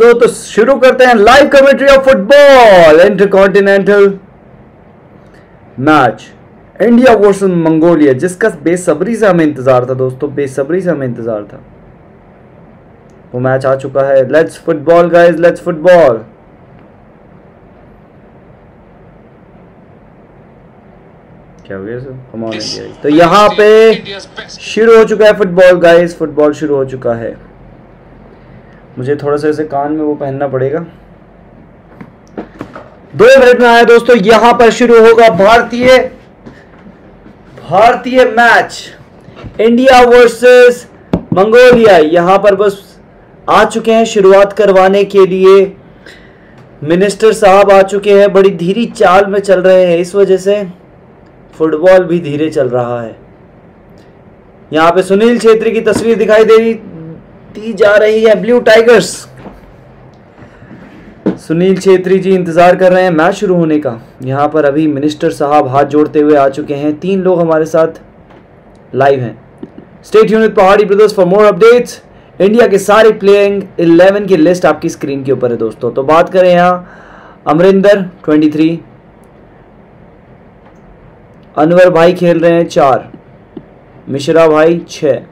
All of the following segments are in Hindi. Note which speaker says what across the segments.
Speaker 1: सो so, तो शुरू करते हैं live commentary of football intercontinental match India versus Mongolia जिसका बेसब्री से हमें इंतज़ार था दोस्तों बेसब्री से हमें इंतज़ार था। वो मैच आ चुका है। Let's football guys let's football क्या हो गया सर? कम ऑन इंडिया तो यहाँ पे शुरू हो चुका है फुटबॉल गाइस फुटबॉल शुरू हो चुका है। मुझे थोड़ा सा ऐसे कान में वो पहनना पड़ेगा। दो मिनट में आया दोस्तों, यहाँ पर शुरू होगा भारतीय भारतीय मैच। इंडिया वर्सेस मंगोलिया, यहाँ पर बस आ चुके हैं शुरुआत करवाने के लिए। मिनिस्टर साहब आ चुके हैं, बड़ी धीरी चाल में चल रहे हैं, इस वजह से फुटबॉल भी धीरे चल रहा है। यहाँ पे सुनील छेत्री की तस्वीर दिखाई दे रही दी जा रही है ब्लू टाइगर्स। सुनील छेत्री जी इंतज़ार कर रहे हैं मैच शुरू होने का। यहाँ पर अभी मिनिस्टर साहब हाथ जोड़ते हुए आ चुके हैं। तीन लोग हमारे साथ लाइव हैं। State unit Pahadi brothers for more updates India के सारे प्लेइंग 11 की लिस्ट आपकी स्क्रीन के ऊपर है दोस्तों। तो बात करें यहाँ अमरिंदर 23 अनवर भाई खेल रहे हैं चार। मिश्रा भाई छः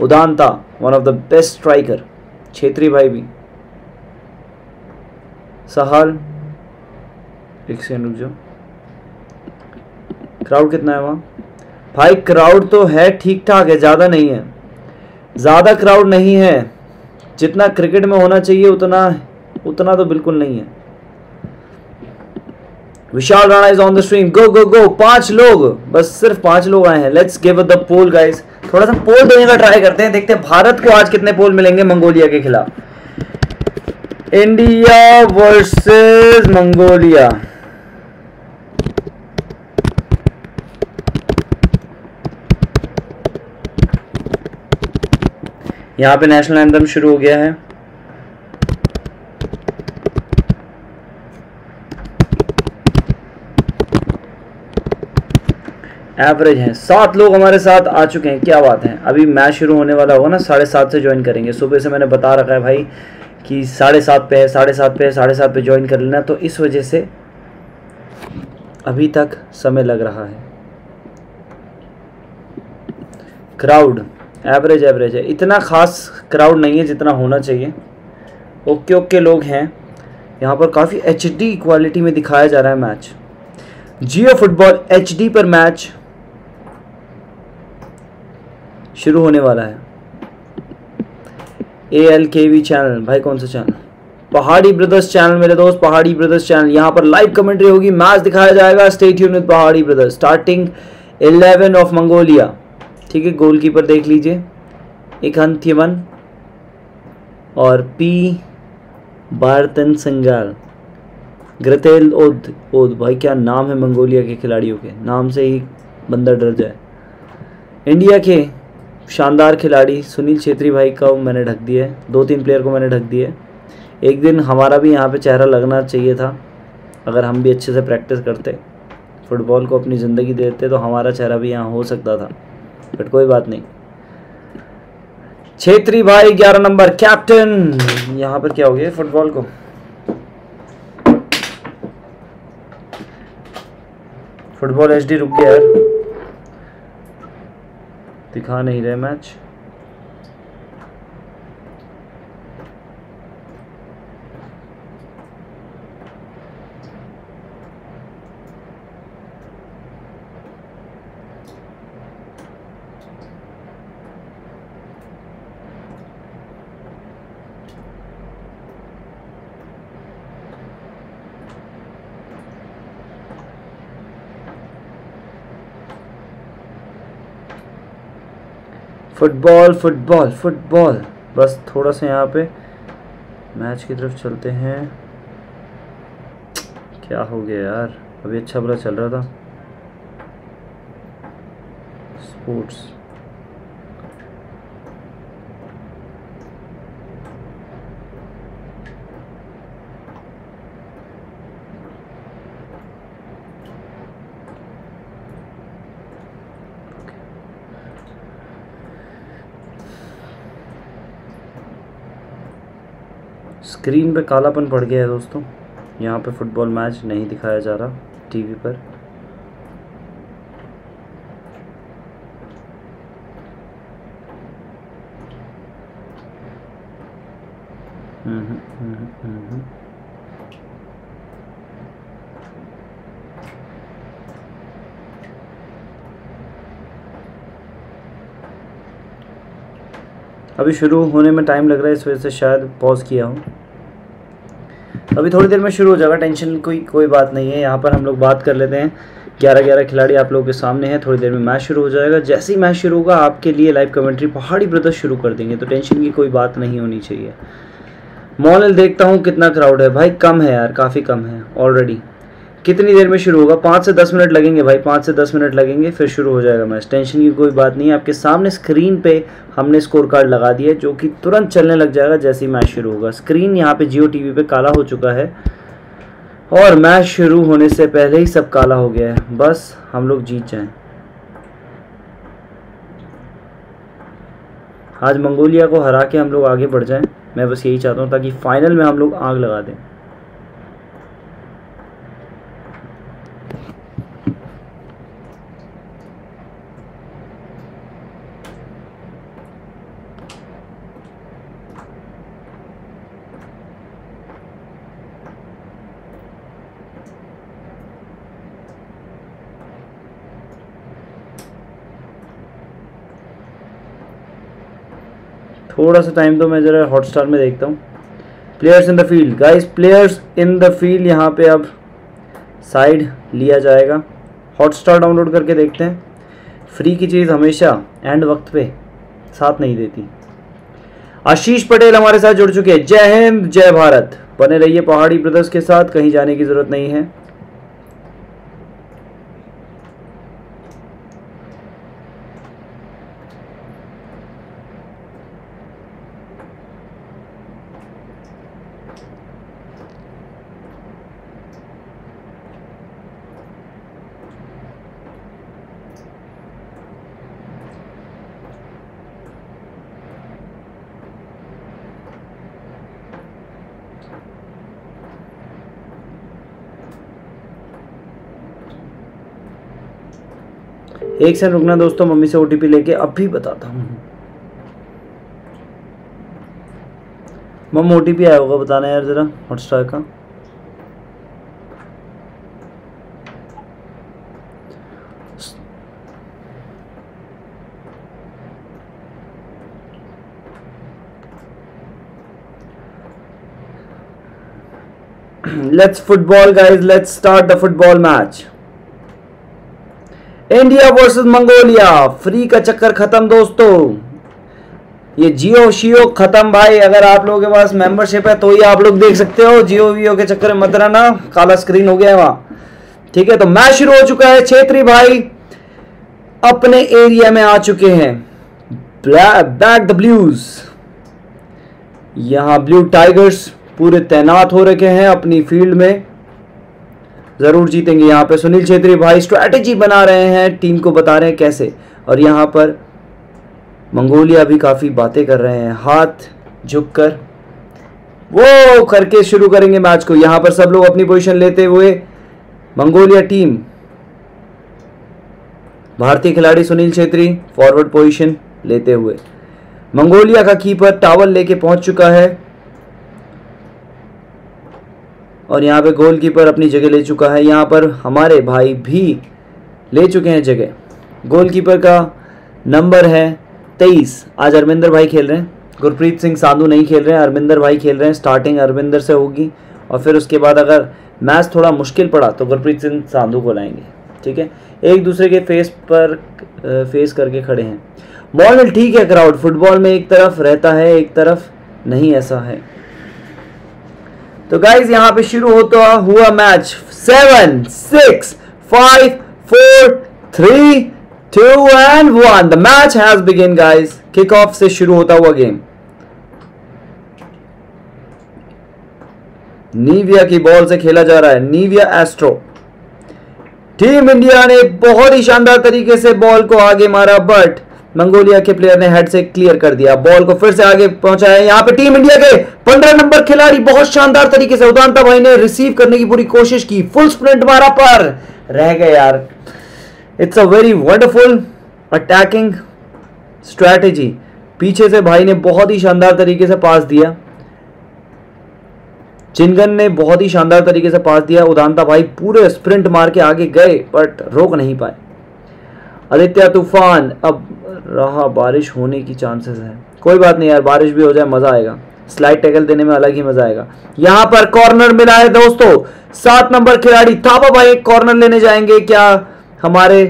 Speaker 1: Udanta one of the best striker Chhetri भाई भी। सहल एक सेकंड रुक जाओ। क्राउड कितना है वहाँ? भाई क्राउड तो है ठीक ठाक है, ज़्यादा नहीं है। ज़्यादा क्राउड नहीं है। जितना क्रिकेट में होना चाहिए, उतना उतना तो बिल्कुल नहीं है। Vishal Rana is on the stream go go go पाँच लोग, बस सिर्फ़ पाँच लोग आए हैं. Let's give the poll guys थोड़ा सा पोल देने का ट्राई करते हैं. देखते हैं भारत को आज कितने पोल मिलेंगे मंगोलिया के खिलाफ. India versus Mongolia. यहाँ पे नेशनल एंथम शुरू हो गया है. एवरेज हैं। सात लोग हमारे साथ आ चुके हैं। क्या बात है? अभी मैच शुरू होने वाला होगा ना, साढ़े सात से ज्वाइन करेंगे। सुबह से मैंने बता रखा है भाई कि साढ़े सात पे है, साढ़े सात पे है, साढ़े सात पे ज्वाइन कर लेना। तो इस वजह से अभी तक समय लग रहा है। क्राउड एवरेज एवरेज है। इतना ख़ास क्राउड नहीं है जितना होना चाहिए। ओके ओके लोग हैं। यहाँ पर काफ़ी एचडी क्वालिटी में दिखाया जा रहा है मैच जियो फुटबॉल एचडी पर मैच शुरू होने वाला है। A L K V channel भाई कौन सा चैनल पहाड़ी ब्रदर्स चैनल मेरे दोस्त, पहाड़ी ब्रदर्स चैनल यहाँ पर लाइव कमेंट्री होगी मैच दिखाया जाएगा। State unit Pahadi brothers starting 11 of Mongolia. ठीक है गोलकीपर देख लीजिए। एक हंथ्यमन और पी बारतन संगाल। ग्रतेल ओद ओद। भाई क्या नाम है मंगोलिया के खिलाड़ियों के? नाम से ही बंदा डर जाए। इंडिया के शानदार खिलाड़ी सुनील छेत्री भाई का मैंने ढक दिया है। दो तीन प्लेयर को मैंने ढक दिया है। एक दिन हमारा भी यहाँ पे चेहरा लगना चाहिए था। अगर हम भी अच्छे से प्रैक्टिस करते फुटबॉल को अपनी ज़िंदगी देते तो हमारा चेहरा भी यहाँ हो सकता था। बट कोई बात नहीं। छेत्री भाई, ग्यारह नंबर कैप्टन यहाँ पर क्या हो गया फुटबॉल को? फुटबॉल एच रुक गया यार। दिखा नहीं रहे मैच। Football football football. बस थोड़ा सा यहाँ पे मैच की तरफ़ चलते हैं। क्या हो गया यार? अभी अच्छा बुरा चल रहा था। स्पोर्ट्स। स्क्रीन पे कालापन पड़ गया है दोस्तों। यहाँ पे फुटबॉल मैच नहीं दिखाया जा रहा टीवी पर। हम्म हम्म हम्म अभी शुरू होने में टाइम लग रहा है, इस वजह से शायद पॉज किया हूँ। अभी थोड़ी देर में शुरू हो जाएगा, टेंशन कोई कोई बात नहीं है। यहाँ पर हम लोग बात कर लेते हैं। ग्यारह ग्यारह खिलाड़ी आप लोगों के सामने हैं। थोड़ी देर में मैच शुरू हो जाएगा। जैसे ही मैच शुरू होगा, आपके लिए लाइव कमेंट्री पहाड़ी ब्रदर्स शुरू कर देंगे। तो टेंशन की कोई बात नहीं होनी चाहिए। मॉल देखता हूँ कितना क्राउड है। भाई कम है यार, काफ़ी कम है। ऑलरेडी कितनी देर में शुरू होगा? पाँच से दस मिनट लगेंगे भाई, पाँच से दस मिनट लगेंगे, फिर शुरू हो जाएगा मैच। टेंशन की कोई बात नहीं है। आपके सामने स्क्रीन पे हमने स्कोर कार्ड लगा दिया जो कि तुरंत चलने लग जाएगा जैसे ही मैच शुरू होगा। स्क्रीन यहाँ पे जियो टीवी पे काला हो चुका है और मैच शुरू होने से पहले ही सब काला हो गया है। बस हम लोग जीत जाएँ। आज मंगोलिया को हरा के हम लोग आगे बढ़ जाएँ। मैं बस यही चाहता हूँ ताकि फाइनल में हम लोग आग लगा दें। थोड़ा सा टाइम तो मैं ज़रा हॉटस्टार में देखता हूँ। Players in the field guys players in the field यहाँ पे अब साइड लिया जाएगा। हॉटस्टार डाउनलोड करके देखते हैं। फ्री की चीज़ हमेशा एंड वक्त पे साथ नहीं देती। आशीष पटेल हमारे साथ जुड़ चुके हैं। जय हिंद, जय भारत। बने रहिए पहाड़ी ब्रदर्स के साथ। कहीं जाने की ज़रूरत नहीं है। एक सेकंड रुकना दोस्तों, मम्मी से ओटीपी लेके अभी बताता हूँ। मम ओटीपी आया होगा, बताना यार ज़रा हॉटस्टार का। Let's football, guys. Let's start the football match. India versus Mongolia free का चक्कर खत्म, दोस्तों। ये जियो शियो खत्म, भाई। अगर आप लोगों के पास मेंबरशिप है तो ही आप लोग देख सकते हो। जियो वियो के चक्कर में मत रहना। काला स्क्रीन हो गया है वहाँ। ठीक है तो मैच शुरू हो चुका है। छेत्री भाई अपने एरिया में आ चुके हैं। बैक द ब्लूज यहाँ ब्लू टाइगर्स पूरे तैनात हो रखे हैं अपनी फ़ील्ड में। ज़रूर जीतेंगे यहाँ पे। सुनील छेत्री भाई स्ट्रैटेजी बना रहे हैं टीम को बता रहे हैं कैसे। और यहाँ पर मंगोलिया भी काफ़ी बातें कर रहे हैं। हाथ झुककर। वो करके शुरू करेंगे मैच को। यहाँ पर सब लोग अपनी पोजीशन लेते हुए मंगोलिया टीम भारतीय खिलाड़ी सुनील छेत्री फॉरवर्ड पोजीशन लेते हुए। मंगोलिया का कीपर टावल लेके पहुँच चुका है। और यहाँ पे गोलकीपर अपनी जगह ले चुका है। यहाँ पर हमारे भाई भी ले चुके हैं जगह। गोलकीपर का नंबर है तेईस। आज अरविंदर भाई खेल रहे हैं। गुरप्रीत सिंह साधु नहीं खेल रहे हैं। अरविंदर भाई खेल रहे हैं। स्टार्टिंग अरविंदर से होगी और फिर उसके बाद अगर मैच थोड़ा मुश्किल पड़ा तो गुरप्रीत सिंह साधु को लाएँगे। ठीक है? एक दूसरे के फेस पर फेस करके खड़े हैं। बॉल में ठीक है क्राउड फुटबॉल में एक तरफ़ रहता है, एक तरफ़ नहीं, ऐसा है। तो गाइज़ यहाँ पे शुरू होता हुआ match seven six five four three two and one the match has begin guys kick off से शुरू होता हुआ गेम नीविया की बॉल से खेला जा रहा है. नीविया एस्ट्रो टीम इंडिया ने बहुत ही शानदार तरीके से बॉल को आगे मारा बट मंगोलिया के प्लेयर ने हेड से क्लियर कर दिया। बॉल को फिर से आगे पहुँचाया यहाँ पे टीम इंडिया के पंद्रह नंबर खिलाड़ी बहुत शानदार तरीके से उदानता भाई ने रिसीव करने की पूरी कोशिश की। फुल स्प्रिंट मारा पर। रह गए यार। It's a very wonderful attacking strategy पीछे से भाई ने बहुत ही शानदार तरीके से पास दिया। चिनगन ने बहुत ही शानदार तरीके से पास दिया। उदानता भाई पूरे स्प्रिंट मार के आगे गए बट रोक नहीं पाए। आदित्य तूफ़ान, अब रहा बारिश होने की चांसेस है। कोई बात नहीं यार, बारिश भी हो जाए, मज़ा आएगा। स्लाइड टैकल देने में अलग ही मज़ा आएगा। यहाँ पर कॉर्नर मिला है दोस्तों। सात नंबर खिलाड़ी थापा भाई एक कॉर्नर लेने जाएँगे। क्या हमारे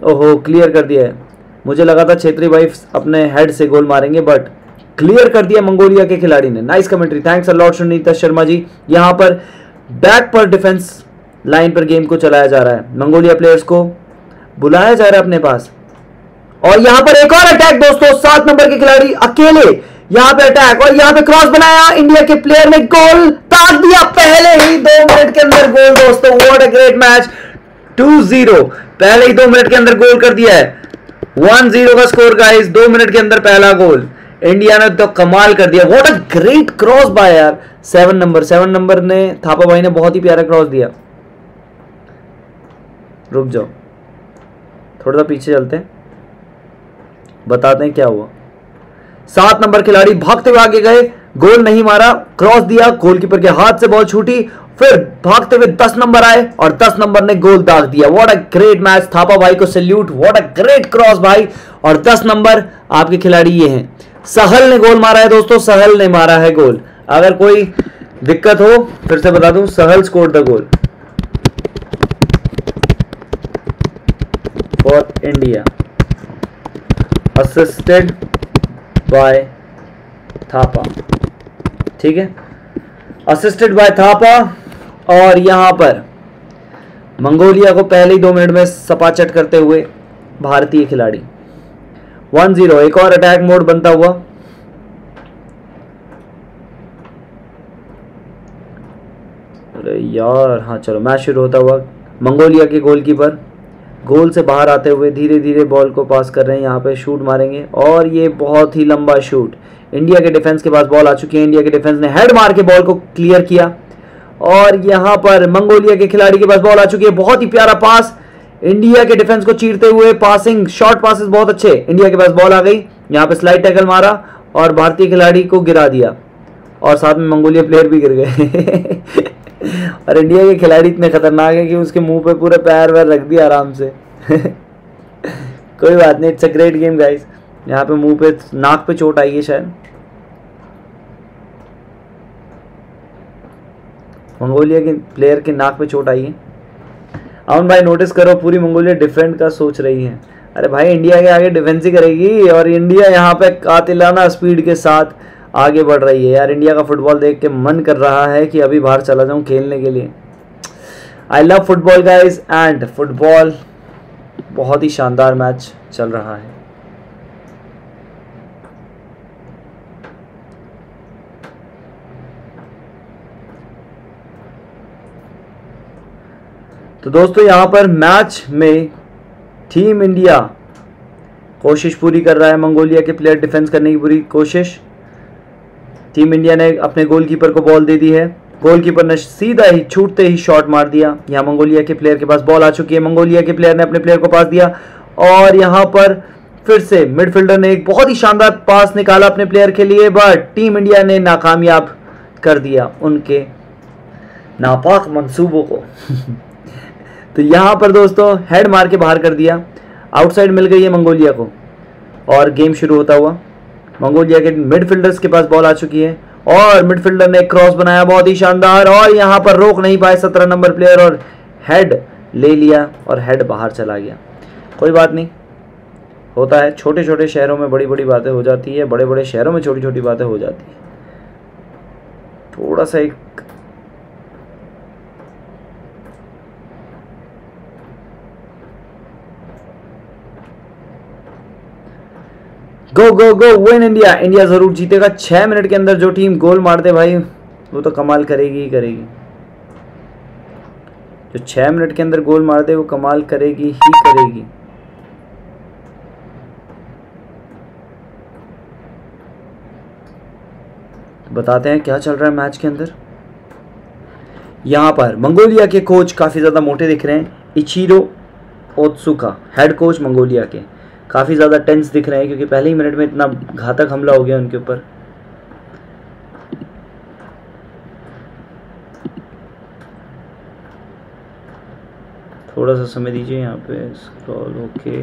Speaker 1: ओहो क्लियर कर दिया है। मुझे लगा था छेत्री भाई अपने हेड से गोल मारेंगे बट क्लियर कर दिया मंगोलिया के खिलाड़ी ने। Nice commentary thanks a lot Sunita Sharma ji. यहाँ पर बैक पर डिफेंस लाइन पर गेम को चलाया जा रहा है। मंगोलिया प्लेयर्स को बुलाया जा रहा है अपने पास। और यहाँ पर एक और अटैक दोस्तों, सात नंबर के खिलाड़ी अकेले यहाँ पे अटैक और यहाँ पे क्रॉस बनाया। इंडिया के प्लेयर ने गोल ताक दिया। पहले ही दो मिनट के अंदर गोल दोस्तों। What a great match two zero पहले ही दो मिनट के अंदर गोल कर दिया है। वन ज़ीरो का स्कोर गाइस दो मिनट के अंदर पहला गोल इंडिया ने तो कमाल कर दिया। What a great cross by यार। सेवन नंबर सेवन नंबर ने, थापा भाई ने बहुत ही प्यारा क्रॉस दिया। रुक जाओ। थोड़ा सा पीछे चलते हैं। बताते हैं क्या हुआ। सात नंबर खिलाड़ी भागते हुए आगे गए, गोल नहीं मारा क्रॉस दिया गोलकीपर के हाथ से बॉल छूटी, फिर भागते हुए दस नंबर आए और दस नंबर ने गोल दाग दिया। What a great match Thapa भाई को salute what a great cross भाई। और दस नंबर आपके खिलाड़ी ये हैं। सहल ने गोल मारा है दोस्तों, सहल ने मारा है गोल अगर कोई दिक्कत हो, फिर से बता दूँ, Sahal score the goal for India assisted by Thapa ठीक है? असिस्टेड बाय थापा और यहाँ पर मंगोलिया को पहले ही दो मिनट में सपाचट करते हुए भारतीय खिलाड़ी। वन ज़ीरो एक और अटैक मोड बनता हुआ। अरे यार हाँ चलो मैच शुरू होता हुआ। मंगोलिया के गोलकीपर गोल से बाहर आते हुए धीरे धीरे बॉल को पास कर रहे हैं, यहाँ पे शूट मारेंगे। और ये बहुत ही लंबा शूट। इंडिया के डिफेंस के पास बॉल आ चुकी है। इंडिया के डिफेंस ने हेड मार के बॉल को क्लियर किया। और यहाँ पर मंगोलिया के खिलाड़ी के पास बॉल आ चुकी है। बहुत ही प्यारा पास। इंडिया के डिफेंस को चीरते हुए पासिंग शॉर्ट पासिस बहुत अच्छे। इंडिया के पास बॉल आ गई। यहाँ पे स्लाइड टैकल मारा और भारतीय खिलाड़ी को गिरा दिया। और साथ में मंगोलिया प्लेयर भी गिर गए। और इंडिया के खिलाड़ी इतने खतरनाक है कि उसके मुँह पे पूरे पैर वैर रख दिया आराम से। कोई बात नहीं it's a great game guys यहाँ पे मुँह पे, नाक पे चोट आई है शायद। मंगोलिया के प्लेयर के नाक पे चोट आई है। अमन भाई नोटिस करो, पूरी मंगोलिया डिफरेंट का सोच रही है। अरे भाई, इंडिया के आगे डिफेंस ही करेगी और इंडिया यहाँ पे कातिलाना स्पीड के साथ आगे बढ़ रही है। यार, इंडिया का फुटबॉल देख के मन कर रहा है कि अभी बाहर चला जाऊँ खेलने के लिए। I love football guys and football बहुत ही शानदार मैच चल रहा है। तो दोस्तों, यहाँ पर मैच में टीम इंडिया कोशिश पूरी कर रहा है मंगोलिया के प्लेयर डिफेंस करने की पूरी कोशिश। टीम इंडिया ने अपने गोलकीपर को बॉल दे दी है। गोलकीपर ने सीधा ही, छूटते ही शॉट मार दिया। यहाँ मंगोलिया के प्लेयर के पास बॉल आ चुकी है। मंगोलिया के प्लेयर ने अपने प्लेयर को पास दिया और यहाँ पर फिर से मिडफील्डर ने एक बहुत ही शानदार पास निकाला अपने प्लेयर के लिए बट टीम इंडिया ने नाकामयाब कर दिया उनके नापाक मंसूबों को। तो यहाँ पर दोस्तों हेड मार के बाहर कर दिया। आउटसाइड मिल गई है मंगोलिया को और गेम शुरू होता हुआ। मंगोलिया के मिडफील्डर्स के पास बॉल आ चुकी है। और मिडफील्डर ने क्रॉस बनाया, बहुत ही शानदार, और यहाँ पर रोक नहीं पाए सत्रह नंबर प्लेयर और हेड ले लिया और हेड बाहर चला गया। कोई बात नहीं। होता है छोटे छोटे शहरों में बड़ी बड़ी बातें हो जाती है बड़े बड़े शहरों में छोटी छोटी बातें हो जाती है। थोड़ा सा एक go go go win India India ज़रूर जीतेगा। छह मिनट के अंदर जो टीम गोल मार दे भाई, वो तो कमाल करेगी ही करेगी। जो छह मिनट के अंदर गोल मार दे वो कमाल करेगी ही करेगी। तो बताते हैं क्या चल रहा है मैच के अंदर। यहाँ पर मंगोलिया के कोच काफ़ी ज़्यादा मोटे दिख रहे हैं। Ichiro Otsuka head coach Mongolia के। काफ़ी ज़्यादा टेंस दिख रहे हैं, क्योंकि पहले ही मिनट में इतना घातक हमला हो गया उनके ऊपर। थोड़ा सा समय दीजिए यहाँ पे स्क्रॉल ओके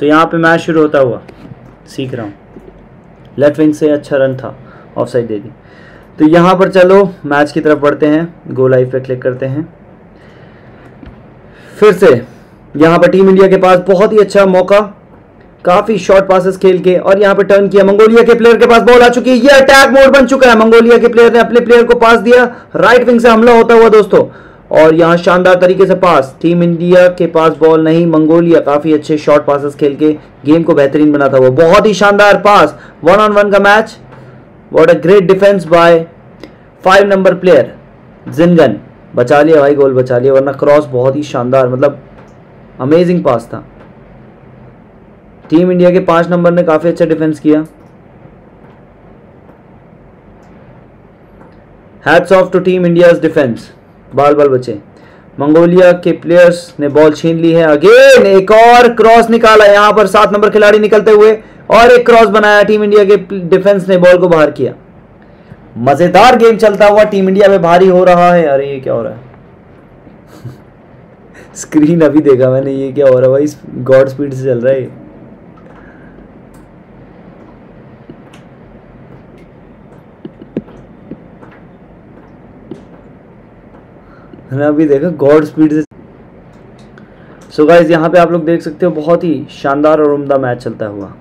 Speaker 1: तो यहाँ पे मैच शुरू होता हुआ, सीख रहा हूँ। लेफ़्ट विंग से अच्छा रन था ऑफ़ साइड दे दी। तो यहाँ पर चलो, मैच की तरफ़ बढ़ते हैं गो लाइव पे क्लिक करते हैं। फिर से, यहाँ पर टीम इंडिया के पास बहुत ही अच्छा मौका, काफ़ी शॉर्ट पासेस खेल के, और यहाँ पे टर्न किया, मंगोलिया के प्लेयर के पास बॉल आ चुकी है। ये अटैक मोड बन चुका है। मंगोलिया के प्लेयर ने अपने प्लेयर को पास दिया राइट विंग से हमला होता हुआ दोस्तों और यहाँ शानदार तरीके से पास टीम इंडिया के पास बॉल नहीं, मंगोलिया काफ़ी अच्छे शॉर्ट पासेस खेल के गेम को बेहतरीन बनाता हुआ बहुत ही शानदार पास वन ऑन वन का match what a great defence by five number player Jhingan बचा लिया भाई गोल बचा लिया, वरना क्रॉस बहुत ही शानदार मतलब अमेजिंग पास था। टीम इंडिया के पाँच नंबर ने काफ़ी अच्छा डिफेंस किया। हैट्स ऑफ़ टू टीम इंडियाज डिफेंस बाल बाल बचे मंगोलिया के प्लेयर्स ने बॉल छीन ली है। अगेन एक और क्रॉस निकाला यहाँ पर सात नंबर खिलाड़ी निकलते हुए और एक क्रॉस बनाया टीम इंडिया के डिफेंस ने बॉल को बाहर किया। मज़ेदार गेम चलता हुआ टीम इंडिया में भारी हो रहा है। अरे, ये क्या हो रहा है? स्क्रीन अभी देखा मैंने, ये क्या हो रहा है भाई? गॉड स्पीड से चल रहा है मैंने अभी देखा गॉड स्पीड से सो गाइज़ यहाँ पे आप लोग देख सकते हो, बहुत ही शानदार और उम्दा मैच चलता हुआ।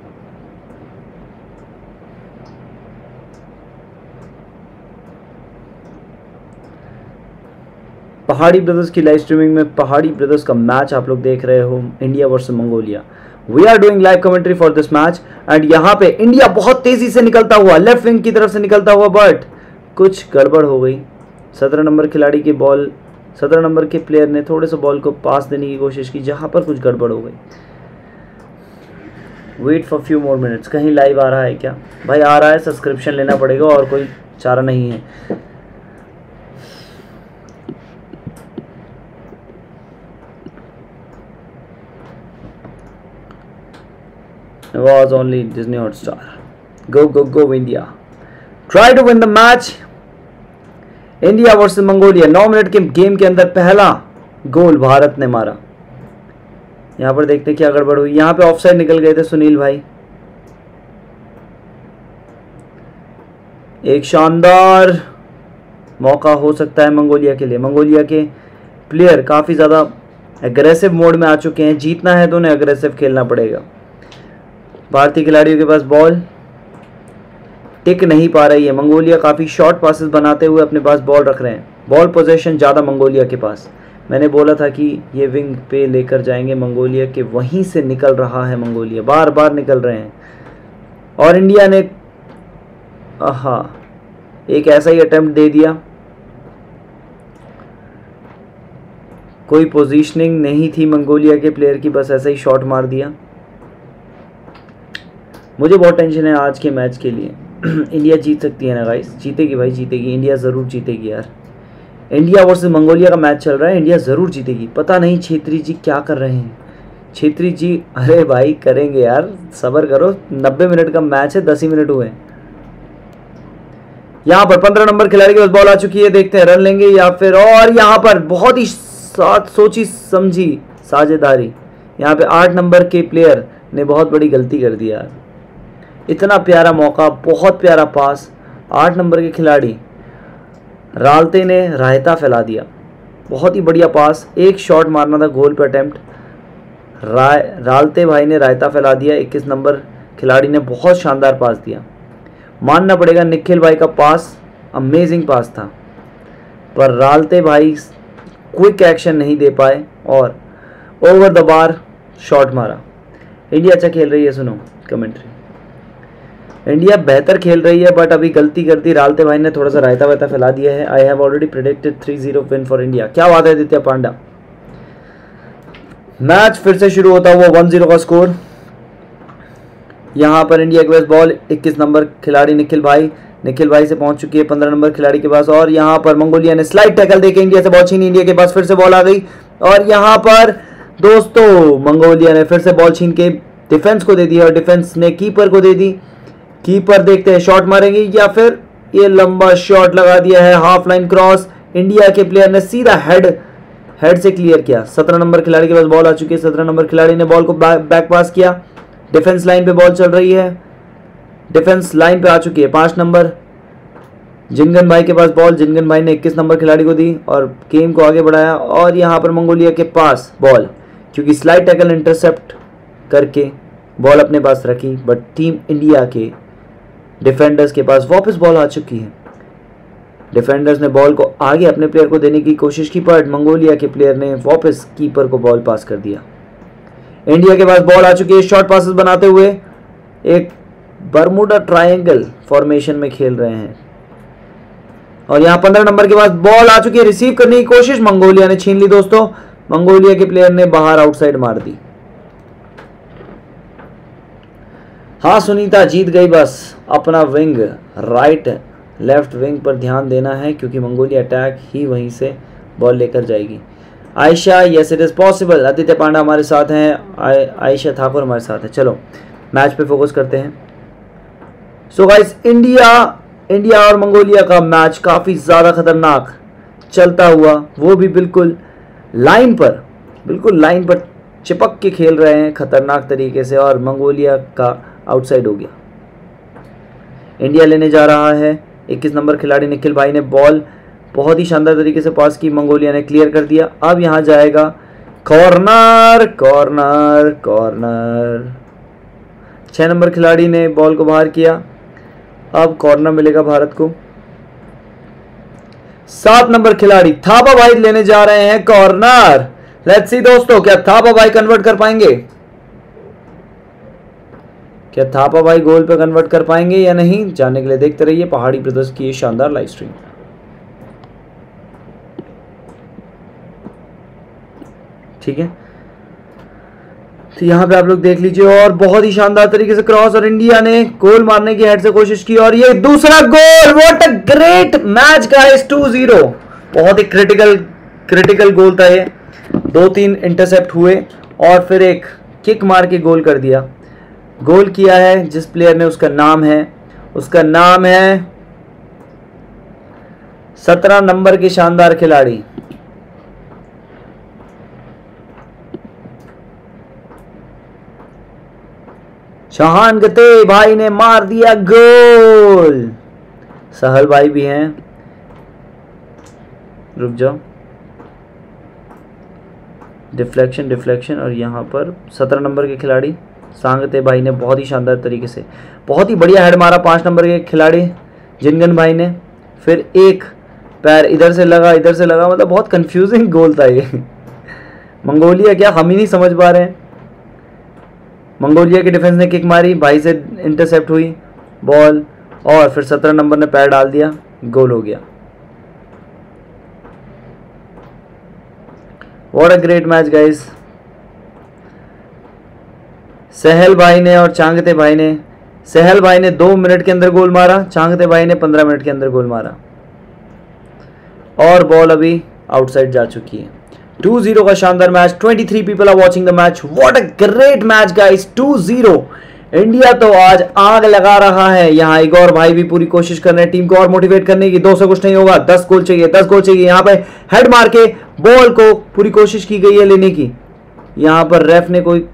Speaker 1: पहाड़ी ब्रदर्स की लाइव स्ट्रीमिंग में पहाड़ी ब्रदर्स का मैच आप लोग देख रहे हो, India versus Mongolia. We are doing live commentary for this match and यहाँ पे इंडिया बहुत तेज़ी से निकलता हुआ लेफ़्ट विंग की तरफ़ से निकलता हुआ बट कुछ गड़बड़ हो गई। सत्रह नंबर खिलाड़ी की बॉल सत्रह नंबर के प्लेयर ने थोड़े से बॉल को पास देने की कोशिश की जहाँ पर कुछ गड़बड़ हो गई wait for few more minutes कहीं लाइव आ रहा है क्या भाई आ रहा है सब्सक्रिप्शन लेना पड़ेगा और कोई चारा नहीं है was only Disney Hotstar. Go, go, go, India. Try to win the. India versus Mongolia, now minute के गेम के अंदर पहला गोल भारत ने मारा। यहाँ पर देखते क्या गड़बड़ हुई। यहाँ पे ऑफसाइड निकल गए थे सुनील भाई। एक शानदार मौका हो सकता है मंगोलिया के लिए। मंगोलिया के प्लेयर काफ़ी ज़्यादा एग्रेसिव मोड में आ चुके हैं। जीतना है तो उन्हें एग्रेसिव खेलना पड़ेगा। भारतीय खिलाड़ियों के पास बॉल टिक नहीं पा रही है। मंगोलिया काफ़ी शॉर्ट पासिस बनाते हुए अपने पास बॉल रख रहे हैं। बॉल पोजेशन ज़्यादा मंगोलिया के पास। मैंने बोला था कि ये विंग पे लेकर जाएँगे। मंगोलिया के वहीं से निकल रहा है मंगोलिया। बार बार निकल रहे हैं। और इंडिया ने हाँ एक ऐसा ही अटेम्प्ट दे दिया। कोई पोजीशनिंग नहीं थी मंगोलिया के प्लेयर की, बस ऐसा ही शॉट मार दिया। मुझे बहुत टेंशन है आज के मैच के लिए। इंडिया जीत सकती है ना गाइस जीतेगी भाई, जीतेगी। इंडिया ज़रूर जीतेगी यार। इंडिया वर्सेस मंगोलिया का मैच चल रहा है इंडिया ज़रूर जीतेगी। पता नहीं छेत्री जी क्या कर रहे हैं। छेत्री जी, अरे भाई, करेंगे यार। सबर करो। नब्बे मिनट का मैच है, दस ही मिनट हुए यहाँ पर पंद्रह नंबर खिलाड़ी के पास बॉल आ चुकी है, देखते हैं, रन लेंगे या फिर, और यहाँ पर बहुत ही साथ सोची समझी साझेदारी। यहाँ पे आठ नंबर के प्लेयर ने बहुत बड़ी गलती कर दी यार। इतना प्यारा मौका, बहुत प्यारा पास, आठ नंबर के खिलाड़ी। रालते ने रायता फैला दिया। बहुत ही बढ़िया पास, एक शॉट मारना था गोल पर अटैम्प्ट राय, रालते भाई ने रायता फैला दिया, इक्कीस नंबर खिलाड़ी ने बहुत शानदार पास दिया। मानना पड़ेगा निखिल भाई का पास अमेजिंग पास था। पर रालते भाई क्विक एक्शन नहीं दे पाए और ओवर द बार शॉट मारा। इंडिया अच्छा खेल रही है, सुनो कमेंट्री इंडिया बेहतर खेल रही है बट अभी गलती कर दी। रालते भाई ने थोड़ा सा रायता वायता फैला दिया है। I have already predicted three zero win for India क्या बात है, आदित्य पांडा मैच फिर से शुरू होता हुआ वन ज़ीरो का स्कोर यहाँ पर इंडिया के पास बॉल 21 नंबर खिलाड़ी निखिल भाई। निखिल भाई से पहुँच चुकी है 15 नंबर खिलाड़ी के पास और यहाँ पर मंगोलिया ने स्लाइड टैकल देके इंडिया से। बॉल छीनी इंडिया के पास फिर से बॉल आ गई। और यहाँ पर दोस्तों, मंगोलिया ने फिर से बॉल छीन के डिफेंस को दे दी और डिफेंस ने कीपर को दे दी। कीपर देखते हैं शॉट मारेंगे या फिर ये लंबा शॉट लगा दिया है हाफ़ लाइन क्रॉस इंडिया के प्लेयर ने सीधा हेड हेड से क्लियर किया। सत्रह नंबर खिलाड़ी के पास बॉल आ चुकी है, सत्रह नंबर खिलाड़ी ने बॉल को बैक पास किया। डिफेंस लाइन पे बॉल चल रही है। डिफेंस लाइन पे आ चुकी है, पाँच नंबर। जिनगन भाई के पास बॉल जिनगन भाई ने 21 नंबर खिलाड़ी को दी और गेम को आगे बढ़ाया और यहाँ पर मंगोलिया के पास बॉल क्योंकि स्लाइड टैकल इंटरसेप्ट करके बॉल अपने पास रखी बट टीम इंडिया के डिफेंडर्स के पास वापस बॉल आ चुकी है। डिफेंडर्स ने बॉल को आगे अपने प्लेयर को देने की कोशिश की, पर मंगोलिया के प्लेयर ने वापस कीपर को बॉल पास कर दिया। इंडिया के पास बॉल आ चुकी है शॉर्ट पासेस बनाते हुए। एक बर्मुडा ट्रायंगल फॉर्मेशन में खेल रहे हैं। और यहाँ पंद्रह नंबर के पास बॉल आ चुकी है रिसीव करने की कोशिश। मंगोलिया ने छीन ली दोस्तों। मंगोलिया के प्लेयर ने बाहर आउटसाइड मार दी। हाँ सुनीता, जीत गई बस। अपना विंग राइट लेफ़्ट विंग पर ध्यान देना है, क्योंकि मंगोलिया अटैक ही वहीं से बॉल लेकर जाएगी। Ayesha yes it is possible Aditya Panda हमारे साथ हैं। आयशा ठाकुर हमारे साथ हैं। चलो मैच पे फोकस करते हैं। सो गाइस इंडिया इंडिया और मंगोलिया का मैच काफ़ी ज़्यादा खतरनाक चलता हुआ, वो भी बिल्कुल लाइन पर, बिल्कुल लाइन पर चिपक के खेल रहे हैं, खतरनाक तरीके से, और मंगोलिया का आउटसाइड हो गया। इंडिया लेने जा रहा है। 21 नंबर खिलाड़ी निखिल भाई ने बॉल बहुत ही शानदार तरीके से पास की। मंगोलिया ने क्लियर कर दिया। अब यहाँ जाएगा कॉर्नर कॉर्नर कॉर्नर। छह नंबर खिलाड़ी ने बॉल को बाहर किया। अब कॉर्नर मिलेगा भारत को। सात नंबर खिलाड़ी थापा भाई लेने जा रहे हैं कॉर्नर। लेट्स सी दोस्तों, क्या थापा भाई कन्वर्ट कर पाएँगे? क्या थापा भाई गोल पे कन्वर्ट कर पाएँगे या नहीं? जानने के लिए देखते रहिए पहाड़ी ब्रदर्स की शानदार लाइव स्ट्रीम ठीक है? तो यहाँ पे आप लोग देख लीजिए और बहुत ही शानदार तरीके से क्रॉस और इंडिया ने गोल मारने की हेड से कोशिश की और ये दूसरा goal what a great match guys two zero बहुत ही क्रिटिकल क्रिटिकल गोल था ये। दो तीन इंटरसेप्ट हुए और फिर एक किक मार के गोल कर दिया। गोल किया है, जिस प्लेयर ने उसका नाम है, उसका नाम है सत्रह नंबर के शानदार खिलाड़ी। चौहान गते भाई ने मार दिया गोल। सहल भाई भी हैं। रुक जाओ। डिफ्लेक्शन डिफ्लेक्शन और यहाँ पर सत्रह नंबर के खिलाड़ी। सांगते भाई ने बहुत ही शानदार तरीके से। बहुत ही बढ़िया हेड मारा पाँच नंबर के खिलाड़ी, जिनगन भाई ने। फिर एक पैर इधर से लगा, इधर से लगा मतलब बहुत कंफ्यूजिंग गोल था ये। मंगोलिया क्या हम ही नहीं समझ पा रहे हैं। मंगोलिया के डिफेंस ने किक मारी, भाई से इंटरसेप्ट हुई बॉल और फिर सत्रह नंबर ने पैर डाल दिया गोल हो गया। What a great match guys Sahal भाई ने और चांगते भाई ने, सहल भाई ने दो मिनट के अंदर गोल मारा, चांगते भाई ने पंद्रह मिनट के अंदर गोल मारा। और बॉल अभी आउटसाइड जा चुकी है। 2-0 का शानदार match 23 people are watching the match what a great match guys 2-0 India तो आज आग लगा रहा है। यहाँ एक और भाई भी पूरी कोशिश कर रहे हैं टीम को और मोटिवेट करने की। दो सौ कुछ नहीं होगा। दस गोल चाहिए, दस गोल चाहिए। यहाँ पे हेड मार के बॉल को पूरी कोशिश की गई है लेने की। यहाँ पर रेफ ने कोई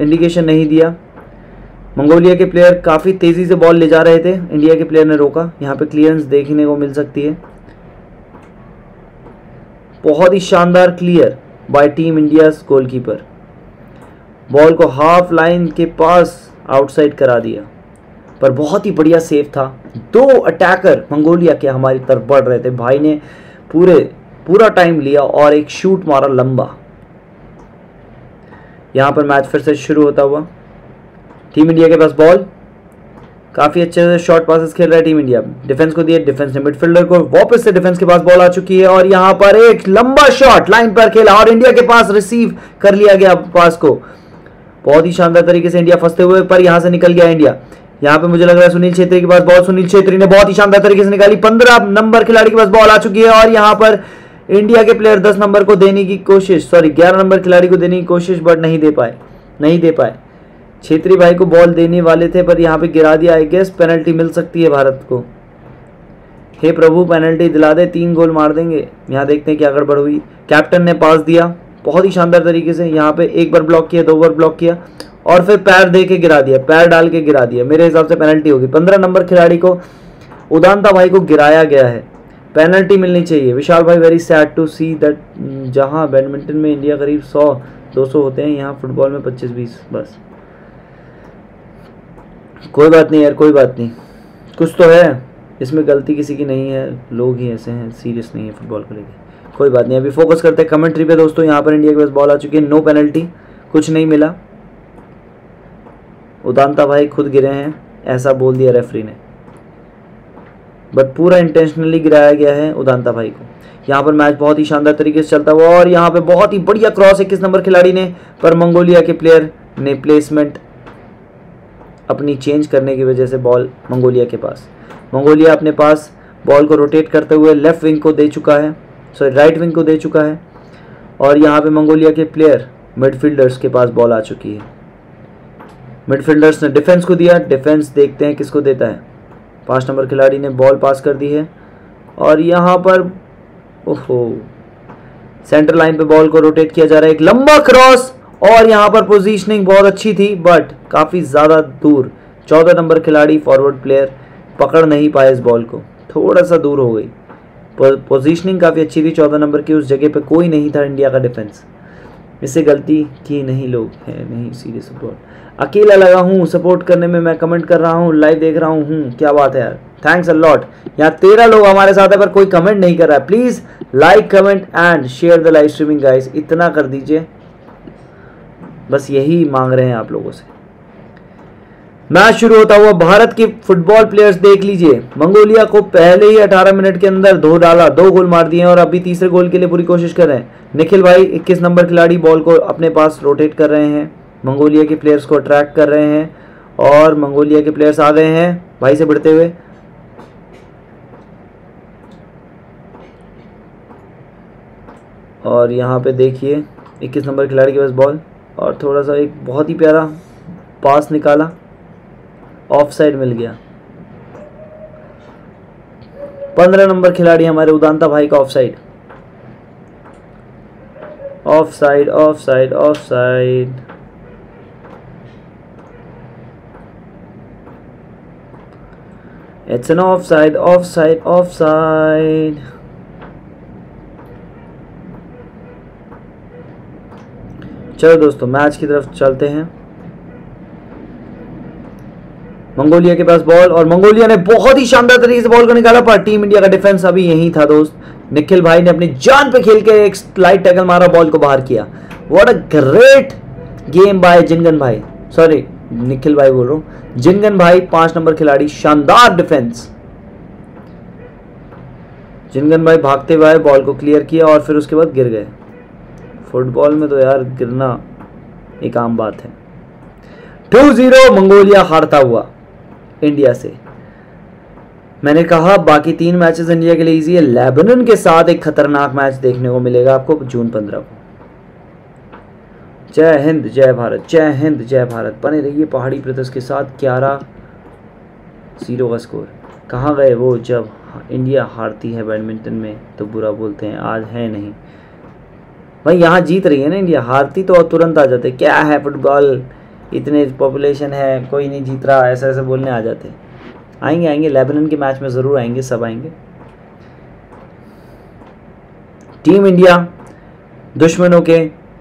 Speaker 1: इंडिकेशन नहीं दिया। मंगोलिया के प्लेयर काफ़ी तेज़ी से बॉल ले जा रहे थे। इंडिया के प्लेयर ने रोका। यहाँ पे क्लियरेंस देखने को मिल सकती है। बहुत ही शानदार clear by team India goalkeeper ball को हाफ़ लाइन के पास आउटसाइड करा दिया। पर बहुत ही बढ़िया सेव था। दो अटैकर मंगोलिया के हमारी तरफ़ बढ़ रहे थे। भाई ने पूरे, पूरा टाइम लिया और एक शूट मारा लंबा। यहाँ पर मैच फिर से शुरू होता हुआ। टीम इंडिया के पास बॉल। काफ़ी अच्छे से शॉर्ट पासेस खेल रहा है टीम इंडिया। डिफेंस को दिए डिफेंस ने मिडफील्डर को वापस से डिफेंस के पास बॉल आ चुकी है और यहाँ पर एक लंबा शॉट लाइन पर खेला और इंडिया के पास रिसीव कर लिया गया पास को। बहुत ही शानदार तरीके से इंडिया फंसते हुए पर यहाँ से निकल गया इंडिया। यहाँ पे मुझे लग रहा है सुनील छेत्री के पास बॉल सुनील छेत्री ने बहुत ही शानदार तरीके से निकाली। पंद्रह नंबर खिलाड़ी के पास बॉल आ चुकी है और यहाँ पर इंडिया के प्लेयर दस नंबर को देने की कोशिश सॉरी ग्यारह नंबर खिलाड़ी को देने की कोशिश बट नहीं दे पाए, नहीं दे पाए। छेत्री भाई को बॉल देने वाले थे, पर यहाँ पे गिरा दिया आई गेस पेनल्टी मिल सकती है भारत को। हे प्रभु पेनल्टी दिला दे, तीन गोल मार देंगे। यहाँ देखते हैं क्या गड़बड़ हुई। कैप्टन ने पास दिया, बहुत ही शानदार तरीके से, यहाँ पे एक बार ब्लॉक किया, दो बार ब्लॉक किया, और फिर पैर दे के गिरा दिया, पैर डाल के गिरा दिया। मेरे हिसाब से पेनल्टी होगी। पंद्रह नंबर खिलाड़ी को उदानता भाई को गिराया गया है। पेनल्टी मिलनी चाहिए। विशाल भाई very sad to see that जहाँ बैडमिंटन में इंडिया करीब सौ, दो सौ होते हैं, यहाँ फुटबॉल में पच्चीस, बीस, बस। कोई बात नहीं यार, कोई बात नहीं। कुछ तो है। इसमें गलती किसी की नहीं है। लोग ही ऐसे हैं सीरियस नहीं है फुटबॉल को लेकर कोई बात नहीं, अभी फोकस करते हैं कमेंट्री पे। दोस्तों, यहाँ पर इंडिया के पास बॉल आ चुकी है। नो पेनल्टी कुछ नहीं मिला। उदानता भाई खुद गिरे हैं, ऐसा बोल दिया रेफरी ने। बट पूरा इंटेंशनली गिराया गया है उदानता भाई को। यहाँ पर मैच बहुत ही शानदार तरीके से चलता हुआ और यहाँ पे बहुत ही बढ़िया क्रॉस इक्कीस नंबर खिलाड़ी ने, पर मंगोलिया के प्लेयर ने प्लेसमेंट अपनी चेंज करने की वजह से बॉल मंगोलिया के पास। मंगोलिया अपने पास बॉल को रोटेट करते हुए लेफ़्ट विंग को दे चुका है सॉरी राइट विंग को दे चुका है और यहाँ पे मंगोलिया के प्लेयर मिडफील्डर्स के पास बॉल आ चुकी है। मिडफील्डर्स ने डिफेंस को दिया डिफेंस देखते हैं किसको देता है। पाँच नंबर खिलाड़ी ने बॉल पास कर दी है। और यहाँ पर, ओहो, सेंटर लाइन पे बॉल को रोटेट किया जा रहा है। एक लंबा क्रॉस, और यहाँ पर पोजीशनिंग बहुत अच्छी थी बट काफ़ी ज़्यादा दूर। चौदह नंबर खिलाड़ी फॉरवर्ड प्लेयर पकड़ नहीं पाए इस बॉल को। थोड़ा सा दूर हो गई। पोजीशनिंग काफ़ी अच्छी थी चौदह नंबर की, उस जगह पे कोई नहीं था इंडिया का डिफेंस इससे गलती की नहीं लोग, हैं नहीं सीरियस फुटबॉल अकेला लगा हूँ सपोर्ट करने में मैं कमेंट कर रहा हूँ लाइव देख रहा हूँ क्या बात है यार। थैंक्स अलॉट यहाँ तेरह लोग हमारे साथ है, पर कोई कमेंट नहीं कर रहा है। Please like comment and share the live streaming guys इतना कर दीजिए। बस यही मांग रहे हैं आप लोगों से। मैच शुरू होता हुआ भारत के फुटबॉल प्लेयर्स देख लीजिए। मंगोलिया को पहले ही 18 मिनट के अंदर धो डाला, दो गोल मार दिए और अभी तीसरे गोल के लिए पूरी कोशिश कर रहे हैं। निखिल भाई 21 नंबर खिलाड़ी बॉल को अपने पास रोटेट कर रहे हैं। मंगोलिया के प्लेयर्स को अट्रैक्ट कर रहे हैं और मंगोलिया के प्लेयर्स आ गए हैं, भाई से बढ़ते हुए। और यहाँ पे देखिए 21 नंबर खिलाड़ी के पास बॉल और थोड़ा सा एक बहुत ही प्यारा पास निकाला ऑफ़ साइड मिल गया। पंद्रह नंबर खिलाड़ी हमारे उदानता भाई का offside offside offside offside It's an offside, offside, offside. चलो दोस्तों मैच की तरफ़ चलते हैं। मंगोलिया के पास बॉल और मंगोलिया ने बहुत ही शानदार तरीके से बॉल को निकाला पर टीम इंडिया का डिफेंस अभी यही था दोस्त। निखिल भाई ने अपनी जान पे खेल के एक स्लाइड टैकल मारा बॉल को बाहर किया। What a great game by Jhingan भाई। सॉरी निखिल भाई बोल रहा हूँ। जिनगन भाई, पाँच नंबर खिलाड़ी, शानदार डिफेंस जिनगन भाई भागते हुए बॉल को क्लियर किया और फिर उसके बाद गिर गए। फुटबॉल में तो यार गिरना एक आम बात है। टू ज़ीरो मंगोलिया हारता हुआ इंडिया से। मैंने कहा, बाकी तीन मैचेस इंडिया के लिए इजी है। लेबनन के साथ एक खतरनाक मैच देखने को मिलेगा आपको जून पंद्रह को। जय हिंद, जय भारत, जय हिंद, जय भारत। बने रहिए पहाड़ी ब्रदर्स के साथ ग्यारह ज़ीरो का स्कोर कहाँ गए वो जब इंडिया हारती है बैडमिंटन में? तो बुरा बोलते हैं, आज है नहीं। भाई, यहाँ जीत रही है ना इंडिया। हारती तो तुरंत आ जाते। क्या है फुटबॉल? इतने पॉपुलेशन है, कोई नहीं जीत रहा, ऐसा ऐसे बोलने आ जाते। आएँगे आएँगे। लेबनन के मैच में ज़रूर आएँगे, सब आएँगे। टीम इंडिया दुश्मनों के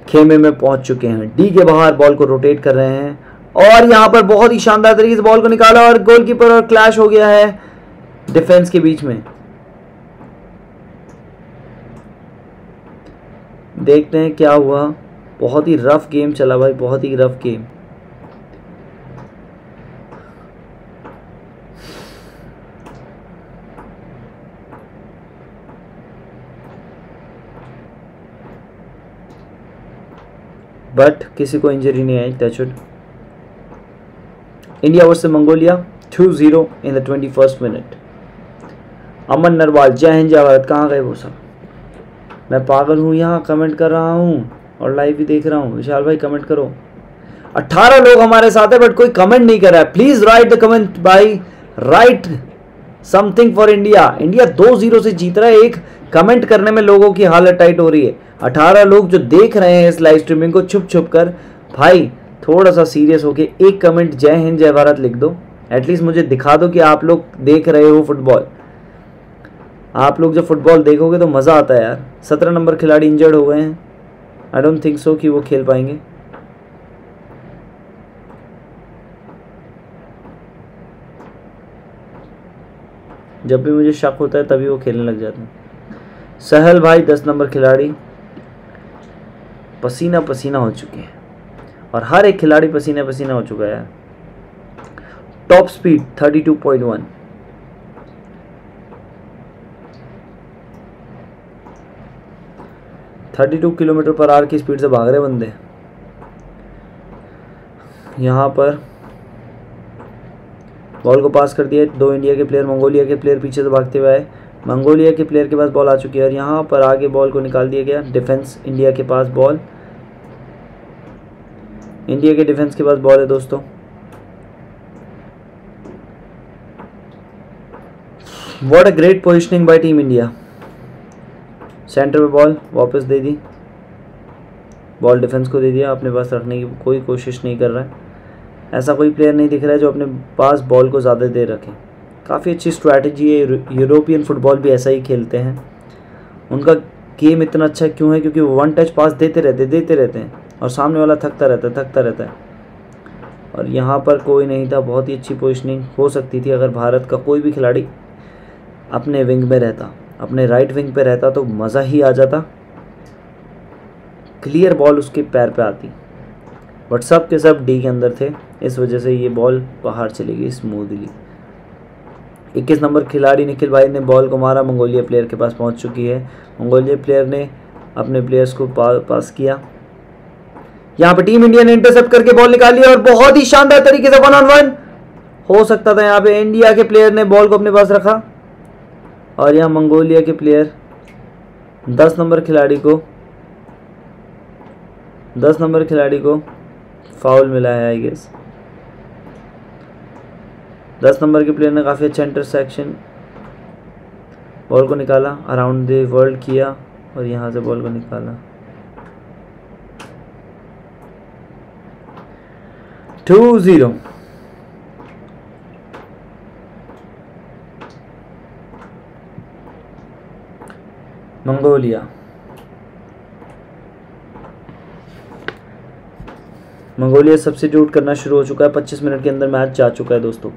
Speaker 1: खेमे में पहुँच चुके हैं। डी के बाहर बॉल को रोटेट कर रहे हैं और यहाँ पर बहुत ही शानदार तरीके से बॉल को निकाला और गोलकीपर और क्लैश हो गया है डिफेंस के बीच में। देखते हैं क्या हुआ। बहुत ही रफ गेम चला भाई, बहुत ही रफ गेम। बट किसी को इंजरी नहीं आई touchwood India versus Mongolia two zero in the twenty first minute Aman Narwal, जय हिंद, जय भारत। कहाँ गए वो सब? मैं पागल हूँ यहाँ कमेंट कर रहा हूँ और लाइव भी देख रहा हूँ। विशाल भाई कमेंट करो। अट्ठारह लोग हमारे साथ है बट कोई कमेंट नहीं कर रहा है। Please write the comment by write something for India India दो ज़ीरो से जीत रहा है, एक कमेंट करने में लोगों की हालत टाइट हो रही है। अठारह लोग जो देख रहे हैं इस लाइव स्ट्रीमिंग को छुप छुप कर, भाई थोड़ा सा सीरियस होके एक कमेंट जय हिंद, जय भारत लिख दो। एटलीस्ट मुझे दिखा दो कि आप लोग देख रहे हो फुटबॉल आप लोग जब फुटबॉल देखोगे तो मज़ा आता है यार। सत्रह नंबर खिलाड़ी इंजर्ड हो गए हैं। आई डोंट थिंक सो कि वो खेल पाएँगे। जब भी मुझे शक होता है तभी वो खेलने लग जाते हैं। सहल भाई, दस नंबर खिलाड़ी। पसीना पसीना हो चुके हैं। और हर एक खिलाड़ी पसीना पसीना हो चुका है top speed thirty two point one thirty two kilometre पर आर की स्पीड से भाग रहे बंदे। यहाँ पर बॉल को पास कर दिया दो इंडिया के प्लेयर मंगोलिया के प्लेयर पीछे से भागते हुए आए। मंगोलिया के प्लेयर के पास बॉल आ चुकी है और यहाँ पर आगे बॉल को निकाल दिया गया डिफेंस इंडिया के पास बॉल इंडिया के डिफेंस के पास बॉल है दोस्तों। What a great positioning by team India centre पे बॉल वापस दे दी। बॉल डिफेंस को दे दिया। अपने पास रखने की कोई कोशिश नहीं कर रहा है। ऐसा कोई प्लेयर नहीं दिख रहा है जो अपने पास बॉल को ज़्यादा देर रखे। काफ़ी अच्छी स्ट्रैटेजी है। यूरोपियन फुटबॉल भी ऐसा ही खेलते हैं। उनका गेम इतना अच्छा क्यों है? क्योंकि वो वन टच पास देते रहते देते रहते हैं और सामने वाला थकता रहता थकता रहता है। और यहाँ पर कोई नहीं था। बहुत ही अच्छी पोजिशनिंग हो सकती थी। अगर भारत का कोई भी खिलाड़ी अपने विंग में रहता, अपने राइट विंग पे रहता तो मज़ा ही आ जाता। क्लियर बॉल उसके पैर पे आती। सब के सब डी के अंदर थे। इस वजह से ये बॉल बाहर चली गई स्मूथली इक्कीस नंबर खिलाड़ी निखिल भाई ने बॉल को मारा। मंगोलिया प्लेयर के पास पहुँच चुकी है। मंगोलिया प्लेयर ने अपने प्लेयर्स को पा, पास किया। यहाँ पे टीम इंडिया ने इंटरसेप्ट करके बॉल निकाल और बहुत ही शानदार तरीके से वन ऑन वन हो सकता था यहाँ पे इंडिया के प्लेयर ने बॉल को अपने पास रखा। और यहाँ मंगोलिया के प्लेयर दस नंबर खिलाड़ी को दस नंबर खिलाड़ी को फाउल मिला है आई गेस दस नंबर के प्लेयर ने काफ़ी अच्छा इंटरसेक्शन बॉल को निकाला अराउंड द वर्ल्ड किया और यहाँ से बॉल को निकाला। Two zero Mongolia. Mongolia substitute करना शुरू हो चुका है। 25 मिनट के अंदर मैच जा चुका है दोस्तों।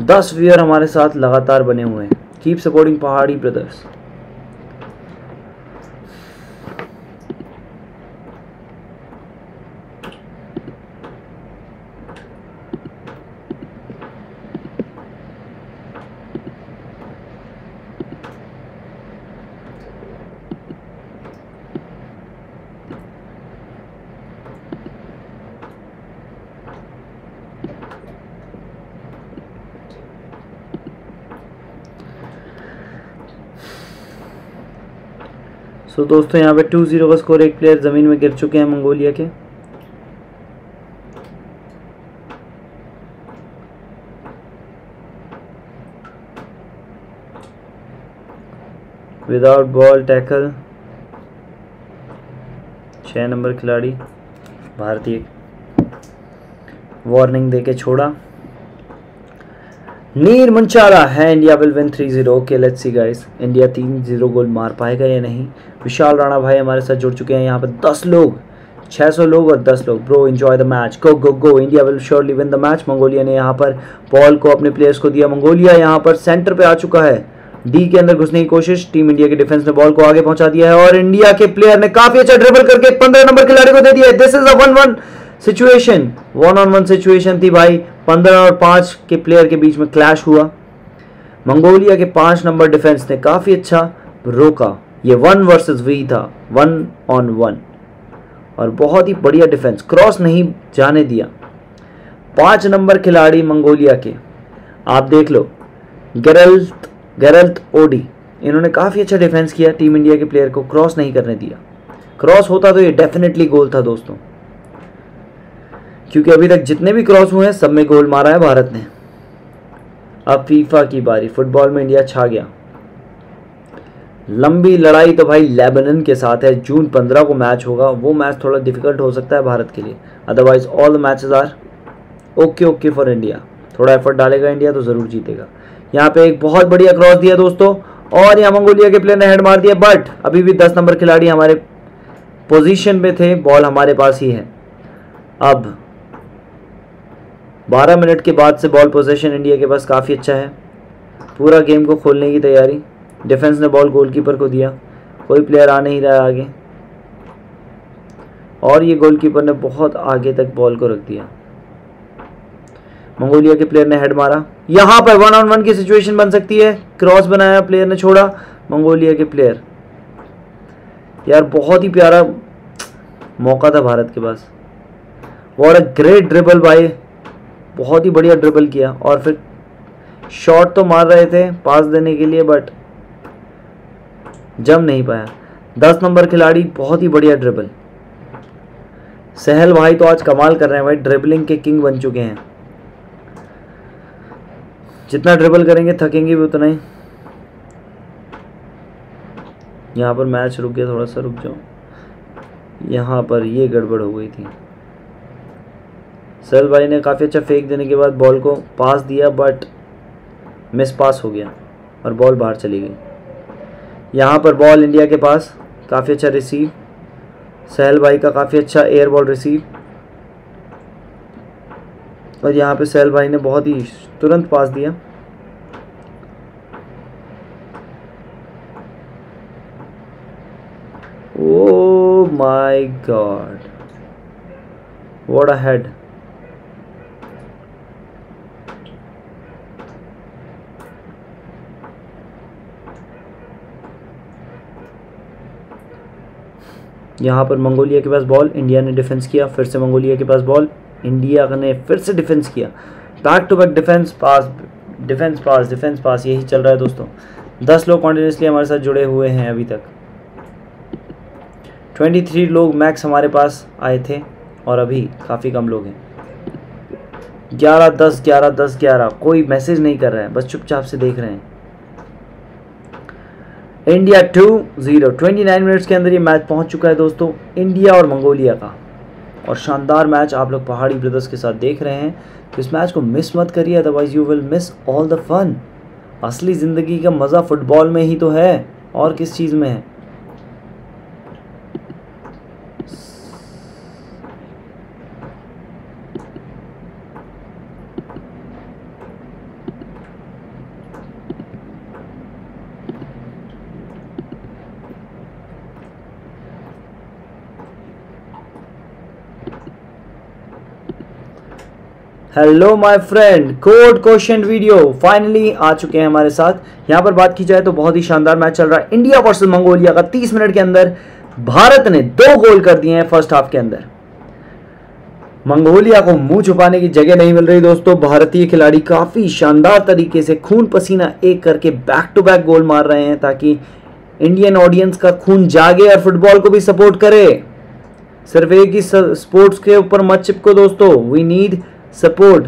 Speaker 1: दस व्यूअर हमारे साथ लगातार बने हुए हैं। Keep supporting Pahadi brothers so दोस्तों, यहाँ पे टू ज़ीरो का स्कोर एक प्लेयर ज़मीन में गिर चुके हैं मंगोलिया के। विदाउट बॉल टैकल छः नंबर खिलाड़ी, भारतीय। वार्निंग देके छोड़ा। नीर मुंचारा है, India will win three zero okay let's see guys India तीन ज़ीरो गोल मार पाएगा या नहीं? विशाल राणा भाई हमारे साथ जुड़ चुके हैं। यहाँ पर दस लोग 600 लोग और 10 लोग। Bro enjoy the match go go go India will surely win the match Mongolia ने यहाँ पर बॉल को अपने प्लेयर्स को दिया। मंगोलिया यहाँ पर सेंटर पे आ चुका है। डी के अंदर घुसने की कोशिश। टीम इंडिया के डिफेंस ने बॉल को आगे पहुँचा दिया है और इंडिया के प्लेयर ने काफ़ी अच्छा ड्रिबल करके पंद्रह नंबर खिलाड़ी को दे दिया this is a one one situation one on one situation थी भाई। पंद्रह और पाँच के प्लेयर के बीच में क्लैश हुआ। मंगोलिया के पाँच नंबर डिफेंस ने काफ़ी अच्छा रोका। ये वन वर्सेस वी था वन ऑन वन और बहुत ही बढ़िया डिफेंस क्रॉस नहीं जाने दिया। पाँच नंबर खिलाड़ी मंगोलिया के। आप देख लो गरल्त गरल्त ओडी इन्होंने काफ़ी अच्छा डिफेंस किया टीम इंडिया के प्लेयर को क्रॉस नहीं करने दिया। क्रॉस होता तो ये डेफिनेटली गोल था दोस्तों। क्योंकि अभी तक जितने भी क्रॉस हुए हैं, सब में गोल मारा है भारत ने। अब फीफा की बारी फुटबॉल में इंडिया छा गया। लंबी लड़ाई तो भाई लेबनन के साथ है, जून पंद्रह को मैच होगा, वो मैच थोड़ा डिफ़िकल्ट हो सकता है भारत के लिए। Otherwise all the matches are okay okay for India थोड़ा एफर्ट डालेगा इंडिया तो ज़रूर जीतेगा। यहाँ पे एक बहुत बढ़िया क्रॉस दिया दोस्तों, और यहाँ मंगोलिया के प्लेयर ने हेड मार दिया बट अभी भी दस नंबर खिलाड़ी हमारे पोजीशन पे थे बॉल हमारे पास ही है। अब 12 मिनट के बाद से बॉल पोजीशन इंडिया के पास काफ़ी अच्छा है। पूरा गेम को खोलने की तैयारी। डिफेंस ने बॉल गोलकीपर को दिया। कोई प्लेयर आ नहीं रहा आगे। और ये गोलकीपर ने बहुत आगे तक बॉल को रख दिया। मंगोलिया के प्लेयर ने हेड मारा। यहाँ पर वन ऑन वन की सिचुएशन बन सकती है। क्रॉस बनाया प्लेयर ने छोड़ा। मंगोलिया के प्लेयर यार, बहुत ही प्यारा मौका था भारत के पास। और अ ग्रेट ड्रिबल भाई। बहुत ही बढ़िया ड्रिबल किया। और फिर शॉट तो मार रहे थे पास देने के लिए बट जम नहीं पाया। दस नंबर खिलाड़ी, बहुत ही बढ़िया ड्रिबल सहल भाई तो आज कमाल कर रहे हैं भाई ड्रिबलिंग के किंग बन चुके हैं। जितना ड्रिबल करेंगे, थकेंगे भी उतना ही। यहाँ पर मैच रुक गया थोड़ा सा रुक जाओ। यहाँ पर ये गड़बड़ हो गई थी। सहल भाई ने काफ़ी अच्छा फेंक देने के बाद बॉल को पास दिया बट मिस पास हो गया और बॉल बाहर चली गई। यहाँ पर बॉल इंडिया के पास काफ़ी अच्छा रिसीव सहल भाई का काफ़ी अच्छा एयर बॉल रिसीव और यहाँ पे सहल भाई ने बहुत ही तुरंत पास दिया। ओ my god what a head यहाँ पर मंगोलिया के पास बॉल इंडिया ने डिफेंस किया, फिर से मंगोलिया के पास बॉल इंडिया ने फिर से डिफेंस किया। Back to back defence pass defence pass defence pass यही चल रहा है दोस्तों। दस लोग कॉन्टीन्यूसली हमारे साथ जुड़े हुए हैं अभी तक। ट्वेंटी थ्री लोग मैक्स हमारे पास आए थे और अभी काफ़ी कम लोग हैं। ग्यारह दस ग्यारह दस, ग्यारह, कोई मैसेज नहीं कर रहा है, बस चुपचाप से देख रहे हैं। India two zero twenty nine minutes के अंदर ये मैच पहुँच चुका है दोस्तों, इंडिया और मंगोलिया का। और शानदार मैच आप लोग पहाड़ी ब्रदर्स के साथ देख रहे हैं। तो इस मैच को मिस मत करिए otherwise you will miss all the fun असली ज़िंदगी का मज़ा फुटबॉल में ही तो है, और किस चीज़ में है? Hello my friend code question video finally आ चुके हैं हमारे साथ। यहाँ पर बात की जाए तो बहुत ही शानदार मैच चल रहा है। इंडिया वर्सेस मंगोलिया का 30 मिनट के अंदर भारत ने दो गोल कर दिए हैं फ़र्स्ट हाफ़ के अंदर। मंगोलिया को मुँह छुपाने की जगह नहीं मिल रही दोस्तों। भारतीय खिलाड़ी काफ़ी शानदार तरीके से खून पसीना एक करके बैक टू बैक गोल मार रहे हैं ताकि इंडियन ऑडियंस का खून जागे और फुटबॉल को भी सपोर्ट करे। सिर्फ़ एक ही स्पोर्ट्स के ऊपर मत चिपको दोस्तों। We need support.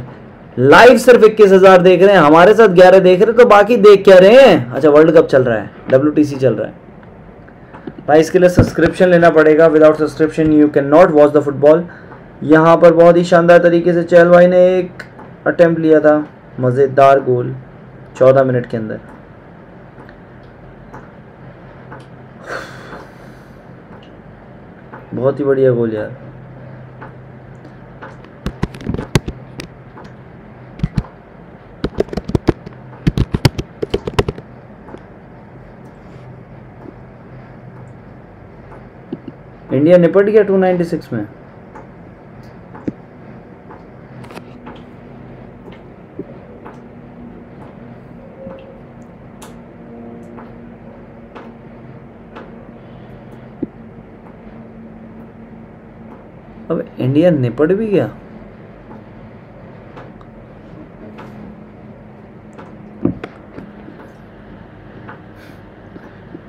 Speaker 1: लाइव सिर्फ़ इक्कीस हज़ार देख रहे हैं, हमारे साथ ग्यारह देख रहे हैं तो बाकी देख क्या रहे हैं? अच्छा वर्ल्ड कप चल रहा है डब्ल्यू चल रहा है। भाई, इसके लिए सब्सक्रिप्शन लेना पड़ेगा। Without subscription you can not watch the football यहाँ पर बहुत ही शानदार तरीके से चहल भाई ने एक अटेम्प्ट लिया था। मज़ेदार गोल चौदह मिनट के अंदर। बहुत ही बढ़िया गोल यार। इंडिया निपट गया 296 में। अब इंडिया निपट भी गया।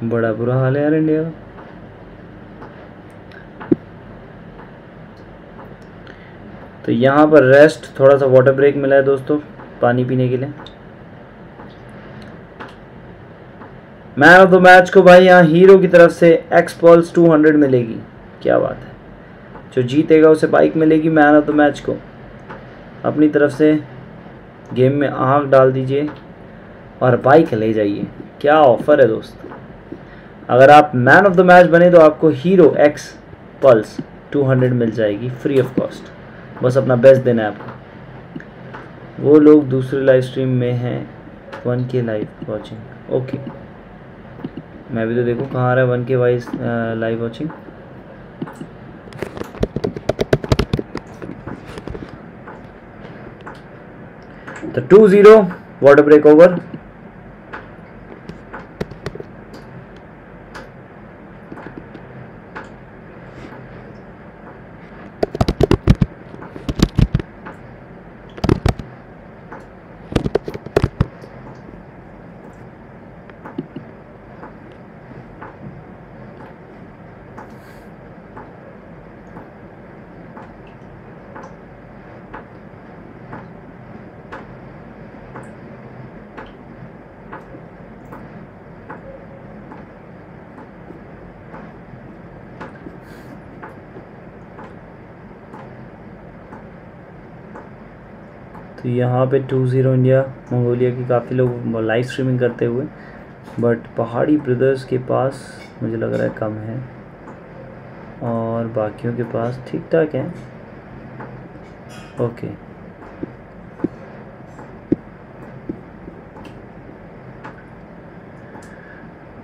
Speaker 1: बड़ा बुरा हाल है यार इंडिया का। तो यहाँ पर रेस्ट थोड़ा सा वाटर ब्रेक मिला है दोस्तों, पानी पीने के लिए। मैन ऑफ़ द मैच को भाई यहाँ हीरो की तरफ़ से एक्स पॉल्स टू हंड्रेड मिलेगी। क्या बात है। जो जीतेगा उसे बाइक मिलेगी मैन ऑफ़ द मैच को। अपनी तरफ़ से गेम में आँख डाल दीजिए और बाइक ले जाइए। क्या ऑफ़र है दोस्त। अगर आप मैन ऑफ़ द मैच बने तो आपको हीरो एक्स पल्स 200 मिल जाएगी फ्री ऑफ़ कॉस्ट बस अपना बेस्ट देना है आपको। वो लोग दूसरे लाइव स्ट्रीम में हैं वन के लाइव वॉचिंग ओके मैं भी तो देखूँ कहाँ आ रहा है वन के वाइज लाइव वॉचिंग तो two zero water break over यहाँ पे टू ज़ीरो इंडिया मंगोलिया की काफ़ी लोग लाइव स्ट्रीमिंग करते हुए बट पहाड़ी ब्रदर्स के पास मुझे लग रहा है कम है। और बाकियों के पास ठीक ठाक है। ओके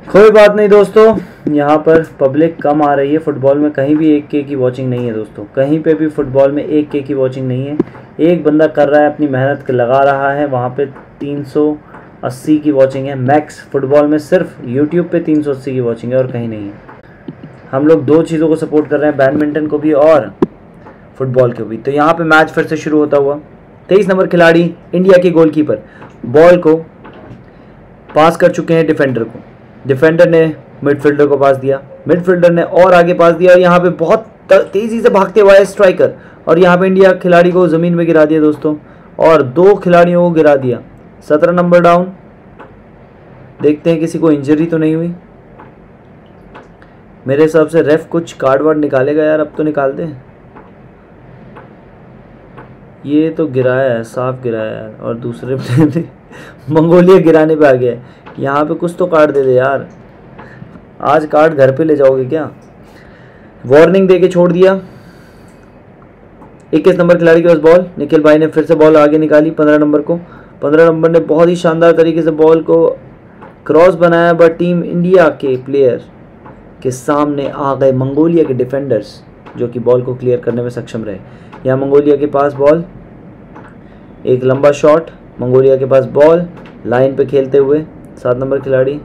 Speaker 1: कोई बात नहीं दोस्तों, यहाँ पर पब्लिक कम आ रही है। फुटबॉल में कहीं भी एक के की वॉचिंग नहीं है दोस्तों। कहीं पे भी फुटबॉल में एक के की वॉचिंग नहीं है। एक बंदा कर रहा है, अपनी मेहनत के लगा रहा है। वहाँ पे 380 की वॉचिंग है। मैक्स फुटबॉल में सिर्फ़ यूट्यूब पे 380 की वॉचिंग है और कहीं नहीं है। हम लोग दो चीज़ों को सपोर्ट कर रहे हैं बैडमिंटन को भी और फुटबॉल को भी। तो यहाँ पे मैच फिर से शुरू होता हुआ। तेईस नंबर खिलाड़ी इंडिया के गोलकीपर बॉल को पास कर चुके हैं डिफेंडर को। डिफेंडर ने मिडफील्डर को पास दिया। मिडफील्डर ने और आगे पास दिया और यहाँ पे बहुत तेज़ी से भागते हुआ स्ट्राइकर और यहाँ पे इंडिया खिलाड़ी को ज़मीन में गिरा दिया दोस्तों। और दो खिलाड़ियों को गिरा दिया। सत्रह नंबर डाउन देखते हैं किसी को इंजरी तो नहीं हुई। मेरे हिसाब से रेफ कुछ कार्ड वार्ड निकालेगा यार, अब तो निकाल दे ये तो गिराया है, साफ़ गिराया है। और दूसरे मंगोलिया गिराने पे आ गया है। यहाँ पे कुछ तो कार्ड दे दे यार। आज कार्ड घर पे ले जाओगे क्या? वार्निंग दे के छोड़ दिया। इक्कीस नंबर खिलाड़ी के पास बॉल निखिल भाई ने फिर से बॉल आगे निकाली पंद्रह नंबर को। पंद्रह नंबर ने बहुत ही शानदार तरीके से बॉल को क्रॉस बनाया बट टीम इंडिया के प्लेयर के सामने आ गए मंगोलिया के डिफेंडर्स जो कि बॉल को क्लियर करने में सक्षम रहे। यहाँ मंगोलिया के पास बॉल एक लंबा शॉट मंगोलिया के पास बॉल लाइन पे खेलते हुए सात नंबर खिलाड़ी।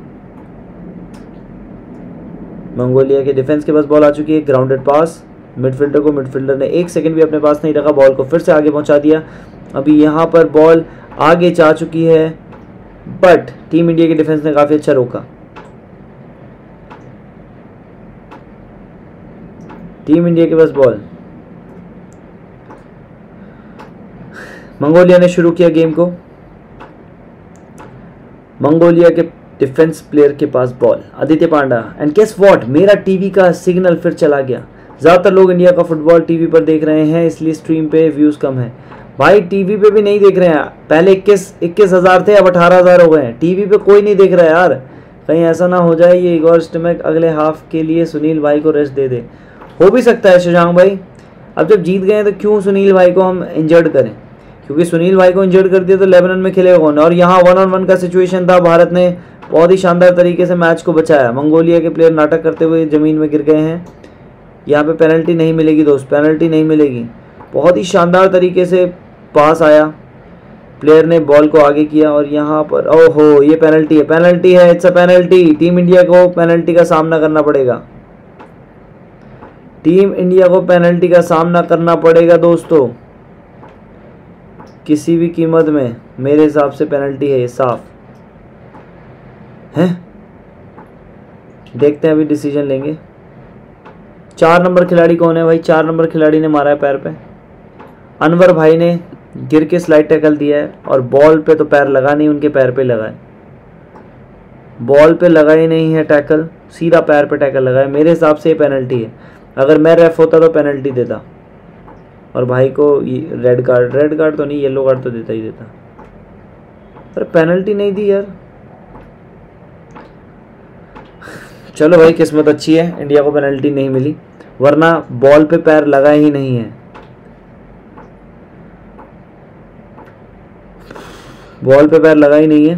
Speaker 1: मंगोलिया के डिफेंस के पास बॉल आ चुकी है ग्राउंडेड पास मिडफील्डर को मिडफील्डर ने एक सेकंड भी अपने पास नहीं रखा बॉल को फिर से आगे पहुँचा दिया। अभी यहाँ पर बॉल आगे जा चुकी है बट टीम इंडिया के डिफेंस ने काफ़ी अच्छा रोका। टीम इंडिया के पास बॉल मंगोलिया ने शुरू किया गेम को। मंगोलिया के डिफेंस प्लेयर के पास ball Aditya Panda. And guess what मेरा टीवी का सिग्नल फिर चला गया. ज़्यादातर लोग इंडिया का फुटबॉल टीवी पर देख रहे हैं, इसलिए स्ट्रीम पे व्यूज़ कम है. भाई टीवी पे भी नहीं देख रहे हैं. पहले इक्कीस इक्कीस हज़ार थे, अब अठारह हज़ार हो गए हैं. टीवी पे कोई नहीं देख रहा है यार. कहीं ऐसा ना हो जाए ये इगोर स्टमक अगले हाफ़ के लिए सुनील भाई को रेस्ट दे दे. हो भी सकता है, शशांक भाई. अब जब जीत गए तो क्यों सुनील भाई को हम इंजर्ड करें? क्योंकि सुनील भाई को इंजर्ड कर दिया तो लेबनन में खेलेगा कौन? और यहाँ वन ऑन वन का सिचुएशन था, भारत ने बहुत ही शानदार तरीके से मैच को बचाया। मंगोलिया के प्लेयर नाटक करते हुए ज़मीन में गिर गए हैं। यहाँ पे पेनल्टी नहीं मिलेगी दोस्त पेनल्टी नहीं मिलेगी। बहुत ही शानदार तरीके से पास आया। प्लेयर ने बॉल को आगे किया और यहाँ पर ओहो, ये पेनल्टी है पेनल्टी है it's a penalty team India को पेनल्टी का सामना करना पड़ेगा। टीम इंडिया को पेनल्टी का सामना करना पड़ेगा दोस्तों। किसी भी कीमत में मेरे हिसाब से पेनल्टी है, ये साफ़। है? देखते हैं, अभी डिसीज़न लेंगे। चार नंबर खिलाड़ी कौन है भाई? चार नंबर खिलाड़ी ने मारा है पैर पे। अनवर भाई ने गिर के स्लाइड टैकल दिया है और बॉल पे तो पैर लगा नहीं, उनके पैर पे लगा है। बॉल पे लगा ही नहीं है टैकल सीधा पैर पे टैकल लगा है। मेरे हिसाब से ये पेनल्टी है। अगर मैं रेफ होता तो पेनल्टी देता। और भाई को रेड कार्ड रेड कार्ड तो नहीं येलो कार्ड तो देता ही देता। अरे पेनल्टी नहीं दी यार। चलो भाई, किस्मत अच्छी है। इंडिया को पेनल्टी नहीं मिली। वरना बॉल पे पैर लगा ही नहीं है। बॉल पे पैर लगा ही नहीं है।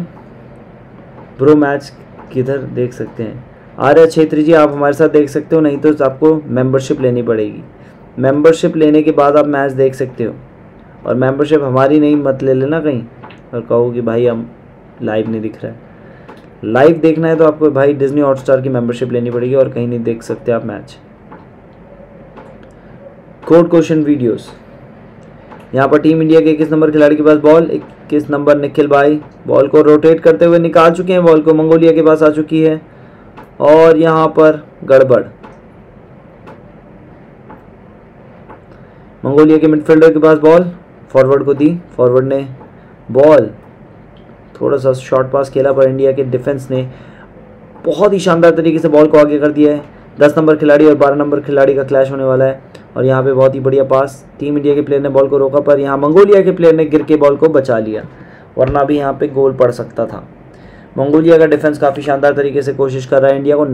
Speaker 1: ब्रो मैच किधर देख सकते हैं? आर्य छेत्री जी, आप हमारे साथ देख सकते हो, नहीं तो आपको मेंबरशिप लेनी पड़ेगी। मेंबरशिप लेने के बाद आप मैच देख सकते हो। और मेंबरशिप हमारी नहीं, मत ले लेना कहीं और कहो कि भाई हम लाइव नहीं दिख रहा है। लाइव देखना है तो आपको भाई डिज्नी हॉटस्टार की मेंबरशिप लेनी पड़ेगी और कहीं नहीं देख सकते आप मैच कोड क्वेश्चन वीडियोस यहाँ पर टीम इंडिया के किस नंबर खिलाड़ी के पास बॉल इक्कीस नंबर निखिल भाई। बॉल को रोटेट करते हुए निकाल चुके हैं बॉल को मंगोलिया के पास आ चुकी है। और यहाँ पर गड़बड़। मंगोलिया के मिडफील्डर के पास बॉल फॉरवर्ड को दी। फॉरवर्ड ने बॉल थोड़ा सा शॉर्ट पास खेला, पर इंडिया के डिफेंस ने बहुत ही शानदार तरीके से बॉल को आगे कर दिया है। दस नंबर खिलाड़ी और बारह नंबर खिलाड़ी का क्लैश होने वाला है। और यहाँ पे बहुत ही बढ़िया पास टीम इंडिया के प्लेयर ने बॉल को रोका, पर यहाँ मंगोलिया के प्लेयर ने गिर के बॉल को बचा लिया, वरना भी यहाँ पे गोल पड़ सकता था। मंगोलिया का डिफेंस काफ़ी शानदार तरीके से कोशिश कर रहा है। इंडिया को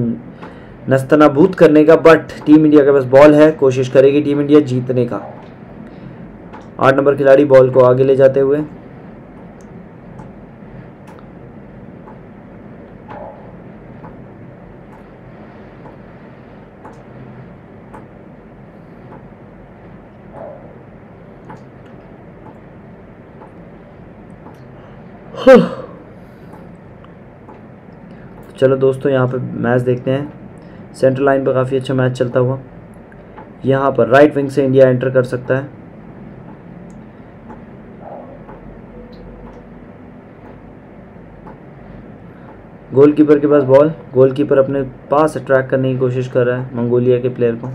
Speaker 1: नस्तनाबूत करने का बट टीम इंडिया के पास बॉल है, कोशिश करेगी टीम इंडिया जीतने का। आठ नंबर खिलाड़ी बॉल को आगे ले जाते हुए। चलो दोस्तों, यहाँ पे मैच देखते हैं। सेंट्रल लाइन पर काफ़ी अच्छा मैच चलता हुआ। यहाँ पर राइट विंग से इंडिया एंटर कर सकता है। गोलकीपर के पास बॉल गोलकीपर अपने पास अट्रैक्ट करने की कोशिश कर रहा है, मंगोलिया के प्लेयर को।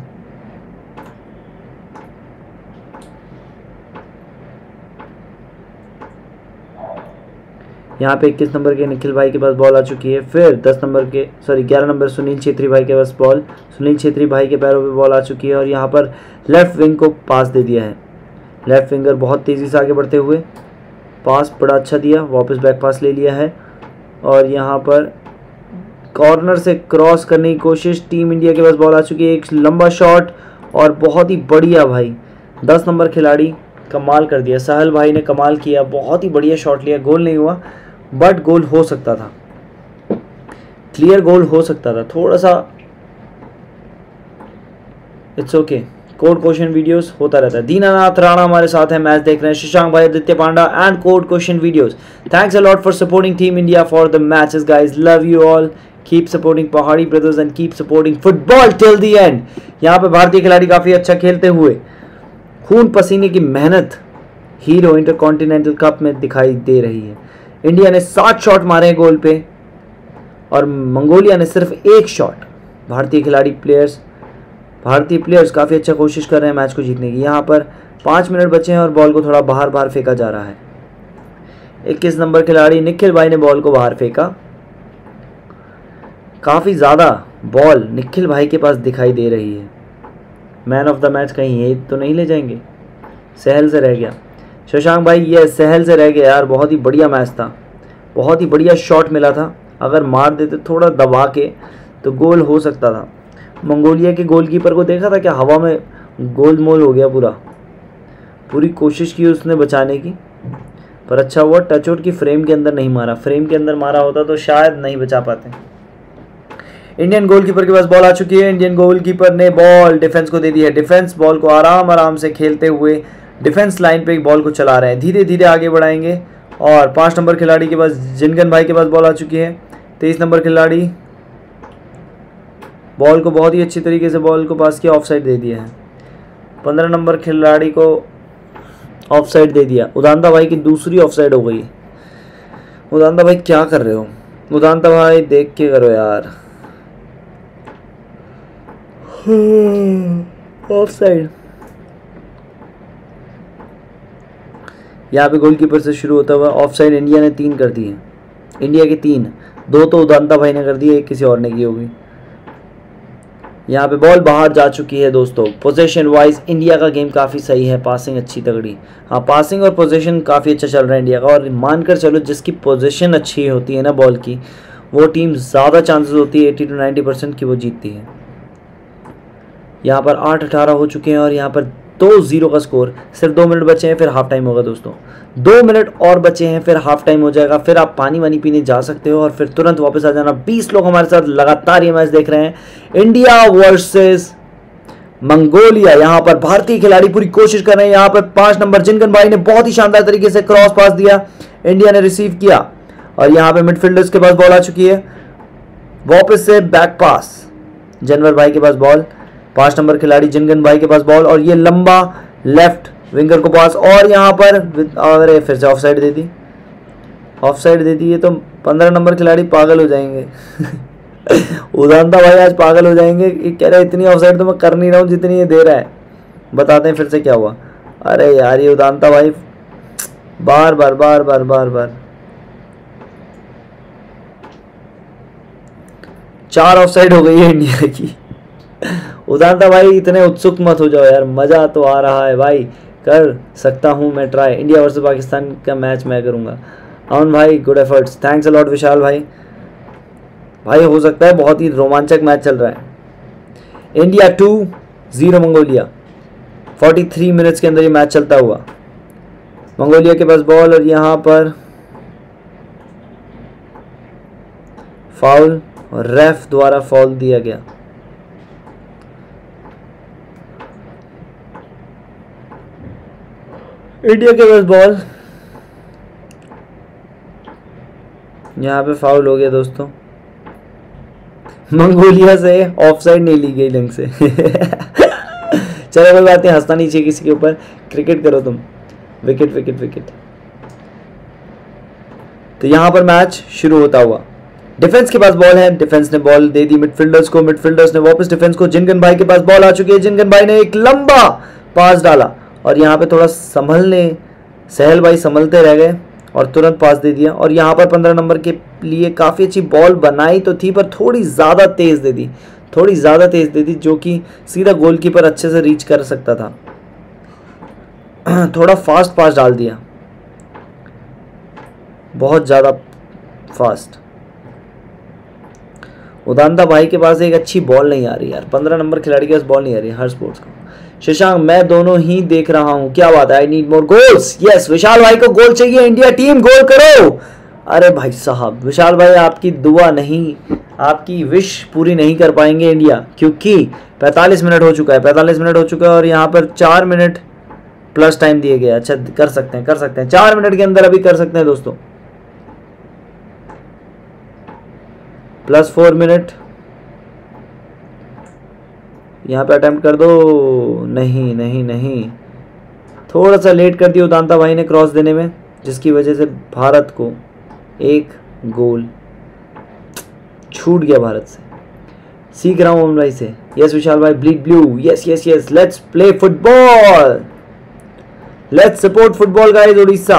Speaker 1: यहाँ पे इक्कीस नंबर के निखिल भाई के पास बॉल आ चुकी है। फिर दस नंबर के सॉरी ग्यारह नंबर सुनील छेत्री भाई के पास बॉल सुनील छेत्री भाई के पैरों पे बॉल आ चुकी है और यहाँ पर लेफ़्ट विंग को पास दे दिया है। लेफ़्ट विंगर बहुत तेज़ी से आगे बढ़ते हुए पास बड़ा अच्छा दिया, वापस बैक पास ले लिया है। और यहाँ पर कॉर्नर से क्रॉस करने की कोशिश टीम इंडिया के पास बॉल आ चुकी है। एक लंबा शॉट और बहुत ही बढ़िया भाई। दस नंबर खिलाड़ी कमाल कर दिया। सहल भाई ने कमाल किया। बहुत ही बढ़िया शॉट लिया। गोल नहीं हुआ। बट गोल हो सकता था। क्लियर गोल हो सकता था। थोड़ा सा it's okay code question videos होता रहता है। दीनानाथ राणा हमारे साथ है। मैच देख रहे हैं। शशांक भाई, Aditya Panda and code question videos thanks a lot for supporting team India for the matches guys love you all keep supporting Pahadi brothers and keep supporting football till the end यहाँ पे भारतीय खिलाड़ी काफ़ी अच्छा खेलते हुए खून पसीने की मेहनत हीरो इंटरकॉन्टिनेंटल कप में दिखाई दे रही है। इंडिया ने सात शॉट मारे हैं गोल पे और मंगोलिया ने सिर्फ़ एक शॉट भारतीय खिलाड़ी प्लेयर्स भारतीय प्लेयर्स काफ़ी अच्छा कोशिश कर रहे हैं मैच को जीतने की। यहाँ पर पाँच मिनट बचे हैं और बॉल को थोड़ा बाहर बाहर फेंका जा रहा है। इक्कीस नंबर खिलाड़ी निखिल भाई ने बॉल को बाहर फेंका। काफ़ी ज़्यादा बॉल निखिल भाई के पास दिखाई दे रही है। मैन ऑफ़ द मैच कहीं ये तो नहीं ले जाएँगे। सहल से रह गया। शशांक भाई, ये सहल से रह गया यार बहुत ही बढ़िया मैच था। बहुत ही बढ़िया शॉट मिला था। अगर मार देते थोड़ा दबा के तो गोल हो सकता था। मंगोलिया के गोलकीपर को देखा था क्या? हवा में गोल मोल हो गया पूरा। पूरी कोशिश की उसने बचाने की, पर अच्छा हुआ टचआउट की फ्रेम के अंदर नहीं मारा। फ्रेम के अंदर मारा होता तो शायद नहीं बचा पाते। इंडियन गोलकीपर के पास बॉल आ चुकी है। इंडियन गोलकीपर ने बॉल डिफेंस को दे दी है डिफेंस बॉल को आराम आराम से खेलते हुए डिफेंस लाइन पे बॉल को चला रहे हैं। धीरे धीरे आगे बढ़ाएँगे और पाँच नंबर खिलाड़ी के पास जिनगन भाई के पास बॉल आ चुकी है। तेईस नंबर खिलाड़ी बॉल को बहुत ही अच्छी तरीके से बॉल को पास किया ऑफ़ साइड दे दिया है। पंद्रह नंबर खिलाड़ी को ऑफ़ साइड दे दिया। उदानता भाई की दूसरी ऑफ़ साइड हो गई। उदानता भाई क्या कर रहे हो? उदानता भाई देख के करो यार। ऑफ़ साइड यहाँ पे गोलकीपर से शुरू होता हुआ ऑफ़ साइड इंडिया ने तीन कर दिए। इंडिया के तीन। दो तो उदानता भाई ने कर दिए, एक किसी और ने की होगी। यहाँ पे बॉल बाहर जा चुकी है दोस्तों। पोजीशन वाइज इंडिया का गेम काफ़ी सही है पासिंग अच्छी तगड़ी। हाँ पासिंग और पोजीशन काफ़ी अच्छा चल रहा है इंडिया का और मानकर चलो जिसकी पोजीशन अच्छी होती है ना बॉल की, वो टीम ज़्यादा चांसेस होती है एटी टू नाइन्टी परसेंट की वो जीतती है। यहाँ पर आठ अठारह हो चुके हैं और यहाँ पर दो ज़ीरो का स्कोर। सिर्फ़ दो मिनट बचे हैं, फिर हाफ़ टाइम होगा दोस्तों। दो मिनट और बचे हैं, फिर हाफ़ टाइम हो जाएगा। फिर आप पानी वानी पीने जा सकते हो और फिर तुरंत वापस आ जाना। बीस लोग हमारे साथ लगातार ये मैच देख रहे हैं। India versus Mongolia. यहाँ पर भारतीय खिलाड़ी पूरी कोशिश कर रहे हैं। यहाँ पर पाँच नंबर जिनकन भाई ने बहुत ही शानदार तरीके से क्रॉस पास दिया। इंडिया ने रिसीव किया। और यहाँ पे मिडफील्डर्स के पास बॉल आ चुकी है। वापस से बैक पास जनवर भाई के पास बॉल पाँच नंबर खिलाड़ी जिनगन भाई के पास बॉल और ये लंबा लेफ़्ट विंगर को पास और यहाँ पर अरे फिर से ऑफ़ साइड दे दी। ऑफ़ साइड दे दी, ये तो पंद्रह नंबर खिलाड़ी पागल हो जाएँगे। उदानता भाई आज पागल हो जाएँगे कह रहे इतनी ऑफ़ साइड तो मैं कर नहीं रहा हूँ, जितनी ये दे रहा है। बताते हैं फिर से क्या हुआ। अरे यार, ये उदानता भाई बार बार बार बार बार बार। चार ऑफ़ साइड हो गई है इंडिया की। उदानता भाई, इतने उत्सुक मत हो जाओ यार, मज़ा तो आ रहा है भाई। कर सकता हूँ मैं ट्राई इंडिया वर्सेस पाकिस्तान का मैच मैं करूँगा। अमन भाई good efforts thanks a lot Vishal भाई। भाई, हो सकता है बहुत ही रोमांचक मैच चल रहा है। India two zero Mongolia. 43 minutes के अंदर ये मैच चलता हुआ। मंगोलिया के पास बॉल और यहाँ पर फाउल और रेफ द्वारा फॉल दिया गया। इंडिया के पास बॉल यहाँ पे फाउल हो गया दोस्तों। मंगोलिया से ऑफ़ साइड नहीं ली गई ढंग से। चलो कोई बात नहीं हंसना नहीं चाहिए किसी के ऊपर। क्रिकेट करो तुम। विकेट विकेट विकेट तो यहाँ पर मैच शुरू होता हुआ। डिफेंस के पास बॉल है। डिफेंस ने बॉल दे दी मिडफील्डर्स को। मिडफील्डर्स ने वापस डिफेंस को। जिनगन भाई के पास बॉल आ चुकी है। जिनगन भाई ने एक लंबा पास डाला। और यहाँ पे थोड़ा संभलने, सहल भाई संभलते रह गए और तुरंत पास दे दिया। और यहाँ पर पंद्रह नंबर के लिए काफ़ी अच्छी बॉल बनाई तो थी, पर थोड़ी ज़्यादा तेज़ दे दी। थोड़ी ज़्यादा तेज़ दे दी, जो कि सीधा गोलकीपर अच्छे से रीच कर सकता था। थोड़ा फास्ट पास डाल दिया। बहुत ज़्यादा फास्ट उदानता भाई के पास एक अच्छी बॉल नहीं आ रही यार। पंद्रह नंबर खिलाड़ी के पास बॉल नहीं आ रही हर स्पोर्ट्स को। शशांक, मैं दोनों ही देख रहा हूँ। क्या बात है? I need more goals yes Vishal भाई को गोल चाहिए इंडिया टीम गोल करो। अरे भाई साहब, विशाल भाई, आपकी दुआ नहीं, आपकी विश पूरी नहीं कर पाएँगे इंडिया क्योंकि 45 मिनट हो चुका है 45 मिनट हो चुका है और यहाँ पर चार मिनट प्लस टाइम दिए गए अच्छा कर सकते हैं, कर सकते हैं। चार मिनट के अंदर अभी कर सकते हैं दोस्तों। प्लस फोर मिनट यहाँ पे अटैम्प्ट कर दो। नहीं नहीं नहीं। थोड़ा सा लेट कर दिया उदानता भाई ने क्रॉस देने में, जिसकी वजह से भारत को एक गोल छूट गया भारत से। सीख रहा हूँ भाई से। यस विशाल भाई bleed blue yes yes yes let's play football let's support football guys Odisha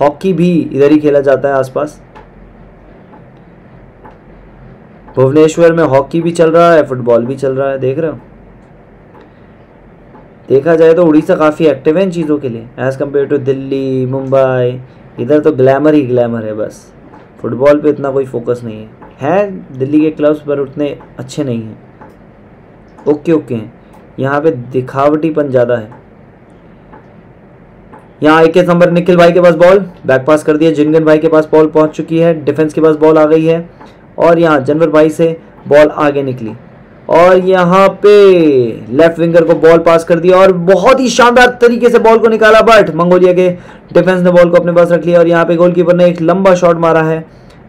Speaker 1: hockey भी इधर ही खेला जाता है आसपास। भुवनेश्वर में हॉकी भी चल रहा है, फुटबॉल भी चल रहा है, देख रहे हो? देखा जाए तो उड़ीसा काफ़ी एक्टिव है इन चीज़ों के लिए as compared to Delhi, Mumbai, इधर तो ग्लैमर ही ग्लैमर है बस। फुटबॉल पे इतना कोई फोकस नहीं है। है, दिल्ली के क्लब्स पर उतने अच्छे नहीं हैं। ओके ओके हैं। यहाँ पे दिखावटीपन ज़्यादा है। यहाँ इक्कीस नंबर निखिल भाई के पास बॉल बैक पास कर दिया जिनगन भाई के पास बॉल पहुँच चुकी है डिफेंस के पास बॉल आ गई है। और यहाँ जनवर भाई से बॉल आगे निकली। और यहाँ पे लेफ़्ट विंगर को बॉल पास कर दिया और बहुत ही शानदार तरीके से बॉल को निकाला बट मंगोलिया के डिफेंस ने बॉल को अपने पास रख लिया और यहाँ पे गोलकीपर ने एक लंबा शॉट मारा है।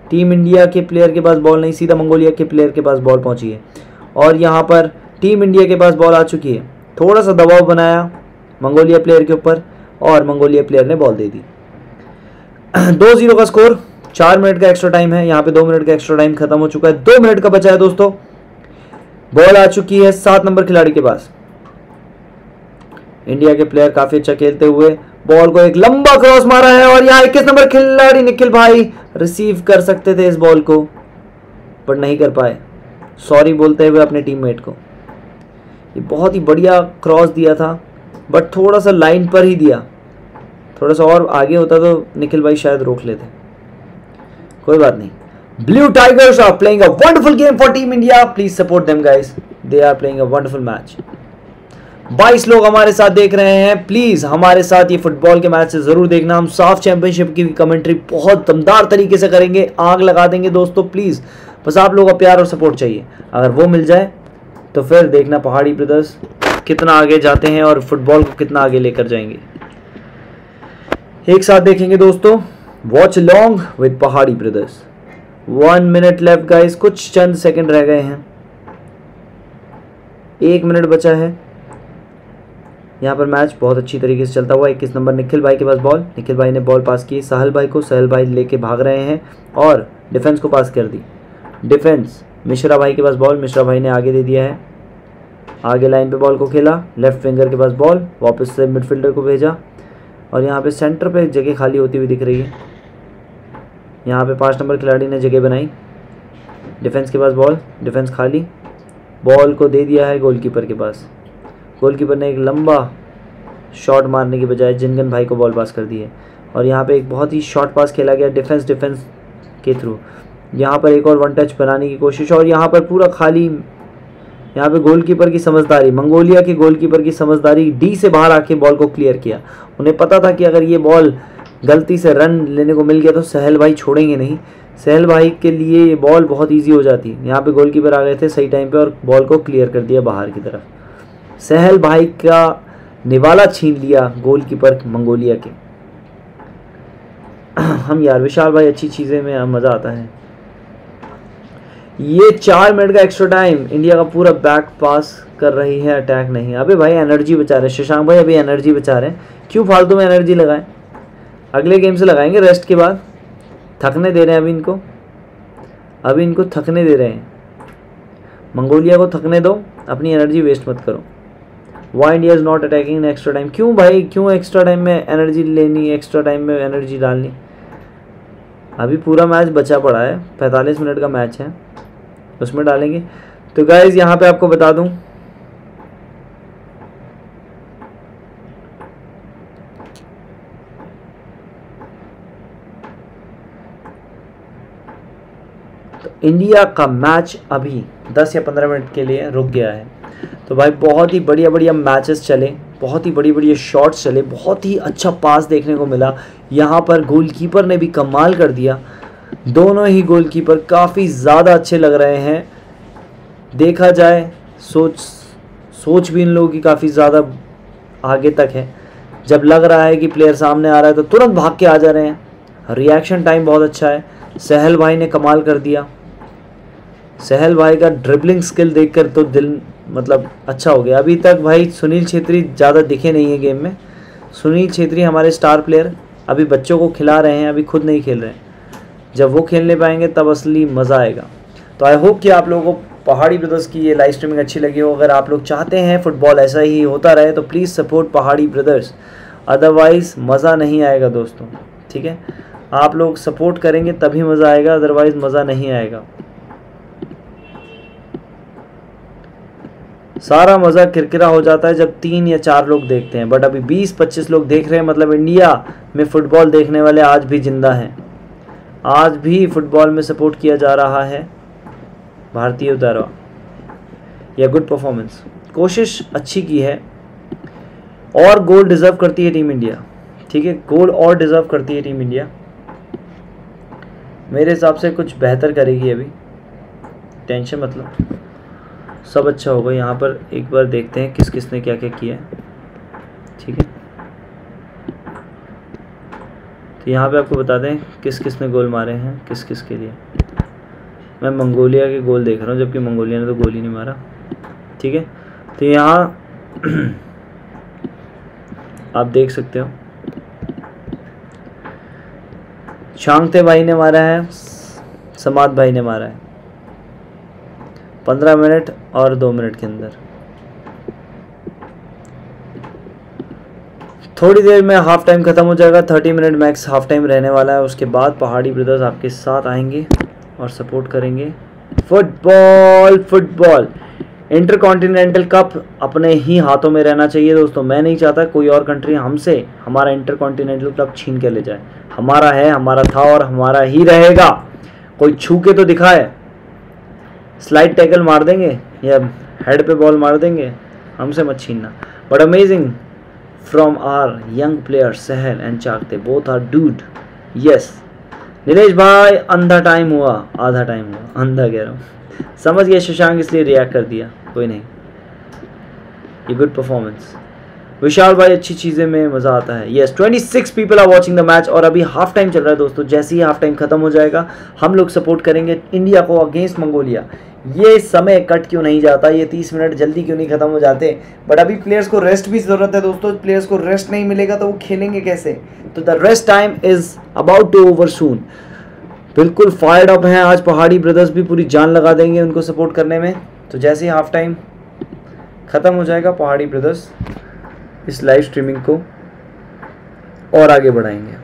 Speaker 1: टीम इंडिया के प्लेयर के पास बॉल नहीं, सीधा मंगोलिया के प्लेयर के पास बॉल पहुँची है। और यहाँ पर टीम इंडिया के पास बॉल आ चुकी है। थोड़ा सा दबाव बनाया मंगोलिया प्लेयर के ऊपर और मंगोलिया प्लेयर ने बॉल दे दी। दो ज़ीरो का स्कोर चार मिनट का एक्स्ट्रा टाइम है, यहाँ पे दो मिनट का एक्स्ट्रा टाइम खत्म हो चुका है। दो मिनट का बचा है दोस्तों। बॉल आ चुकी है सात नंबर खिलाड़ी के पास। इंडिया के प्लेयर काफ़ी अच्छा खेलते हुए बॉल को एक लंबा क्रॉस मारा है और यहाँ इक्कीस नंबर खिलाड़ी निखिल भाई रिसीव कर सकते थे इस बॉल को, पर नहीं कर पाए। सॉरी बोलते हुए अपने टीममेट को। ये बहुत ही बढ़िया क्रॉस दिया था बट थोड़ा सा लाइन पर ही दिया। थोड़ा सा और आगे होता तो निखिल भाई शायद रोक लेते। कोई बात नहीं। Blue Tigers are playing a wonderful game for Team India. Please support them, guys. They are playing a wonderful match. 22 लोग हमारे साथ देख रहे हैं। प्लीज़ हमारे साथ ये फुटबॉल के मैच से ज़रूर देखना। हम साफ़ चैंपियनशिप की कमेंट्री बहुत दमदार तरीके से करेंगे। आग लगा देंगे दोस्तों प्लीज़ बस आप लोगों का प्यार और सपोर्ट चाहिए। अगर वो मिल जाए तो फिर देखना पहाड़ी ब्रदर्स कितना आगे जाते हैं और फुटबॉल को कितना आगे लेकर जाएँगे। एक साथ देखेंगे दोस्तों। Watch long with Pahadi brothers one minute left guys कुछ चंद सेकंड रह गए हैं। एक मिनट बचा है। यहाँ पर मैच बहुत अच्छी तरीके से चलता हुआ इक्कीस नंबर निखिल भाई के पास बॉल निखिल भाई ने बॉल पास की। सहल भाई को सहल भाई लेके भाग रहे हैं और डिफेंस को पास कर दी। डिफेंस मिश्रा भाई के पास बॉल मिश्रा भाई ने आगे दे दिया है। आगे लाइन पे बॉल को खेला। लेफ़्ट फिंगर के पास बॉल वापस से मिडफील्डर को भेजा। और यहाँ पे सेंटर पे जगह खाली होती हुई दिख रही है। यहाँ पे पाँच नंबर खिलाड़ी ने जगह बनाई। डिफेंस के पास बॉल, डिफेंस खाली। बॉल को दे दिया है गोलकीपर के पास। गोलकीपर ने एक लंबा शॉट मारने के बजाय जिनगन भाई को बॉल पास कर दी है और यहाँ पे एक बहुत ही शॉर्ट पास खेला गया डिफेंस डिफेंस के थ्रू यहाँ पर एक और वन टच बनाने की कोशिश और यहाँ पर पूरा खाली। यहाँ पे गोलकीपर की समझदारी, मंगोलिया के गोलकीपर की समझदारी डी से बाहर आके बॉल को क्लियर किया। उन्हें पता था कि अगर ये बॉल गलती से रन लेने को मिल गया तो सहल भाई छोड़ेंगे नहीं। सहल भाई के लिए ये बॉल बहुत इजी हो जाती। है यहाँ पे गोलकीपर आ गए थे सही टाइम पे और बॉल को क्लियर कर दिया बाहर की तरफ़। सहल भाई का निवाला छीन लिया गोलकीपर मंगोलिया के। हम यार, विशाल भाई अच्छी चीज़ें में मज़ा आता है। ये चार मिनट का एक्स्ट्रा टाइम इंडिया का पूरा बैक पास कर रही है अटैक नहीं अबे भाई एनर्जी बचा रहे शशांक भाई अभी एनर्जी बचा रहे हैं। क्यों फालतू में एनर्जी लगाएँ? अगले गेम से लगाएँगे रेस्ट के बाद। थकने दे रहे हैं अभी इनको। अभी इनको थकने दे रहे हैं। मंगोलिया को थकने दो, अपनी एनर्जी वेस्ट मत करो। Why India is not attacking extra time क्यों भाई? क्यों एक्स्ट्रा टाइम में एनर्जी लेनी एक्स्ट्रा टाइम में एनर्जी डालनी? अभी पूरा मैच बचा पड़ा है। पैंतालीस मिनट का मैच है। उसमें डालेंगे। तो गाइज़ यहाँ पे आपको बता दूँ इंडिया का मैच अभी 10 या 15 मिनट के लिए रुक गया है। तो भाई, बहुत ही बढ़िया बढ़िया मैचेस चले, बहुत ही बड़ी बढ़िया शॉट्स चले, बहुत ही अच्छा पास देखने को मिला। यहाँ पर गोलकीपर ने भी कमाल कर दिया। दोनों ही गोलकीपर काफ़ी ज़्यादा अच्छे लग रहे हैं। देखा जाए, सोच सोच भी इन लोगों की काफ़ी ज़्यादा आगे तक है। जब लग रहा है कि प्लेयर सामने आ रहा है तो तुरंत भाग के आ जा रहे हैं। रिएक्शन टाइम बहुत अच्छा है। सहल भाई ने कमाल कर दिया। सहल भाई का ड्रिबलिंग स्किल देखकर तो दिल मतलब अच्छा हो गया। अभी तक भाई सुनील छेत्री ज़्यादा दिखे नहीं है गेम में। सुनील छेत्री हमारे स्टार प्लेयर अभी बच्चों को खिला रहे हैं, अभी खुद नहीं खेल रहे। हैं जब वो खेलने पाएँगे, तब असली मज़ा आएगा। तो आई होप कि आप लोगों को पहाड़ी ब्रदर्स की ये लाइव स्ट्रीमिंग अच्छी लगी हो। अगर आप लोग चाहते हैं फुटबॉल ऐसा ही होता रहे तो please support Pahadi brothers otherwise मज़ा नहीं आएगा दोस्तों, ठीक है? आप लोग सपोर्ट करेंगे, तभी मज़ा आएगा अदरवाइज़ मज़ा नहीं आएगा। सारा मज़ा किरकिरा हो जाता है जब तीन या चार लोग देखते हैं। बट अभी बीस, पच्चीस लोग देख रहे हैं मतलब इंडिया में फ़ुटबॉल देखने वाले आज भी ज़िंदा हैं। आज भी फुटबॉल में सपोर्ट किया जा रहा है भारतीय उतारा। या गुड परफॉर्मेंस। कोशिश अच्छी की है। और गोल डिज़र्व करती है टीम इंडिया ठीक है? गोल और डिज़र्व करती है टीम इंडिया मेरे हिसाब से कुछ बेहतर करेगी अभी। टेंशन मतलब। सब अच्छा होगा। यहाँ पर एक बार देखते हैं किस किस ने क्या क्या किया है। ठीक है? तो यहाँ पे आपको बता दें किस किस ने गोल मारे हैं, किस किस के लिए। मैं मंगोलिया के गोल देख रहा हूँ, जबकि मंगोलिया ने तो गोल ही नहीं मारा। ठीक है? तो यहाँ आप देख सकते हो। शांगते भाई ने मारा है, समाद भाई ने मारा है। पंद्रह मिनट और दो मिनट के अंदर। थोड़ी देर में हाफ़ टाइम ख़त्म हो जाएगा thirty minute max half time रहने वाला है। उसके बाद पहाड़ी ब्रदर्स आपके साथ आएँगे और सपोर्ट करेंगे। Football football intercontinental cup अपने ही हाथों में रहना चाहिए दोस्तों। मैं नहीं चाहता कोई और कंट्री हमसे, हमारा इंटर कॉन्टिनेंटल कप छीन के ले जाए। हमारा है, हमारा था और हमारा ही रहेगा। कोई छू के तो दिखाए। स्लाइड टैकल मार देंगे या हेड पे बॉल मार देंगे, हमसे मत छीनना। But amazing from our young player Sahal and Chhangte both are dude yes Nilesh भाई, अंधा टाइम हुआ, आधा टाइम हुआ, अंधा कह रहा हूँ। समझ गया शशांक, इसलिए रिएक्ट कर दिया, कोई नहीं। ये गुड परफॉर्मेंस विशाल भाई, अच्छी चीज़ें में मज़ा आता है। Yes twenty six people are watching the match और अभी हाफ़ टाइम चल रहा है दोस्तों। जैसे ही हाफ़ टाइम खत्म हो जाएगा, हम लोग सपोर्ट करेंगे इंडिया को अगेंस्ट मंगोलिया। ये समय कट क्यों नहीं जाता? ये तीस मिनट जल्दी क्यों नहीं खत्म हो जाते? बट अभी प्लेयर्स को रेस्ट भी ज़रूरत है दोस्तों। प्लेयर्स को रेस्ट नहीं मिलेगा तो वो खेलेंगे कैसे? तो the rest time is about to over soon बिल्कुल फायर्ड अप हैं। आज पहाड़ी ब्रदर्स भी पूरी जान लगा देंगे उनको सपोर्ट करने में। तो जैसे ही हाफ़ टाइम ख़त्म हो जाएगा पहाड़ी ब्रदर्स इस लाइव स्ट्रीमिंग को और आगे बढ़ाएँगे।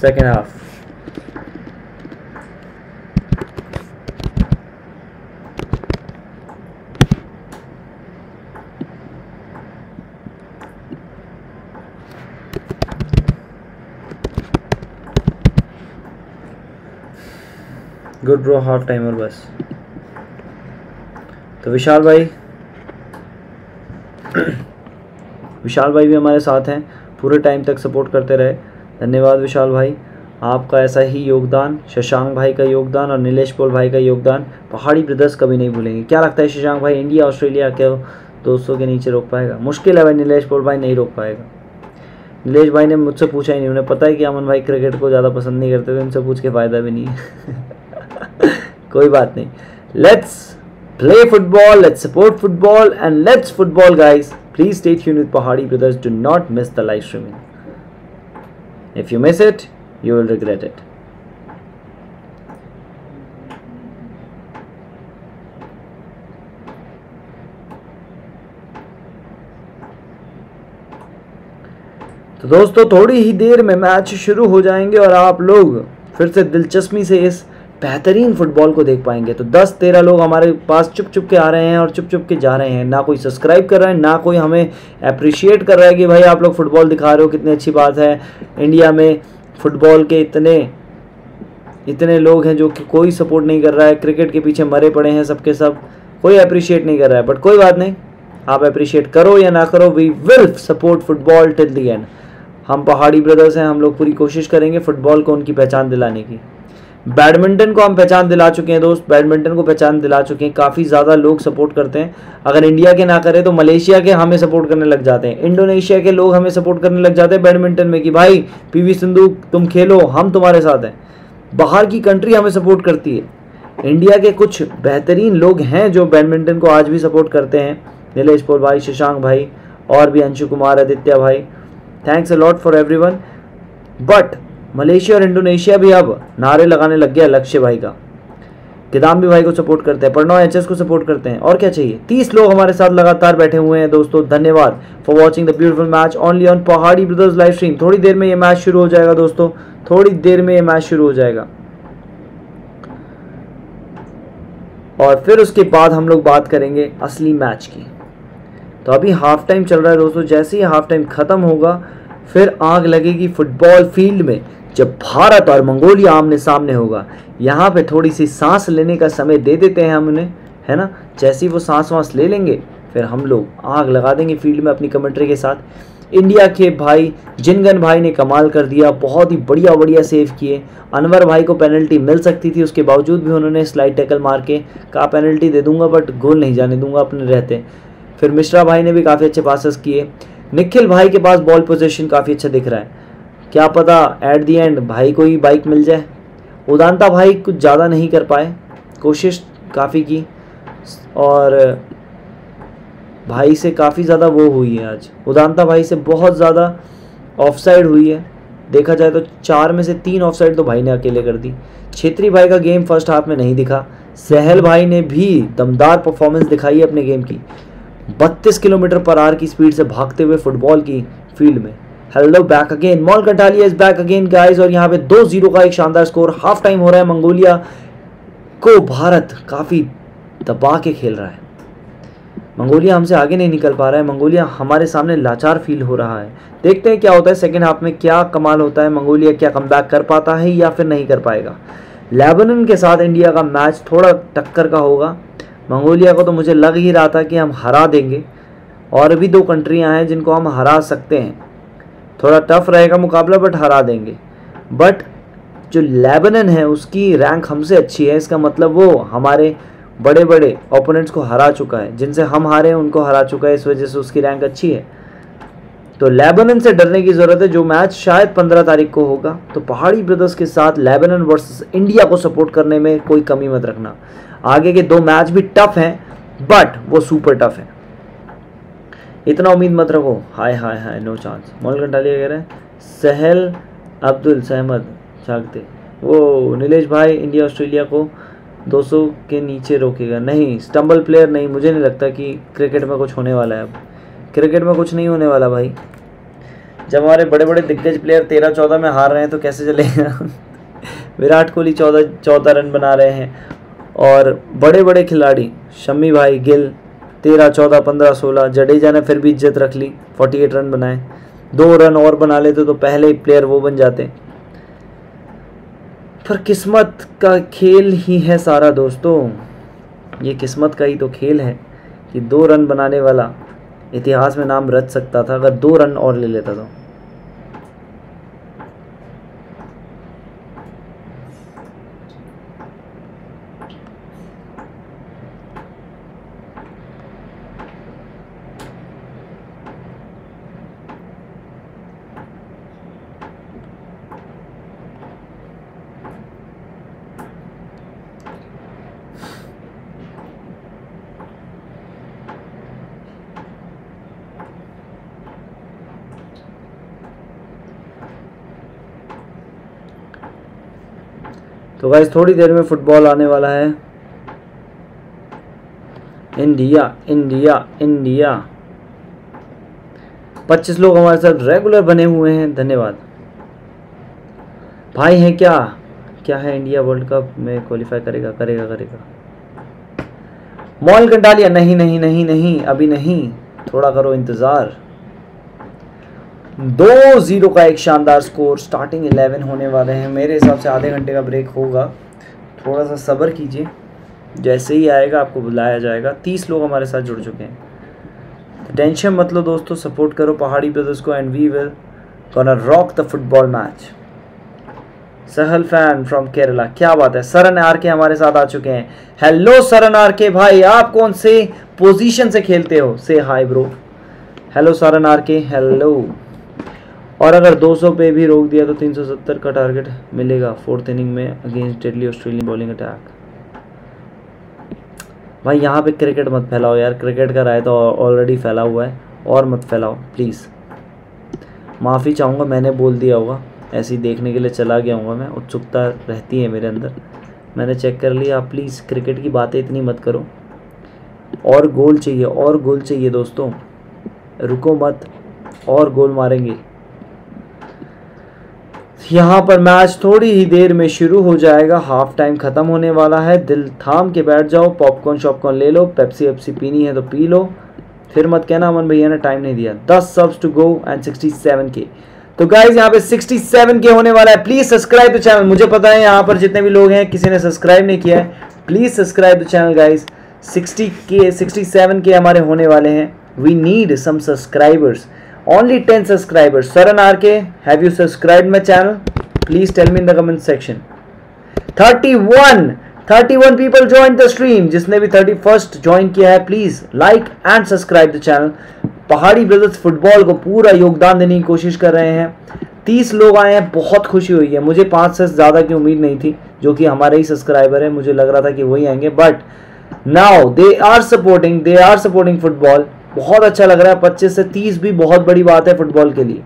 Speaker 1: Second half good bro half time और बस। तो विशाल भाई विशाल भाई भी हमारे साथ हैं। पूरे टाइम तक सपोर्ट करते रहे। धन्यवाद विशाल भाई। आपका ऐसा ही योगदान, शशांक भाई का योगदान और नीलेश पोल भाई का योगदान पहाड़ी ब्रदर्स कभी नहीं भूलेंगे। क्या लगता है शशांक भाई इंडिया ऑस्ट्रेलिया के दोस्तों के नीचे रोक पाएगा? मुश्किल है भाई, नीलेश पोल भाई नहीं रोक पाएगा। नीलेश भाई ने मुझसे पूछा ही नहीं। उन्हें पता है कि अमन भाई क्रिकेट को ज़्यादा पसंद नहीं करते तो इनसे पूछ के फ़ायदा भी नहीं है। कोई बात नहीं। Let's play football let's support football and let's football guys please stay tune with Pahadi brothers do not miss the live streaming if you miss it you will regret it तो दोस्तों, थोड़ी ही देर में मैच शुरू हो जाएँगे और आप लोग फिर से दिलचस्पी से इस बेहतरीन फुटबॉल को देख पाएँगे। तो 10-13 लोग हमारे पास चुप चुप के आ रहे हैं और चुप चुप के जा रहे हैं। ना कोई सब्सक्राइब कर रहा है, ना कोई हमें अप्रिशिएट कर रहा है कि भाई आप लोग फुटबॉल दिखा रहे हो, कितनी अच्छी बात है। इंडिया में फुटबॉल के इतने इतने लोग हैं जो कि कोई सपोर्ट नहीं कर रहा है। क्रिकेट के पीछे मरे पड़े हैं सबके सब। कोई अप्रिशिएट नहीं कर रहा है। बट कोई बात नहीं, आप अप्रिशिएट करो या ना करो we will support football till the end हम पहाड़ी ब्रदर्स हैं, हम लोग पूरी कोशिश करेंगे फुटबॉल को उनकी पहचान दिलाने की। बैडमिंटन को हम पहचान दिला चुके हैं, दोस्त। बैडमिंटन को पहचान दिला चुके हैं। काफ़ी ज़्यादा लोग सपोर्ट करते हैं। अगर इंडिया के ना करें तो मलेशिया के हमें सपोर्ट करने लग जाते हैं। इंडोनेशिया के लोग हमें सपोर्ट करने लग जाते हैं बैडमिंटन में कि, भाई पीवी सिंधु, तुम खेलो, हम तुम्हारे साथ हैं। बाहर की कंट्री हमें सपोर्ट करती है। इंडिया के कुछ बेहतरीन लोग हैं जो बैडमिंटन को आज भी सपोर्ट करते हैं। नीलेश पोल भाई शशांक भाई और भी अंशु कुमार, आदित्य भाई। Thanks a lot for everyone but Malaysia और इंडोनेशिया भी अब नारे लगाने लग गया लक्ष्य भाई का। किदाम्बी भाई को सपोर्ट करते हैं, प्रणव एच को सपोर्ट करते हैं। और क्या चाहिए? तीस लोग हमारे साथ लगातार बैठे हुए हैं दोस्तों, धन्यवाद for watching the beautiful match only on Pahadi brothers live stream थोड़ी देर में ये मैच शुरू हो जाएगा दोस्तों, थोड़ी देर में ये मैच शुरू हो जाएगा। और फिर उसके बाद हम लोग बात करेंगे असली मैच की। तो अभी हाफ़ टाइम चल रहा है दोस्तों, जैसे ही हाफ़ टाइम ख़त्म होगा, फिर आग लगेगी फुटबॉल फ़ील्ड में। जब भारत और मंगोलिया आमने सामने होगा, यहाँ पे थोड़ी सी सांस लेने का समय दे देते हैं हम उन्हें, है ना? जैसे ही वो सांस वांस ले लेंगे, फिर हम लोग आग लगा देंगे फ़ील्ड में अपनी कमेंट्री के साथ। इंडिया के भाई, जिनगन भाई ने कमाल कर दिया, बहुत ही बढ़िया बढ़िया सेव किए। अनवर भाई को पेनल्टी मिल सकती थी, उसके बावजूद भी उन्होंने स्लाइड टैकल मार के कहा पेनल्टी दे दूँगा बट गोल नहीं जाने दूँगा अपने रहते। फिर मिश्रा भाई ने भी काफ़ी अच्छे पासेस किए। निखिल भाई के पास बॉल पोजीशन काफ़ी अच्छा दिख रहा है। क्या पता एट दी एंड भाई को ही बाइक मिल जाए। उदानता भाई कुछ ज़्यादा नहीं कर पाए। कोशिश काफ़ी की। और भाई से काफ़ी ज़्यादा वो हुई है आज। उदानता भाई से बहुत ज़्यादा ऑफसाइड हुई है। देखा जाए तो चार में से तीन ऑफसाइड तो भाई ने अकेले कर दी। छेत्री भाई का गेम फ़र्स्ट हाफ़ में नहीं दिखा। सहल भाई ने भी दमदार परफॉर्मेंस दिखाई है अपने गेम की। 32 किलोमीटर पर आर की स्पीड से भागते हुए फुटबॉल की फ़ील्ड में। हेलो बैक अगेन मॉल कंटालिया इज़ बैक अगेन गाइस और यहाँ पे दो ज़ीरो का एक शानदार स्कोर हाफ़ टाइम हो रहा है मंगोलिया को। भारत काफ़ी दबा के खेल रहा है। मंगोलिया हमसे आगे नहीं निकल पा रहा है। मंगोलिया हमारे सामने लाचार फील हो रहा है। देखते हैं क्या होता है सेकेंड हाफ़ में। क्या कमाल होता है। मंगोलिया क्या कम कर पाता है या फिर नहीं कर पाएगा। लेबनन के साथ इंडिया का मैच थोड़ा टक्कर का होगा। मंगोलिया को तो मुझे लग ही रहा था कि हम हरा देंगे। और भी दो कंट्रियाँ हैं जिनको हम हरा सकते हैं। थोड़ा टफ रहेगा, मुकाबला बट हरा देंगे। बट जो लेबनन है, उसकी रैंक हमसे अच्छी है, इसका मतलब वो हमारे बड़े बड़े ओपोनेंट्स को हरा चुका है। जिनसे हम हारे हैं, उनको हरा चुका है, इस वजह से उसकी रैंक अच्छी है। तो लेबनन से डरने की ज़रूरत है, जो मैच शायद पंद्रह तारीख को होगा। तो पहाड़ी ब्रदर्स के साथ लेबनन वर्सेस इंडिया को सपोर्ट करने में कोई कमी मत रखना। आगे के दो मैच भी टफ हैं बट वो सुपर टफ है। इतना उम्मीद मत रखो। Hi hi hi no chance मोल कंटालिया कह रहे हैं, सहल अब्दुल सहमद झागते वो नीलेश भाई इंडिया, ऑस्ट्रेलिया को 200 के नीचे रोकेगा। नहीं स्टम्बल प्लेयर नहीं। मुझे नहीं लगता कि क्रिकेट में कुछ होने वाला है अब। क्रिकेट में कुछ नहीं होने वाला भाई। जब हमारे बड़े बड़े दिग्गज प्लेयर तेरह चौदह में हार रहे हैं तो कैसे चलेगा? विराट कोहली चौदह चौदह रन बना रहे हैं। और बड़े बड़े खिलाड़ी, शम्मी भाई, गिल तेरह, चौदह, पंद्रह, सोलह, जडेजा ने फिर भी इज़्ज़त रख ली फोर्टी एट रन बनाए। दो रन और बना लेते तो पहले ही प्लेयर वो बन जाते। पर किस्मत का खेल ही है सारा दोस्तों। ये किस्मत का ही तो खेल है कि दो रन बनाने वाला इतिहास में नाम रच सकता था, अगर दो रन और ले लेता तो। तो गाइज़ थोड़ी देर में फुटबॉल आने वाला है। इंडिया इंडिया इंडिया 25 लोग हमारे साथ रेगुलर बने हुए हैं, धन्यवाद। भाई है क्या? क्या है इंडिया वर्ल्ड कप में क्वालिफाई करेगा करेगा करेगा? मॉल कंटालिया नहीं नहीं नहीं नहीं, अभी नहीं। थोड़ा करो इंतज़ार। दो ज़ीरो का एक शानदार स्कोर स्टार्टिंग इलेवन होने वाले हैं। मेरे हिसाब से आधे घंटे का ब्रेक होगा। थोड़ा सा सब्र कीजिए। जैसे ही आएगा आपको बुलाया जाएगा। तीस लोग हमारे साथ जुड़ चुके हैं। टेंशन मत लो दोस्तों सपोर्ट करो पहाड़ी ब्रदर्स को and we will rock the football match Sahal fan from Kerala क्या बात है? सरन आर के हमारे साथ आ चुके हैं। हेलो सरन आर के भाई, आप कौन से पोजीशन से खेलते हो? से hi bro hello Saran R K hello और अगर 200 पे भी रोक दिया तो 370 का टारगेट मिलेगा फोर्थ इनिंग में against deadly Australian bowling attack भाई, यहाँ पे क्रिकेट मत फैलाओ यार क्रिकेट का राय तो ऑलरेडी फैला हुआ है, और मत फैलाओ प्लीज़ माफ़ी चाहूँगा, मैंने बोल दिया होगा, ऐसे ही देखने के लिए चला गया हूँ मैं, उत्सुकता रहती है मेरे अंदर. मैंने चेक कर लिया, आप प्लीज़ क्रिकेट की बातें इतनी मत करो. और गोल चाहिए, और गोल चाहिए दोस्तों. रुको मत, और गोल मारेंगे. यहाँ पर मैच थोड़ी ही देर में शुरू हो जाएगा। हाफ़ टाइम ख़त्म होने वाला है। दिल थाम के बैठ जाओ। पॉपकॉर्न, शॉपकॉर्न ले लो। पेप्सी वेप्सी पीनी है तो पी लो। फिर मत कहना, अमन भैया ने टाइम नहीं दिया। दस subs to go and sixty seven के तो गाइज़ यहाँ पे 67 के होने वाला है। प्लीज़ सब्सक्राइब द चैनल मुझे पता है यहाँ पर जितने भी लोग हैं, किसी ने सब्सक्राइब नहीं किया है। Please subscribe the channel guys 60 के 67 के हमारे होने वाले हैं। We need some subscribers only 10 subscribers Saran R K have you subscribe my channel please tell me in the comment section 31 31 people join the stream जिसने भी 31st ज्वाइन किया है please like and subscribe the channel Pahadi brothers football को पूरा योगदान देने की कोशिश कर रहे हैं। तीस लोग आए हैं, बहुत खुशी हुई है। मुझे पाँच से ज़्यादा की उम्मीद नहीं थी, जो कि हमारे ही सब्सक्राइबर है। मुझे लग रहा था कि वही आएँगे but now they are supporting they are supporting football बहुत अच्छा लग रहा है। पच्चीस से तीस भी बहुत बड़ी बात है फुटबॉल के लिए।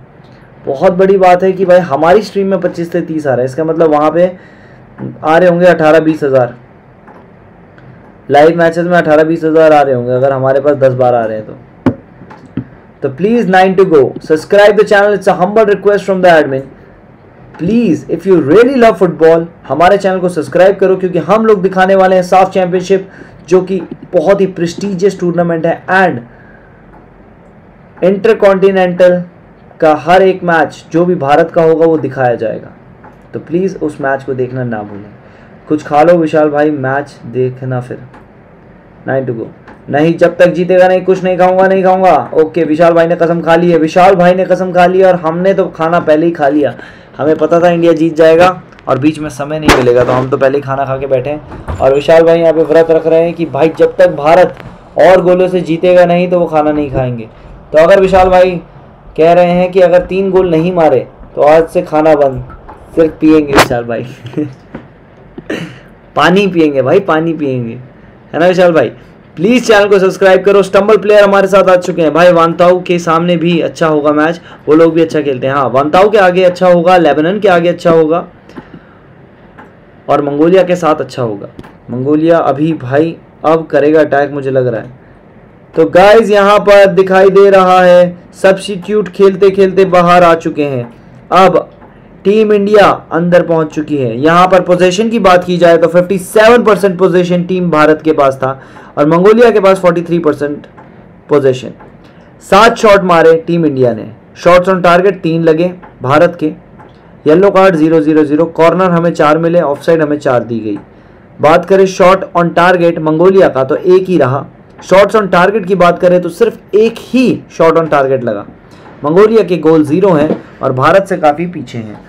Speaker 1: बहुत बड़ी बात है कि भाई हमारी स्ट्रीम में पच्चीस से तीस आ रहा है। इसका मतलब वहाँ पे आ रहे होंगे अठारह बीस हज़ार। लाइव मैचेस में अठारह बीस हज़ार आ रहे होंगे, अगर हमारे पास दस बार आ रहे हैं तो। तो please nine to go subscribe the channel it's a humble request from the admin please if you really love football हमारे चैनल को सब्सक्राइब करो, क्योंकि हम लोग दिखाने वाले हैं साफ़ चैंपियनशिप जो कि बहुत ही प्रेस्टिजियस टूर्नामेंट है। एंड इंटर कॉन्टिनेंटल का हर एक मैच, जो भी भारत का होगा, वो दिखाया जाएगा। तो प्लीज़ उस मैच को देखना ना भूलें। कुछ खा लो विशाल भाई, मैच देखना फिर। नाइन टू गो नहीं, जब तक जीतेगा नहीं, कुछ नहीं खाऊँगा नहीं खाऊँगा। ओके विशाल भाई ने कसम खा ली है। विशाल भाई ने कसम खा ली और हमने तो खाना पहले ही खा लिया। हमें पता था इंडिया जीत जाएगा और बीच में समय नहीं मिलेगा तो हम तो पहले ही खाना खा के बैठे हैं। और विशाल भाई यहाँ पे व्रत रख रहे हैं कि भाई, जब तक भारत और गोलों से जीतेगा नहीं तो वो खाना नहीं खाएँगे। तो अगर विशाल भाई कह रहे हैं कि अगर तीन गोल नहीं मारे तो आज से खाना बंद। सिर्फ़ पियेंगे विशाल भाई। पानी पियेंगे भाई, पानी पियेंगे। है ना विशाल भाई? प्लीज़ चैनल को सब्सक्राइब करो। स्टम्बल प्लेयर हमारे साथ आ चुके हैं। भाई वानताऊ के सामने भी अच्छा होगा मैच वो लोग भी अच्छा खेलते हैं। हाँ वानताऊ के आगे अच्छा होगा, लेबनन के आगे अच्छा होगा। और मंगोलिया के साथ अच्छा होगा। मंगोलिया अभी भाई, अब करेगा अटैक मुझे लग रहा है। तो गाइज़ यहाँ पर दिखाई दे रहा है सब्सिट्यूट खेलते खेलते बाहर आ चुके हैं। अब टीम इंडिया अंदर पहुँच चुकी है। यहाँ पर पोजीशन की बात की जाए तो 57 परसेंट पोजिशन टीम भारत के पास था और मंगोलिया के पास 43 परसेंट पोजिशन सात शॉट मारे टीम इंडिया ने। शॉट्स ऑन टारगेट तीन लगे भारत के। Yellow card zero zero zero corner हमें चार मिले ऑफ़ साइड हमें चार दी गई। बात करें शॉट ऑन टारगेट मंगोलिया का तो एक ही रहा। शॉट्स ऑन टारगेट की बात करें तो सिर्फ़ एक ही शॉट ऑन टारगेट लगा। मंगोलिया के गोल ज़ीरो हैं और भारत से काफ़ी पीछे हैं।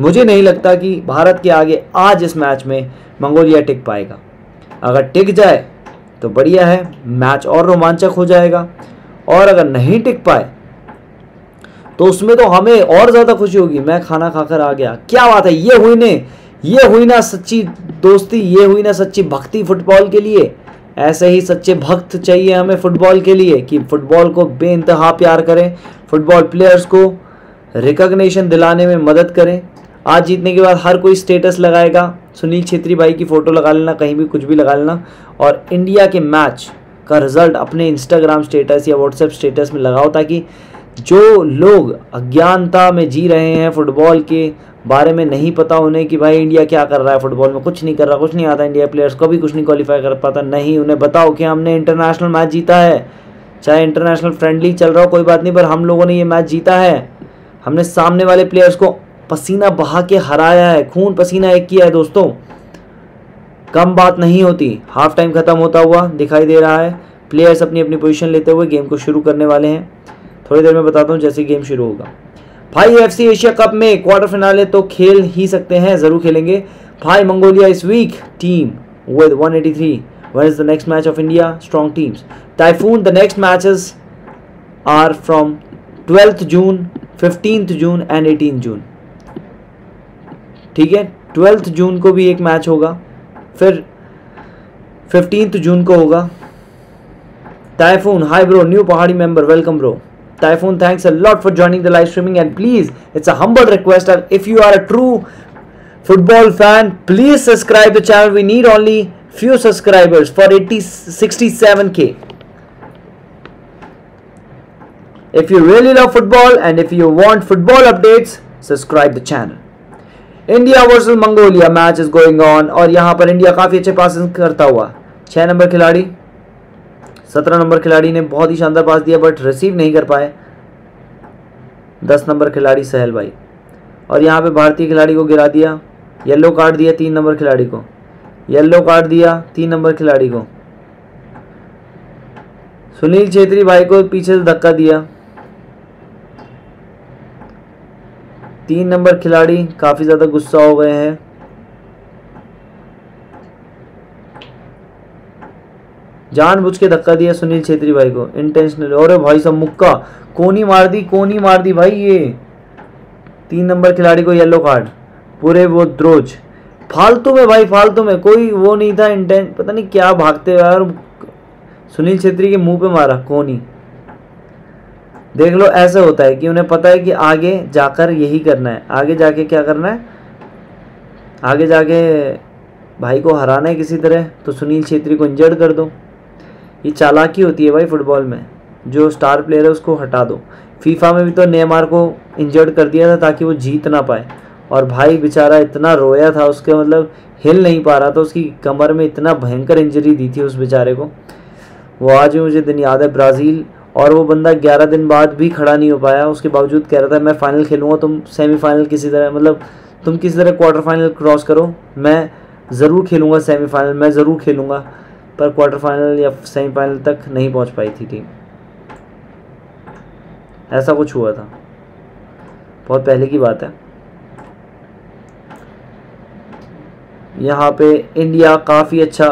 Speaker 1: मुझे नहीं लगता कि भारत के आगे आज इस मैच में मंगोलिया टिक पाएगा। अगर टिक जाए तो बढ़िया है मैच और रोमांचक हो जाएगा। और अगर नहीं टिक पाए तो उसमें तो हमें और ज़्यादा खुशी होगी। मैं खाना खाकर आ गया। क्या बात है, ये हुई ने, ये हुई ना सच्ची दोस्ती, ये हुई ना सच्ची भक्ति फुटबॉल के लिए। ऐसे ही सच्चे भक्त चाहिए हमें फुटबॉल के लिए कि फुटबॉल को बेानतहा प्यार करें, फुटबॉल प्लेयर्स को रिकग्निशन दिलाने में मदद करें। आज जीतने के बाद हर कोई स्टेटस लगाएगा। सुनील छेत्री भाई की फ़ोटो लगा लेना, कहीं भी कुछ भी लगा लेना। और इंडिया के मैच का रिज़ल्ट अपने इंस्टाग्राम स्टेटस या व्हाट्सएप स्टेटस में लगाओ ताकि जो लोग अज्ञानता में जी रहे हैं फुटबॉल के बारे में नहीं पता उन्हें कि भाई इंडिया क्या कर रहा है फुटबॉल में। कुछ नहीं कर रहा, कुछ नहीं आता इंडिया प्लेयर्स को भी कुछ नहीं क्वालिफाई कर पाता, नहीं, उन्हें बताओ कि हमने इंटरनेशनल मैच जीता है। चाहे इंटरनेशनल फ्रेंडली चल रहा हो, कोई बात नहीं, पर हम लोगों ने ये मैच जीता है। हमने सामने वाले प्लेयर्स को पसीना बहा के हराया है, खून पसीना एक किया है दोस्तों। कम बात नहीं होती हाफ़ टाइम खत्म होता हुआ दिखाई दे रहा है। प्लेयर्स अपनी अपनी पोजीशन लेते हुए गेम को शुरू करने वाले हैं। थोड़ी देर में बताता हूँ जैसे गेम शुरू होगा। भाई एफ़ एशिया कप में क्वार्टर फिनाले तो खेल ही सकते हैं, ज़रूर खेलेंगे। भाई मंगोलिया इस week team with 183 when is the next match of India? Strong teams. Typhoon, the next matches are from 12th June 15th June and 18th June. ठीक है? ट्वेल्थ जून को भी एक मैच होगा। फिर फिफ्टींथ जून को होगा। Typhoon hi bro new Pahadi member welcome bro Typhoon, thanks a lot for joining the live streaming. And please, it's a humble request. If you are a true football fan, please subscribe the channel. We need only few subscribers for 80 67k. If you really love football and if you want football updates, subscribe the channel. India versus Mongolia match is going on और यहाँ पर इंडिया काफ़ी अच्छे पासिंग करता हुआ छः नंबर खिलाड़ी सत्रह नंबर खिलाड़ी ने बहुत ही शानदार पास दिया बट रिसीव नहीं कर पाए। दस नंबर खिलाड़ी सहल भाई। और यहाँ पे भारतीय खिलाड़ी को गिरा दिया येलो कार्ड दिया तीन नंबर खिलाड़ी को। येलो कार्ड दिया तीन नंबर खिलाड़ी को। सुनील छेत्री भाई को पीछे से धक्का दिया। तीन नंबर खिलाड़ी काफ़ी ज़्यादा गुस्सा हो गए हैं। जानबूझ के धक्का दिया सुनील छेत्री भाई को। इंटेंशनल और भाई सब मुक्का। कोनी मार दी, कोनी मार दी भाई ये। तीन नंबर खिलाड़ी को येलो कार्ड पूरे वो द्रोज। फालतू में भाई, फालतू में। कोई वो नहीं था इंटेंट पता नहीं क्या भागते हुए और सुनील छेत्री के मुँह पे मारा, कोनी। देख लो, ऐसे होता है कि उन्हें पता है कि आगे जाकर यही करना है। आगे जाके क्या करना है? आगे जाके भाई को हराना है किसी तरह तो सुनील छेत्री को इंजर्ड कर दो। ये चालाकी होती है भाई फुटबॉल में। जो स्टार प्लेयर है, उसको हटा दो। फीफा में भी तो नेमार को इंजर्ड कर दिया था ताकि वो जीत ना पाए। और भाई बेचारा इतना रोया था, उसके मतलब हिल नहीं पा रहा था, उसकी कमर में इतना भयंकर इंजरी दी थी उस बेचारे को। वो आज भी मुझे दिन याद है, ब्राज़ील और वो बंदा 11 दिन बाद भी खड़ा नहीं हो पाया। उसके बावजूद कह रहा था, मैं फाइनल खेलूँगा, तुम सेमीफाइनल किसी तरह मतलब तुम किसी तरह क्वार्टर फाइनल क्रॉस करो। मैं ज़रूर खेलूँगा सेमीफाइनल मैं ज़रूर खेलूँगा। पर क्वार्टर फाइनल या सेमीफाइनल तक नहीं पहुँच पाई थी टीम ऐसा कुछ हुआ था। बहुत पहले की बात है। यहाँ पे इंडिया काफ़ी अच्छा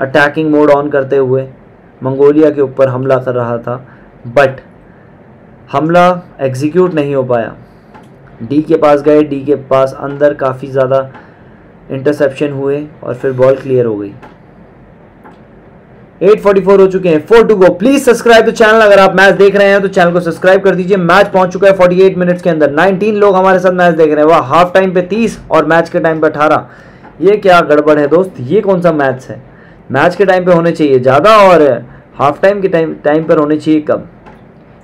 Speaker 1: अटैकिंग मोड ऑन करते हुए मंगोलिया के ऊपर हमला कर रहा था बट हमला एग्जीक्यूट नहीं हो पाया। डी के पास गए डी के पास अंदर काफ़ी ज़्यादा इंटरसेप्शन हुए और फिर बॉल क्लियर हो गई। 844 हो चुके हैं। Four to go. Please subscribe the channel अगर आप मैच देख रहे हैं तो चैनल को सब्सक्राइब कर दीजिए। मैच पहुँच चुका है 48 मिनट्स के अंदर। 19 लोग हमारे साथ मैच देख रहे हैं। वाह हाफ़ टाइम पे 30 और मैच के टाइम पे 18 ये क्या गड़बड़ है दोस्त? ये कौन सा मैच है? मैच के टाइम पे होने चाहिए। ज़्यादा और हाफ़ टाइम के टाइम टाइम पर होने चाहिए कम।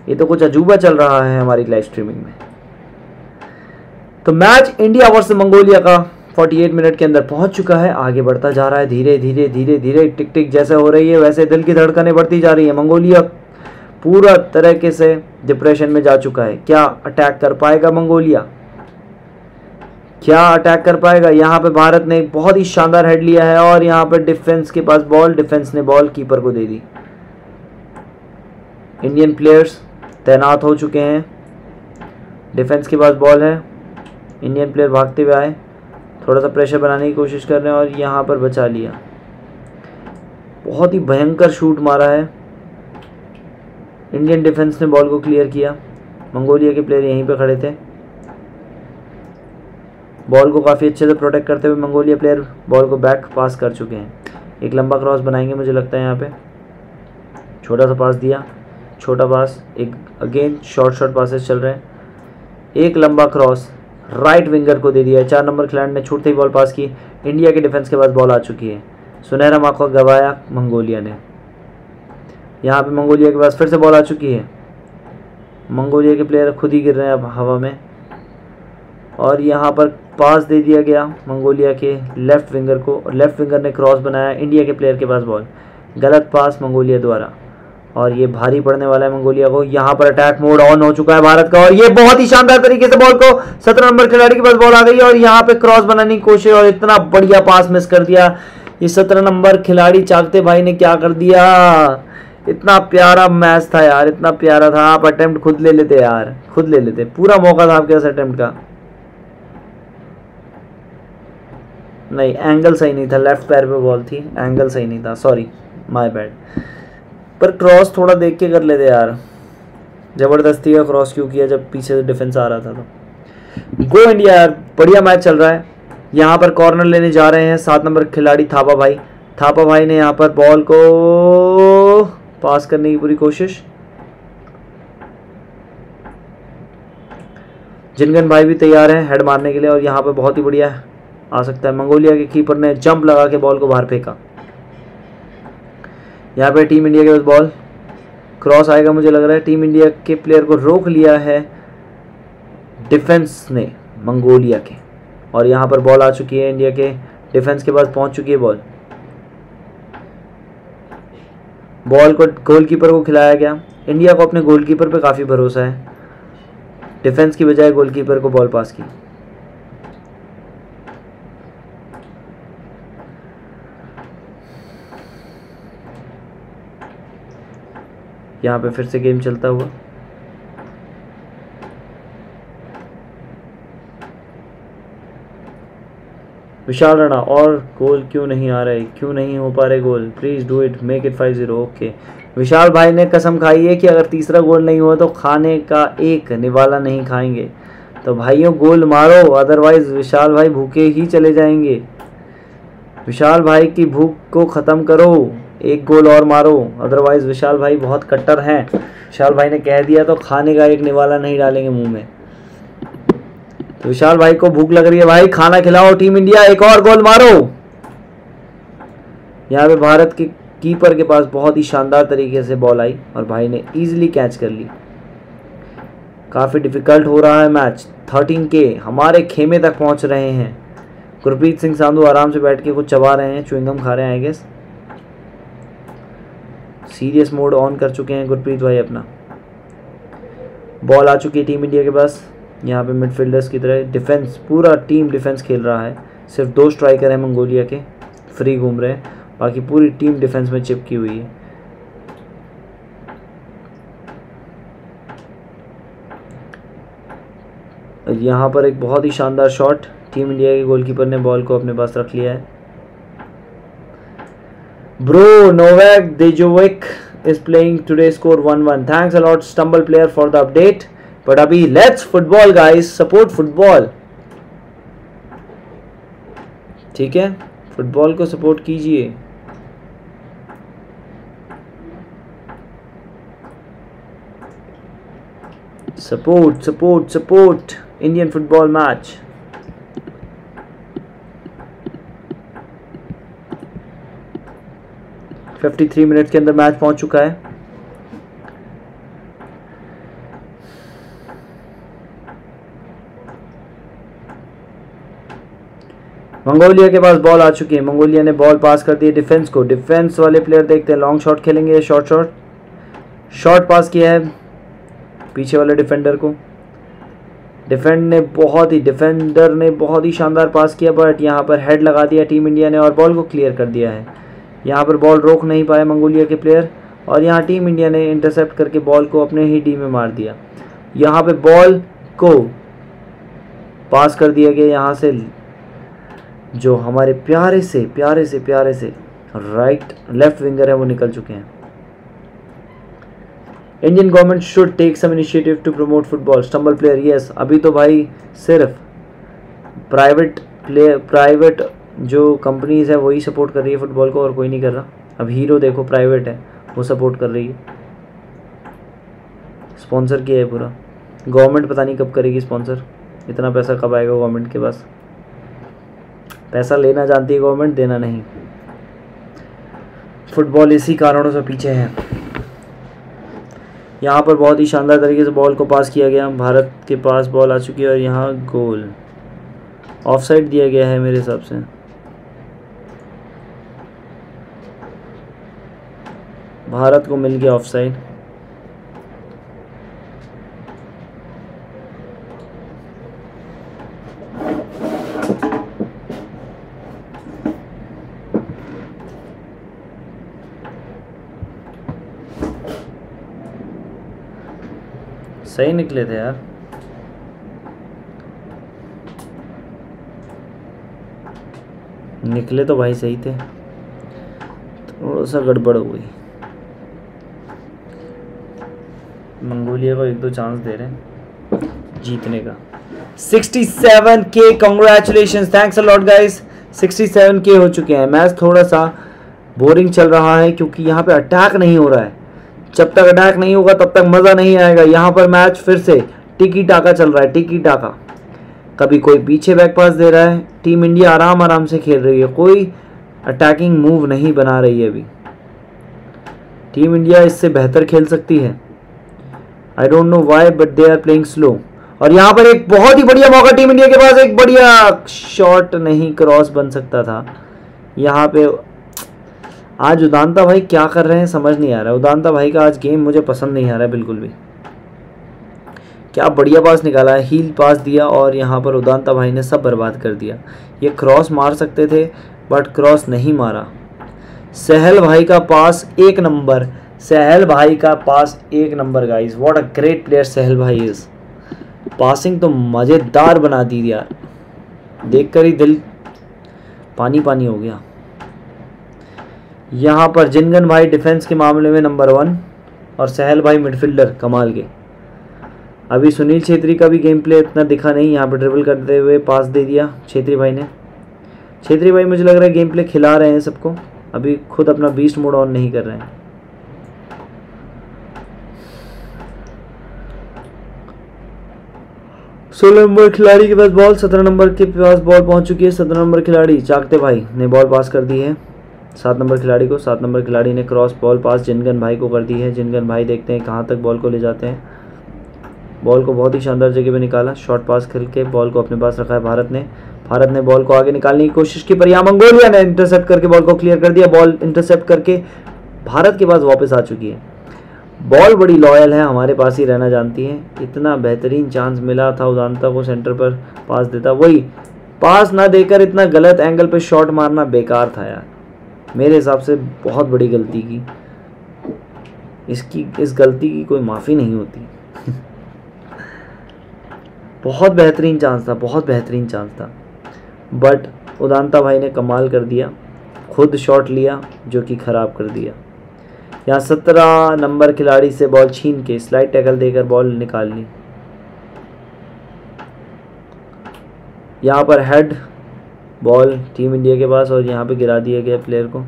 Speaker 1: ये तो कुछ अजूबा चल रहा है हमारी लाइव स्ट्रीमिंग में। तो मैच इंडिया वर्सेस मंगोलिया का 48 मिनट के अंदर पहुँच चुका है। आगे बढ़ता जा रहा है। धीरे धीरे धीरे धीरे टिक टिक जैसे हो रही है, वैसे दिल की धड़कनें बढ़ती जा रही है। मंगोलिया पूरा तरीके से डिप्रेशन में जा चुका है। क्या अटैक कर पाएगा मंगोलिया? क्या अटैक कर पाएगा? यहाँ पे भारत ने बहुत ही शानदार हेड लिया है और यहाँ पे डिफेंस के पास बॉल डिफेंस ने बॉल कीपर को दे दी। इंडियन प्लेयर्स तैनात हो चुके हैं। डिफेंस के पास बॉल है। इंडियन प्लेयर भागते हुए आए। थोड़ा सा प्रेशर बनाने की कोशिश कर रहे हैं और यहाँ पर बचा लिया। बहुत ही भयंकर शूट मारा है। इंडियन डिफेंस ने बॉल को क्लियर किया। मंगोलिया के प्लेयर यहीं पर खड़े थे। बॉल को काफ़ी अच्छे से प्रोटेक्ट करते हुए मंगोलिया प्लेयर बॉल को बैक पास कर चुके हैं। एक लंबा क्रॉस बनाएँगे मुझे लगता है यहाँ पे। छोटा सा पास दिया। छोटा पास एक अगेन शॉर्ट शॉर्ट पासेस चल रहे हैं। एक लंबा क्रॉस राइट विंगर को दे दिया है। चार नंबर खिलाड़ी ने छूटते ही बॉल पास की। इंडिया के डिफेंस के पास बॉल आ चुकी है। सुनहरा मौका गवाया मंगोलिया ने। यहाँ पे मंगोलिया के पास फिर से बॉल आ चुकी है। मंगोलिया के प्लेयर खुद ही गिर रहे हैं अब हवा में। और यहाँ पर पास दे दिया गया मंगोलिया के लेफ़्ट विंगर को। और लेफ़्ट विंगर ने क्रॉस बनाया इंडिया के प्लेयर के पास बॉल गलत पास मंगोलिया द्वारा। और ये भारी पड़ने वाला है मंगोलिया को। यहाँ पर अटैक मोड ऑन हो चुका है भारत का और ये बहुत ही शानदार तरीके से बॉल को सत्रह नंबर खिलाड़ी के पास बॉल आ गई और यहाँ पे क्रॉस बनाने की कोशिश और इतना बढ़िया पास मिस कर दिया। ये सत्रह नंबर खिलाड़ी चाकते भाई ने क्या कर दिया? इतना प्यारा मैच था यार, इतना प्यारा था। आप अटेम्प्ट खुद ले लेते यार, खुद ले लेते। पूरा मौका था आपके पास अटेम्प्ट का। नहीं एंगल सही नहीं था। लेफ़्ट पैर पे बॉल थी। एंगल सही नहीं था। सॉरी माय बैड पर क्रॉस थोड़ा देख के कर लेते यार। ज़बरदस्ती का क्रॉस क्यों किया? जब पीछे से डिफेंस आ रहा था तो। गो इंडिया यार, बढ़िया मैच चल रहा है। यहाँ पर कॉर्नर लेने जा रहे हैं सात नंबर खिलाड़ी थापा भाई। थापा भाई ने यहाँ पर बॉल को पास करने की पूरी कोशिश। जिनगन भाई भी तैयार हैं हेड मारने के लिए और यहाँ पर बहुत ही बढ़िया आ सकता है। मंगोलिया के कीपर ने जंप लगा के बॉल को बाहर फेंका। यहाँ पे टीम इंडिया के पास बॉल क्रॉस आएगा मुझे लग रहा है। टीम इंडिया के प्लेयर को रोक लिया है डिफेंस ने मंगोलिया के। और यहाँ पर बॉल आ चुकी है इंडिया के। डिफेंस के पास पहुँच चुकी है बॉल बॉल को गोलकीपर को खिलाया गया। इंडिया को अपने गोलकीपर पे काफ़ी भरोसा है। डिफेंस की बजाय गोलकीपर को बॉल पास की यहाँ पे फिर से गेम चलता हुआ। विशाल राणा, और गोल क्यों नहीं आ रहे? क्यों नहीं हो पा रहे goal please do it make it five zero okay Vishal भाई ने कसम खाई है कि अगर तीसरा गोल नहीं हुआ तो खाने का एक निवाला नहीं खाएँगे। तो भाइयों गोल मारो अदरवाइज़ विशाल भाई भूखे ही चले जाएँगे। विशाल भाई की भूख को ख़त्म करो। एक गोल और मारो अदरवाइज़ विशाल भाई बहुत कट्टर हैं। विशाल भाई ने कह दिया तो खाने का एक निवाला नहीं डालेंगे मुँह में। तो विशाल भाई को भूख लग रही है, भाई खाना खिलाओ, टीम इंडिया, एक और गोल मारो। यहाँ पे भारत के कीपर के पास बहुत ही शानदार तरीके से बॉल आई और भाई ने इजीली कैच कर ली। काफ़ी डिफ़िकल्ट हो रहा है मैच थर्टीन के हमारे खेमे तक पहुँच रहे हैं। गुरप्रीत सिंह साधु आराम से बैठ के कुछ चबा रहे हैं चुविंगम खा रहे हैं I guess serious mode on कर चुके हैं गुरप्रीत भाई अपना। बॉल आ चुकी है टीम इंडिया के पास। यहाँ पे मिडफील्डर्स की तरह डिफेंस पूरा टीम डिफेंस खेल रहा है। सिर्फ़ दो स्ट्राइकर हैं मंगोलिया के फ्री घूम रहे हैं। बाकी पूरी टीम डिफेंस में चिपकी हुई है। यहाँ पर एक बहुत ही शानदार शॉट टीम इंडिया के गोलकीपर ने बॉल को अपने पास रख लिया है। Bro, Novak Djokovic is playing today score 1-1. Thanks a lot Stumble player for the update. But अभी let's football guys, support football. ठीक है फुटबॉल को सपोर्ट कीजिए support support support Indian football match 53 minute के अंदर मैच पहुँच चुका है। मंगोलिया के पास बॉल आ चुकी है। मंगोलिया ने बॉल पास कर दी है डिफेंस को। डिफेंस वाले प्लेयर देखते हैं। लॉन्ग शॉट खेलेंगे शॉर्ट शॉट शॉर्ट पास किया है पीछे वाले डिफेंडर को। डिफेंड ने बहुत ही डिफेंडर ने बहुत ही शानदार पास किया बट यहाँ पर हेड लगा दिया टीम इंडिया ने और बॉल को क्लियर कर दिया है। यहाँ पर बॉल रोक नहीं पाए मंगोलिया के प्लेयर और यहाँ टीम इंडिया ने इंटरसेप्ट करके बॉल को अपने ही डी में मार दिया। यहाँ पे बॉल को पास कर दिया गया यहाँ से, जो हमारे प्यारे से प्यारे से प्यारे से राइट लेफ़्ट विंगर है, वो निकल चुके हैं। Indian government should take some initiative to promote football stumble player yes अभी तो भाई सिर्फ़ प्राइवेट प्लेयर प्राइवेट जो कंपनीज़ है, वही सपोर्ट कर रही है फुटबॉल को और कोई नहीं कर रहा। अब हीरो देखो प्राइवेट है, वो सपोर्ट कर रही है। स्पॉन्सर किया है पूरा। गवर्नमेंट पता नहीं कब करेगी स्पॉन्सर इतना पैसा कब आएगा गवर्नमेंट के पास? पैसा लेना जानती है गवर्नमेंट देना नहीं। फुटबॉल इसी कारणों से पीछे है। यहाँ पर बहुत ही शानदार तरीके से बॉल को पास किया गया। भारत के पास बॉल आ चुकी है और यहाँ गोल ऑफ़ साइड दिया गया है मेरे हिसाब से। भारत को मिल गया ऑफसाइड। सही निकले थे यार। निकले तो भाई सही थे। थोड़ा सा गड़बड़ हो गई। मंगोलिया को एक दो चांस दे रहे हैं जीतने का। 67 के congratulation thanks a lot guys 67 के हो चुके हैं। मैच थोड़ा सा बोरिंग चल रहा है क्योंकि यहाँ पे अटैक नहीं हो रहा है। जब तक अटैक नहीं होगा, तब तक मज़ा नहीं आएगा। यहाँ पर मैच फिर से टिकी टाका चल रहा है टिकी टाका कभी कोई पीछे बैक पास दे रहा है। टीम इंडिया आराम आराम से खेल रही है। कोई अटैकिंग मूव नहीं बना रही है अभी। टीम इंडिया इससे बेहतर खेल सकती है। I don't know why but they are playing slow और यहाँ पर एक बहुत ही बढ़िया मौका टीम इंडिया के पास, एक बढ़िया शॉट नहीं क्रॉस बन सकता था। यहाँ पे आज उदानता भाई क्या कर रहे हैं, समझ नहीं आ रहा। उदानता भाई का आज गेम मुझे पसंद नहीं आ रहा है बिल्कुल भी। क्या बढ़िया पास निकाला है हील पास दिया और यहाँ पर उदानता भाई ने सब बर्बाद कर दिया। ये क्रॉस मार सकते थे बट क्रॉस नहीं मारा। सहल भाई का पास एक नंबर। सहल भाई का पास एक number guys what a great player Sahal भाई इज़ पासिंग तो मज़ेदार बना दी यार. देखकर ही दिल पानी पानी हो गया. यहाँ पर जिनगन भाई डिफेंस के मामले में नंबर वन और सहल भाई मिडफील्डर कमाल के. अभी सुनील छेत्री का भी गेम प्ले इतना दिखा नहीं, यहाँ पर ड्रिबल करते हुए पास दे दिया छेत्री भाई ने. छेत्री भाई मुझे लग रहा है गेम प्ले खिला रहे हैं सबको. अभी खुद अपना बीस्ट मोड ऑन नहीं कर रहे हैं. सोलह नंबर खिलाड़ी के पास बॉल सत्रह नंबर के पास बॉल पहुँच चुकी है। सत्रह नंबर खिलाड़ी चाकते भाई ने बॉल पास कर दी है। सात नंबर खिलाड़ी को, सात नंबर खिलाड़ी ने क्रॉस बॉल पास जिनगन भाई को कर दी है। जिनगन भाई देखते हैं कहाँ तक बॉल को ले जाते हैं। बॉल को बहुत ही शानदार जगह पे निकाला। शॉर्ट पास खेल के बॉल को अपने पास रखा है भारत ने। भारत ने बॉल को आगे निकालने की कोशिश की, पर यहाँ मंगोलिया ने इंटरसेप्ट करके बॉल को क्लियर कर दिया। बॉल इंटरसेप्ट करके भारत के पास वापस आ चुकी है। बॉल बड़ी लॉयल है, हमारे पास ही रहना जानती है। इतना बेहतरीन चांस मिला था उदानता को सेंटर पर पास देता। वही पास ना देकर इतना गलत एंगल पे शॉट मारना बेकार था यार। मेरे हिसाब से बहुत बड़ी गलती की। इसकी, इस गलती की कोई माफ़ी नहीं होती। बहुत बेहतरीन चांस था, बहुत बेहतरीन चांस था। बट उदानता भाई ने कमाल कर दिया। खुद शॉट लिया, जो कि ख़राब कर दिया। यहाँ सत्रह नंबर खिलाड़ी से बॉल छीन के स्लाइड टैकल देकर बॉल निकाल ली। यहाँ पर हेड, बॉल टीम इंडिया के पास और यहाँ पे गिरा दिया गया प्लेयर को।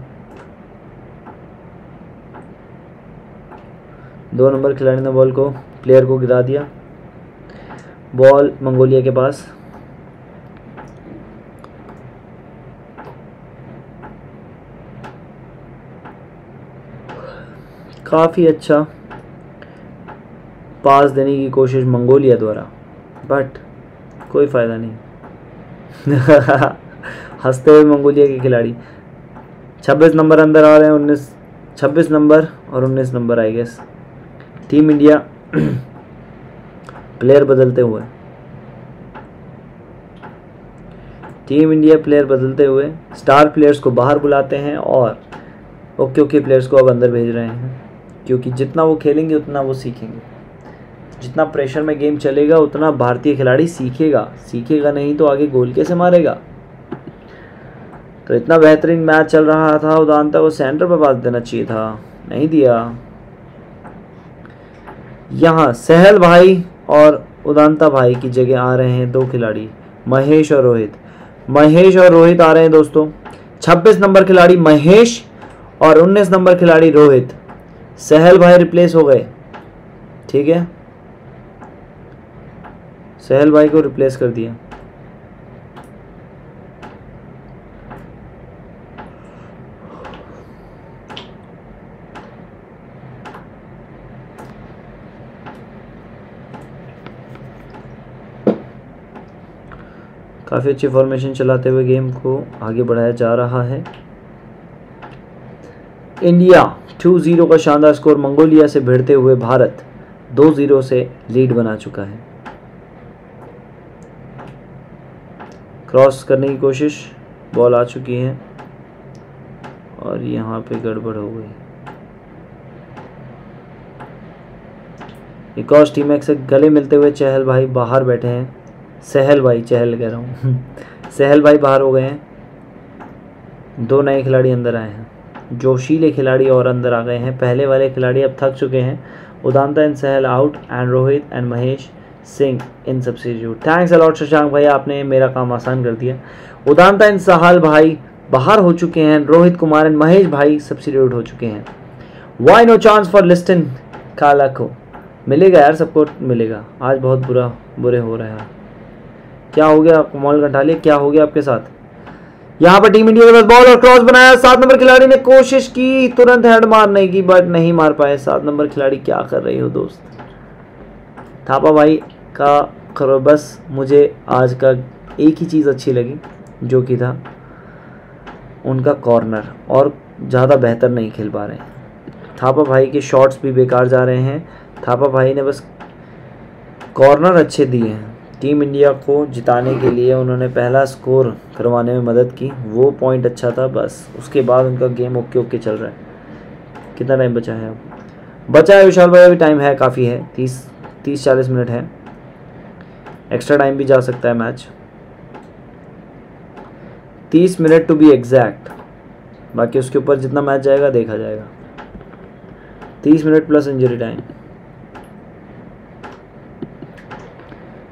Speaker 1: दो नंबर खिलाड़ी ने बॉल को, प्लेयर को गिरा दिया। बॉल मंगोलिया के पास। काफ़ी अच्छा पास देने की कोशिश मंगोलिया द्वारा बट कोई फ़ायदा नहीं। हँसते हुए मंगोलिया के खिलाड़ी। 26 नंबर अंदर आ रहे हैं, उन्नीस, छब्बीस नंबर और उन्नीस number I guess team India player बदलते हुए। टीम इंडिया प्लेयर बदलते हुए स्टार प्लेयर्स को बाहर बुलाते हैं और ओके ओके प्लेयर्स को अब अंदर भेज रहे हैं। क्योंकि जितना वो खेलेंगे, उतना वो सीखेंगे। जितना प्रेशर में गेम चलेगा, उतना भारतीय खिलाड़ी सीखेगा। सीखेगा नहीं तो आगे गोल कैसे मारेगा? तो इतना बेहतरीन मैच चल रहा था, उदानता को सेंटर पर पास देना चाहिए था। नहीं दिया। यहाँ सहल भाई और उदानता भाई की जगह आ रहे हैं दो खिलाड़ी, महेश और रोहित। महेश और रोहित आ रहे हैं दोस्तों। 26 नंबर खिलाड़ी महेश और 19 नंबर खिलाड़ी रोहित। सहल भाई रिप्लेस हो गए। ठीक है? सहल भाई को रिप्लेस कर दिया। काफ़ी अच्छी फॉर्मेशन चलाते हुए गेम को आगे बढ़ाया जा रहा है। इंडिया टू ज़ीरो का शानदार स्कोर मंगोलिया से भिड़ते हुए भारत दो ज़ीरो से लीड बना चुका है। क्रॉस करने की कोशिश, बॉल आ चुकी है और यहाँ पे गड़बड़ हो गई। एक और टीम से गले मिलते हुए चहल भाई बाहर बैठे हैं। सहल भाई, चहल कह रहा हूँ। सहल भाई बाहर हो गए हैं। दो नए खिलाड़ी अंदर आए हैं। जोशीले खिलाड़ी और अंदर आ गए हैं। पहले वाले खिलाड़ी अब थक चुके हैं। Udanta in Sahal out and Rohit and Mahesh Singh, in substitute thanks a lot Shashank भाई, आपने मेरा काम आसान कर दिया। उदानता इन सहल भाई बाहर हो चुके हैं। रोहित कुमार एंड महेश भाई सब्सिट्यूट हो चुके हैं। Why no chance for Liston Colaco को। मिलेगा यार, सबको मिलेगा। आज बहुत बुरा, बुरे हो रहे हैं। क्या हो गया? कमाल घंटाले क्या हो गया आपके साथ? यहाँ पर टीम इंडिया के पास बॉल और क्रॉस बनाया। सात नंबर खिलाड़ी ने कोशिश की, तुरंत हेड मारने की बट नहीं मार पाए। सात नंबर खिलाड़ी क्या कर रही हो दोस्त? थापा भाई का करो, बस मुझे आज का एक ही चीज़ अच्छी लगी, जो कि था उनका कॉर्नर और ज़्यादा बेहतर नहीं खेल पा रहे। थापा भाई के शॉट्स भी बेकार जा रहे हैं। थापा भाई ने बस कॉर्नर अच्छे दिए हैं। टीम इंडिया को जिताने के लिए उन्होंने पहला स्कोर करवाने में मदद की। वो पॉइंट अच्छा था, बस। उसके बाद उनका गेम ओके ओके चल रहा है। कितना टाइम बचा है अब? बचा है विशाल भाई, अभी टाइम है काफ़ी है। तीस तीस चालीस मिनट है। एक्स्ट्रा टाइम भी जा सकता है मैच तीस मिनट टू बी एग्जैक्ट बाकी उसके ऊपर जितना मैच जाएगा, देखा जाएगा। तीस मिनट प्लस इंजरी टाइम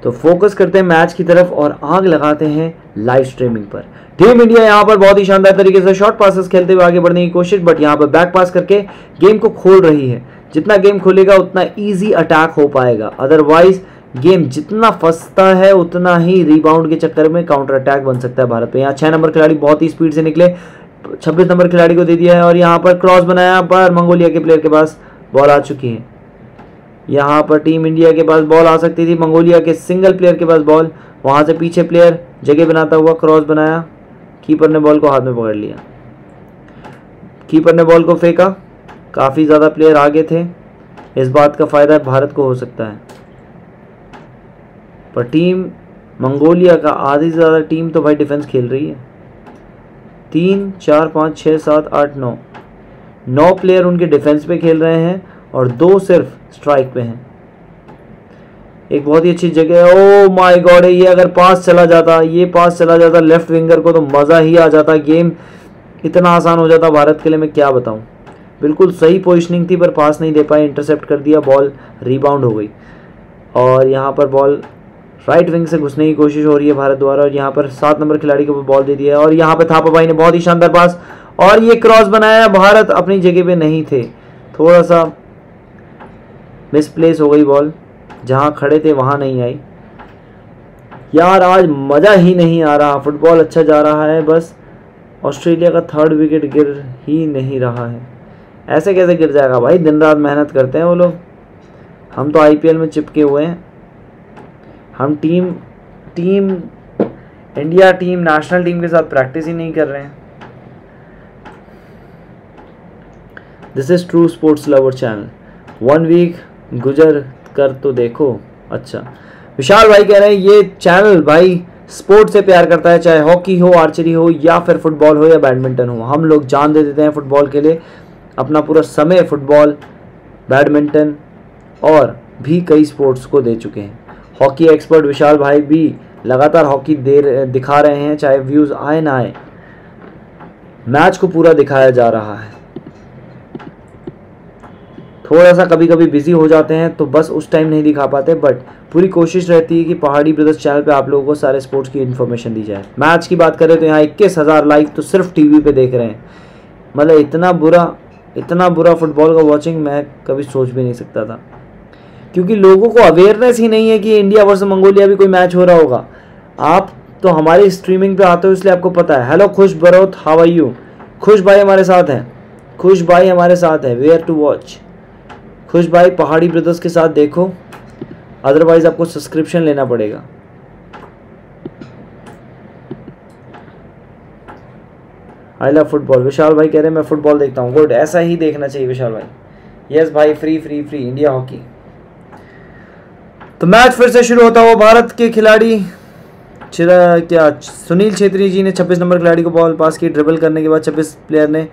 Speaker 1: तो फोकस करते हैं मैच की तरफ़ और आग लगाते हैं लाइव स्ट्रीमिंग पर। टीम इंडिया यहाँ पर बहुत ही शानदार तरीके से शॉर्ट पासेस खेलते हुए आगे बढ़ने की कोशिश बट यहाँ पर बैक पास करके गेम को खोल रही है। जितना गेम खोलेगा, उतना इजी अटैक हो पाएगा। अदरवाइज़ गेम जितना फंसता है, उतना ही रिबाउंड के चक्कर में काउंटर अटैक बन सकता है भारत पे। यहाँ छह नंबर खिलाड़ी बहुत ही स्पीड से निकले, छब्बीस नंबर खिलाड़ी को दे दिया है और यहाँ पर क्रॉस बनाया, पर मंगोलिया के प्लेयर के पास बॉल आ चुकी है। यहाँ पर टीम इंडिया के पास बॉल आ सकती थी। मंगोलिया के सिंगल प्लेयर के पास बॉल वहाँ से पीछे प्लेयर जगह बनाता हुआ क्रॉस बनाया। कीपर ने बॉल को हाथ में पकड़ लिया। कीपर ने बॉल को फेंका। काफ़ी ज़्यादा प्लेयर आगे थे। इस बात का फ़ायदा भारत को हो सकता है। पर टीम मंगोलिया का आधी से ज़्यादा टीम तो भाई डिफेंस खेल रही है। तीन, चार, पाँच छः सात, आठ, नौ। नौ प्लेयर उनके डिफेंस पे खेल रहे हैं और दो सिर्फ़ स्ट्राइक पे हैं। एक बहुत ही अच्छी जगह है। ओ माय गॉड ये अगर पास चला जाता, ये पास चला जाता लेफ़्ट विंगर को तो मज़ा ही आ जाता। गेम इतना आसान हो जाता भारत के लिए, मैं क्या बताऊँ। बिल्कुल सही पोजिशनिंग थी, पर पास नहीं दे पाए इंटरसेप्ट कर दिया बॉल रिबाउंड हो गई। और यहाँ पर बॉल राइट विंग से घुसने की कोशिश हो रही है भारत द्वारा, और यहाँ पर सात नंबर खिलाड़ी को बॉल दे दिया और यहाँ पर थापा भाई ने बहुत ही शानदार पास और ये क्रॉस बनाया, भारत अपनी जगह पे नहीं थे। थोड़ा सा मिसप्लेस हो गई बॉल जहाँ खड़े थे वहाँ नहीं आई। यार, आज मज़ा ही नहीं आ रहा। फुटबॉल अच्छा जा रहा है, बस ऑस्ट्रेलिया का थर्ड विकेट गिर ही नहीं रहा है। ऐसे कैसे गिर जाएगा भाई? दिन रात मेहनत करते हैं वो लोग। हम तो आईपीएल में चिपके हुए हैं। हम team team India team national team के साथ प्रैक्टिस ही नहीं कर रहे हैं। This is true sports lover channel one week गुजर कर तो देखो। अच्छा। विशाल भाई कह रहे हैं, ये चैनल भाई स्पोर्ट से प्यार करता है, चाहे हॉकी हो आर्चरी हो, या फिर फुटबॉल हो या बैडमिंटन हो। हम लोग जान दे देते हैं फुटबॉल के लिए। अपना पूरा समय फुटबॉल बैडमिंटन और भी कई स्पोर्ट्स को दे चुके हैं। हॉकी एक्सपर्ट विशाल भाई भी लगातार हॉकी दे दिखा रहे हैं, चाहे व्यूज़ आए ना आए। मैच को पूरा दिखाया जा रहा है। थोड़ा सा कभी कभी बिज़ी हो जाते हैं तो बस उस टाइम नहीं दिखा पाते बट पूरी कोशिश रहती है कि पहाड़ी ब्रदर्स चैनल पे आप लोगों को सारे स्पोर्ट्स की इन्फॉर्मेशन दी जाए। मैच की बात करें तो यहाँ इक्कीस हज़ार लाइक तो सिर्फ़ टीवी पे देख रहे हैं। मतलब इतना बुरा इतना बुरा फुटबॉल का वॉचिंग मैं कभी सोच भी नहीं सकता था। क्योंकि लोगों को अवेयरनेस ही नहीं है कि इंडिया वर्सेस मंगोलिया भी कोई मैच हो रहा होगा। आप तो हमारी स्ट्रीमिंग पे आते हो इसलिए आपको पता है। हेलो खुश बरोत हाउ यू खुश भाई हमारे साथ हैं। खुश भाई हमारे साथ है। वेयर टू वॉच खुश भाई, पहाड़ी ब्रदर्स के साथ देखो। अदरवाइज़ आपको सब्सक्रिप्शन लेना पड़ेगा। आई लव फुटबॉल विशाल भाई कह रहे हैं, मैं फुटबॉल देखता हूँ। गुड ऐसा ही देखना चाहिए विशाल भाई। यस भाई free free free India hockey तो मैच फिर से शुरू होता हुआ भारत के खिलाड़ी। क्या? सुनील छेत्री जी ने 26 नंबर खिलाड़ी को बॉल पास की। ड्रिबल करने के बाद 26 प्लेयर ने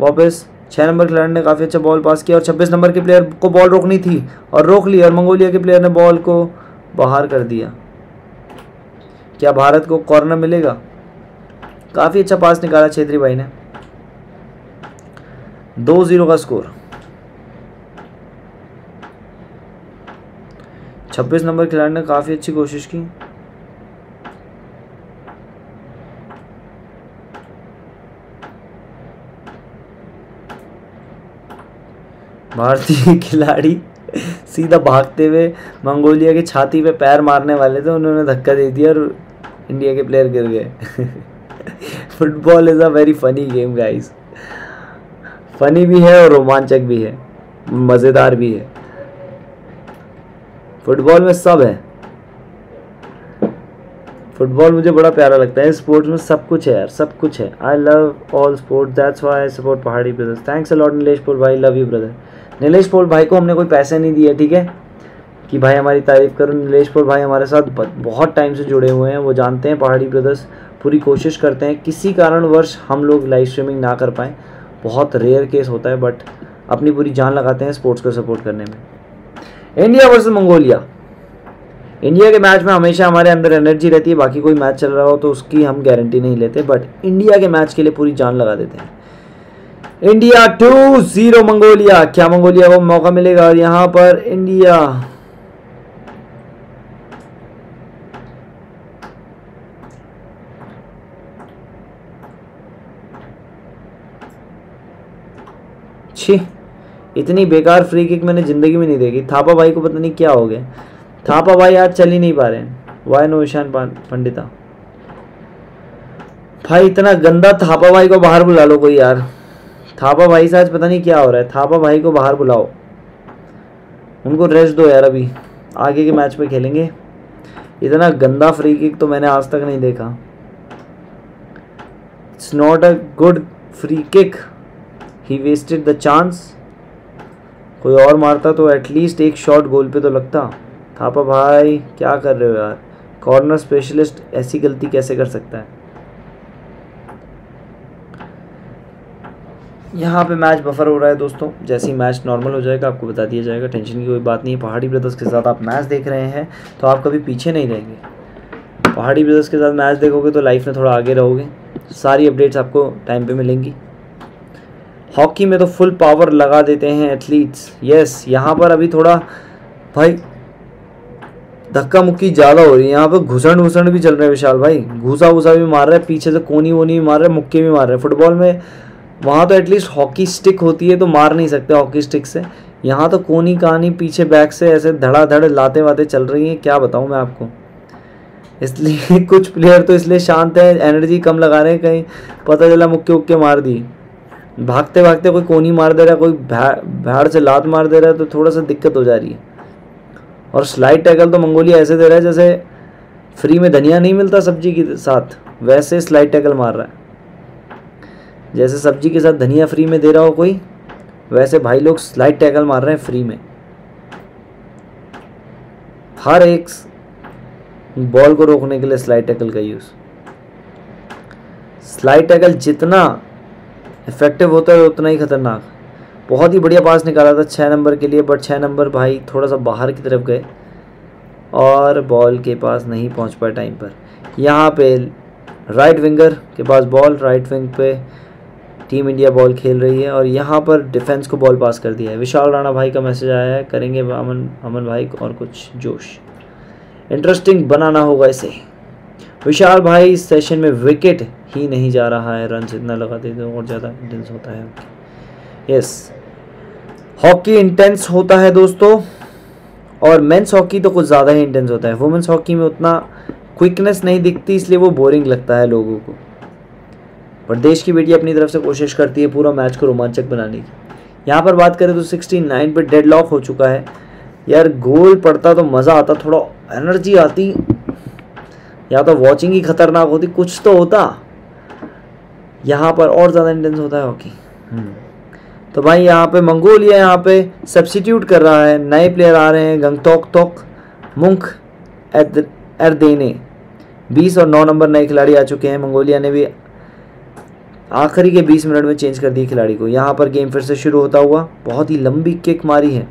Speaker 1: वापस छः नंबर खिलाड़ी ने काफ़ी अच्छा बॉल पास किया और छब्बीस नंबर के प्लेयर को बॉल रोकनी थी और रोक ली और मंगोलिया के प्लेयर ने बॉल को बाहर कर दिया। क्या भारत को कॉर्नर मिलेगा? काफ़ी अच्छा पास निकाला छेत्री भाई ने। दो ज़ीरो का स्कोर छब्बीस नंबर खिलाड़ी ने काफ़ी अच्छी कोशिश की। भारतीय खिलाड़ी सीधा भागते हुए मंगोलिया की छाती पे पैर मारने वाले थे, उन्होंने धक्का दे दिया और इंडिया के प्लेयर गिर गए। Football is a very funny game guys funny भी है और रोमांचक भी है। मज़ेदार भी है। फुटबॉल में सब है। फुटबॉल मुझे बड़ा प्यारा लगता है। स्पोर्ट्स में सब कुछ है यार, सब कुछ है। I love all sports that's why I support Pahadi brothers thanks a lot Nilesh Pol भाई love you brother Nilesh Pol भाई को हमने कोई पैसे नहीं दिए, ठीक है? कि भाई हमारी तारीफ़ करो, नीलेश पोल भाई हमारे साथ बहुत टाइम से जुड़े हुए हैं, वो जानते हैं पहाड़ी ब्रदर्स पूरी कोशिश करते हैं, किसी कारणवश हम लोग लाइव स्ट्रीमिंग ना कर पाएँ। बहुत रेयर केस होता है बट अपनी पूरी जान लगाते हैं स्पोर्ट्स को सपोर्ट करने में। इंडिया वर्सेस मंगोलिया इंडिया के मैच में हमेशा हमारे अंदर एनर्जी रहती है, बाकी कोई मैच चल रहा हो तो उसकी हम गारंटी नहीं लेते बट इंडिया के मैच के लिए पूरी जान लगा देते हैं। इंडिया टू ज़ीरो मंगोलिया क्या मंगोलिया को मौका मिलेगा? और यहाँ पर इंडिया छी, इतनी बेकार फ्री किक मैंने ज़िंदगी में नहीं देखी। थापा भाई को पता नहीं क्या हो गया। थापा भाई आज चल ही नहीं पा रहे वाई नो ईशान पंडिता भाई इतना गंदा थापा भाई को बाहर बुला लो कोई यार। थापा भाई से आज पता नहीं क्या हो रहा है। थापा भाई को बाहर बुलाओ। उनको रेस्ट दो यार अभी। आगे के मैच में खेलेंगे। इतना गंदा फ्री किक तो मैंने आज तक नहीं देखा। It's not a good free kick he wasted the chance कोई और मारता तो एटलीस्ट एक शॉट गोल पे तो लगता। थापा भाई, क्या कर रहे हो यार? कॉर्नर स्पेशलिस्ट ऐसी गलती कैसे कर सकता है? यहाँ पे मैच बफर हो रहा है दोस्तों। जैसे ही मैच नॉर्मल हो जाएगा, आपको बता दिया जाएगा। टेंशन की कोई बात नहीं है। पहाड़ी ब्रदर्स के साथ आप मैच देख रहे हैं तो आप कभी पीछे नहीं रहेंगे। पहाड़ी ब्रदर्स के साथ मैच देखोगे तो लाइफ में थोड़ा आगे रहोगे। सारी अपडेट्स आपको टाइम पे मिलेंगी। हॉकी में तो फुल पावर लगा देते हैं एथलीट्स यस यहाँ पर अभी थोड़ा, भाई धक्का मुक्की ज़्यादा हो रही है। यहाँ पे घुसण घुसण भी चल रहे हैं विशाल भाई। घुसा घुसा भी मार रहे हैं, पीछे से कोनी वोनी भी मार रहे हैं, मुक्के भी मार रहे हैं। फुटबॉल में वहाँ तो एटलीस्ट हॉकी स्टिक होती है तो मार नहीं सकते हॉकी स्टिक से। यहाँ तो कोनी कहानी पीछे बैक से ऐसे धड़ाधड़ लाते वाते चल रही हैं, क्या बताऊँ मैं आपको? इसलिए कुछ प्लेयर तो इसलिए शांत है एनर्जी कम लगा रहे हैं, कहीं पता चला मुक्के उक्के मार दिए भागते भागते कोई कोनी मार दे रहा है, कोई भाड़ से लात मार दे रहा है तो थोड़ा सा दिक्कत हो जा रही है। और स्लाइड टैकल तो मंगोलिया ऐसे दे रहा है, जैसे फ्री में धनिया नहीं मिलता सब्ज़ी के साथ, वैसे स्लाइड टैकल मार रहा है। जैसे सब्ज़ी के साथ धनिया फ्री में दे रहा हो कोई, वैसे भाई लोग स्लाइड टैकल मार रहे हैं फ्री में। हर एक बॉल को रोकने के लिए स्लाइड टैकल का यूज़ स्लाइड टैकल जितना इफ़ेक्टिव होता है, उतना ही खतरनाक। बहुत ही बढ़िया पास निकाला था छः नंबर के लिए बट छः नंबर भाई थोड़ा सा बाहर की तरफ़ गए और बॉल के पास नहीं पहुँच पाए टाइम पर। यहाँ पे राइट विंगर के पास बॉल राइट विंग पे टीम इंडिया बॉल खेल रही है और यहाँ पर डिफेंस को बॉल पास कर दिया है। विशाल राणा भाई का मैसेज आया है, करेंगे अमन अमन भाई और कुछ जोश। इंटरेस्टिंग बनाना होगा इसे। विशाल भाई इस सेशन में विकेट ही नहीं जा रहा है रन इतना लगाते तो और ज़्यादा इंटेंस होता है। यस हॉकी इंटेंस होता है दोस्तों, और मेंस हॉकी तो कुछ ज़्यादा ही इंटेंस होता है। वुमेंस हॉकी में उतना क्विकनेस नहीं दिखती, इसलिए वो बोरिंग लगता है लोगों को। पर देश की बेटी अपनी तरफ़ से कोशिश करती है पूरा मैच को रोमांचक बनाने की। यहाँ पर बात करें तो 69 पे डेडलॉक हो चुका है। यार गोल पड़ता तो मज़ा आता थोड़ा एनर्जी आती। या तो वॉचिंग ही खतरनाक होती कुछ तो होता। यहाँ पर और ज़्यादा इंटेंस होता है हॉकी हम्म। तो भाई यहाँ पे मंगोलिया यहाँ पे सब्सिट्यूट कर रहा है। नए प्लेयर आ रहे हैं गंगतोक तोक मुंख एरदेने। बीस और नौ नंबर नए खिलाड़ी आ चुके हैं। मंगोलिया ने भी आखिरी के बीस मिनट में चेंज कर दिए खिलाड़ी को। यहाँ पर गेम फिर से शुरू होता हुआ बहुत ही लंबी किक मारी है।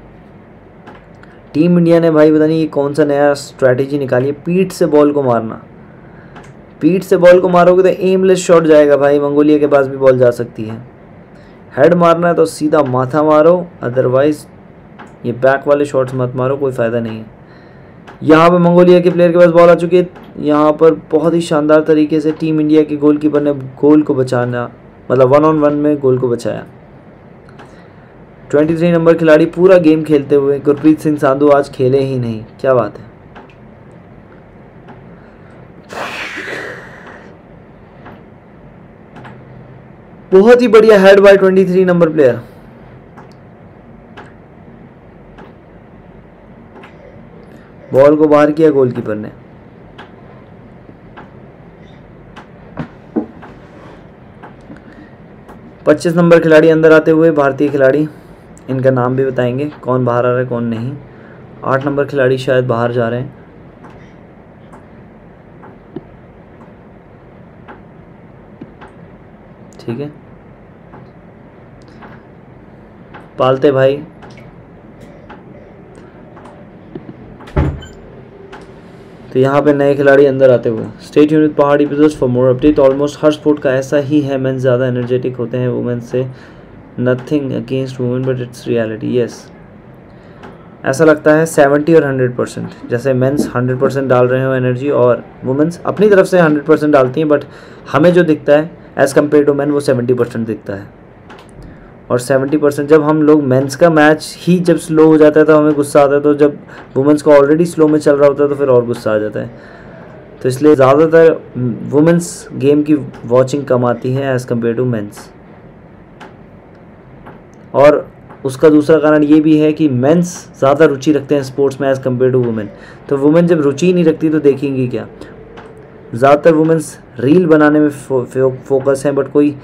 Speaker 1: टीम इंडिया ने भाई, पता नहीं ये कौन सा नया स्ट्रैटेजी निकाली है पीठ से बॉल को मारना। पीठ से बॉल को मारोगे तो एमलेस शॉट जाएगा भाई, मंगोलिया के पास भी बॉल जा सकती है। हेड मारना है तो सीधा माथा मारो अदरवाइज़ ये बैक वाले शॉट्स मत मारो, कोई फ़ायदा नहीं है। यहाँ पे मंगोलिया के प्लेयर के पास बॉल आ चुकी है। यहाँ पर बहुत ही शानदार तरीके से टीम इंडिया के गोलकीपर ने गोल को बचाना मतलब वन ऑन वन में गोल को बचाया। 23 नंबर खिलाड़ी पूरा गेम खेलते हुए गुरप्रीत सिंह साधु आज खेले ही नहीं। क्या बात है। बहुत ही बढ़िया head by 23 number player ball को बाहर किया गोलकीपर ने। पच्चीस नंबर खिलाड़ी अंदर आते हुए भारतीय खिलाड़ी, इनका नाम भी बताएँगे, कौन बाहर आ रहा है, कौन नहीं। आठ नंबर खिलाड़ी शायद बाहर जा रहे हैं। ठीक है। पालते भाई तो यहाँ पे नए खिलाड़ी अंदर आते हुए। Stay tuned Pahadi brothers for more update almost her sport का ऐसा ही है मेन ज़्यादा एनर्जेटिक होते हैं वुमेन से। Nothing against women but it's reality yes ऐसा लगता है सेवेंटी और हंड्रेड परसेंट जैसे मेंस हंड्रेड परसेंट डाल रहे हो एनर्जी और वुमेंस अपनी तरफ़ से हंड्रेड परसेंट डालती हैं बट हमें जो दिखता है एज़ कंपेयर टू मैन वो सेवेंटी परसेंट दिखता है। और सेवेंटी परसेंट जब हम लोग मेंस का मैच ही जब स्लो हो जाता है तो हमें गुस्सा आता है तो जब वुमेंस का ऑलरेडी स्लो में चल रहा होता है तो फिर और गुस्सा आ जाता है। तो इसलिए ज़्यादातर वुमेंस गेम की वॉचिंग कम आती है एज़ कंपेयर टू मेंस और उसका दूसरा कारण ये भी है कि मेंस ज़्यादा रुचि रखते हैं स्पोर्ट्स में एज़ कंपेयर टू वुमेन तो वुमेन जब रुचि नहीं रखती तो देखेंगी क्या? ज़्यादातर वुमेंस रील बनाने में फो, फो, फोकस हैं बट कोई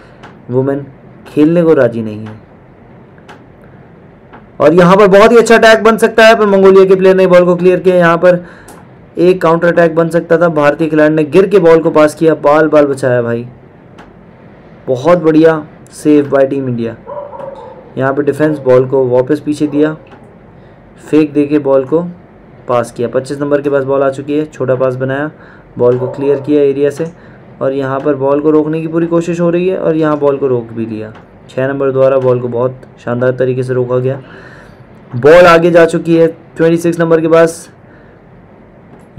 Speaker 1: वुमेन खेलने को राज़ी नहीं है। और यहाँ पर बहुत ही अच्छा अटैक बन सकता है, पर मंगोलिया के प्लेयर ने बॉल को क्लियर किया। यहाँ पर एक काउंटर अटैक बन सकता था। भारतीय खिलाड़ी ने गिर के बॉल को पास किया। बाल बाल बचाया भाई। बहुत बढ़िया सेव बाय टीम इंडिया यहाँ पे डिफेंस बॉल को वापस पीछे दिया। फेंक दे के बॉल को पास किया। 25 नंबर के पास बॉल आ चुकी है। छोटा पास बनाया। बॉल को क्लियर किया एरिया से। और यहाँ पर बॉल को रोकने की पूरी कोशिश हो रही है और यहाँ बॉल को रोक भी लिया। छः नंबर द्वारा बॉल को बहुत शानदार तरीके से रोका गया। बॉल आगे जा चुकी है। ट्वेंटी सिक्स नंबर के पास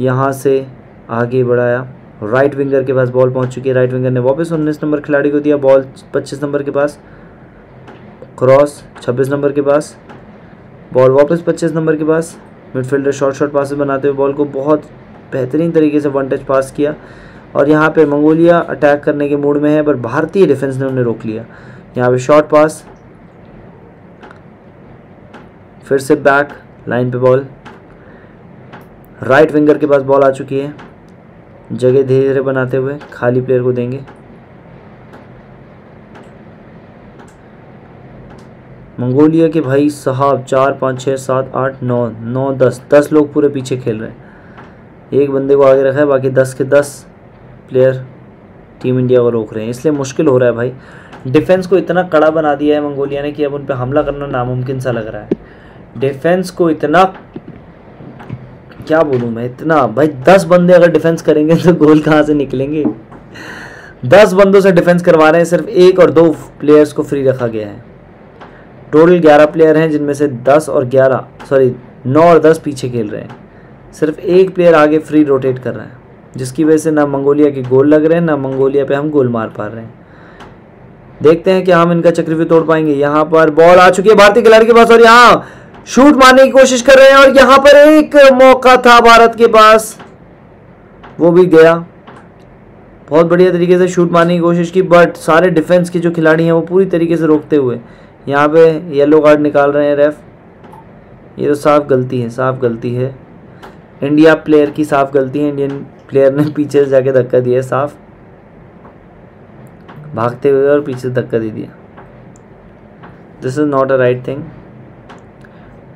Speaker 1: यहाँ से आगे बढ़ाया। राइट विंगर के पास बॉल पहुँच चुकी है। राइट विंगर ने वापस उन्नीस नंबर खिलाड़ी को दिया बॉल पच्चीस नंबर के पास। क्रॉस छब्बीस नंबर के पास। बॉल वापस पच्चीस नंबर के पास। मिडफील्डर शॉर्ट शॉर्ट पास बनाते हुए बॉल को बहुत बेहतरीन तरीके से वन टच पास किया। और यहाँ पे मंगोलिया अटैक करने के मूड में है, पर भारतीय डिफेंस ने उन्हें रोक लिया। यहाँ पे शॉर्ट पास फिर से बैक लाइन पे बॉल राइट विंगर के पास बॉल आ चुकी है, जगह धीरे धीरे बनाते हुए खाली प्लेयर को देंगे। मंगोलिया के भाई साहब चार, पाँच छः सात, आठ, नौ नौ, दस दस लोग पूरे पीछे खेल रहे हैं। एक बंदे को आगे रखा है, बाकी दस के दस प्लेयर टीम इंडिया को रोक रहे हैं। इसलिए मुश्किल हो रहा है भाई। डिफेंस को इतना कड़ा बना दिया है मंगोलिया ने कि अब उन पर हमला करना नामुमकिन सा लग रहा है। डिफेंस को इतना, क्या बोलूँ मैं, इतना, भाई, दस बंदे अगर डिफेंस करेंगे तो गोल कहाँ से निकलेंगे? दस बंदों से डिफेंस करवा रहे हैं, सिर्फ़ एक और दो प्लेयर्स को फ्री रखा गया है। टोटल ग्यारह प्लेयर हैं, जिनमें से दस और ग्यारह सॉरी नौ और दस पीछे खेल रहे हैं। सिर्फ़ एक प्लेयर आगे फ्री रोटेट कर रहा है। जिसकी वजह से ना मंगोलिया के गोल लग रहे हैं, ना मंगोलिया पे हम गोल मार पा रहे हैं। देखते हैं कि हम इनका चक्र भी तोड़ पाएँगे। यहाँ पर बॉल आ चुकी है भारतीय खिलाड़ी के पास और यहाँ शूट मारने की कोशिश कर रहे हैं और यहाँ पर एक मौका था भारत के पास। वो भी गया। बहुत बढ़िया तरीके से शूट मारने की कोशिश की बट सारे डिफेंस के जो खिलाड़ी हैं वो पूरी तरीके से रोकते हुए। यहाँ पे येलो कार्ड निकाल रहे हैं रेफ ये तो साफ़ गलती है, साफ़ गलती है। इंडिया प्लेयर की साफ़ गलती है इंडियन प्लेयर ने पीछे से जाके धक्का दिया, साफ़। भागते हुए और पीछे धक्का दे दिया। This is not a right thing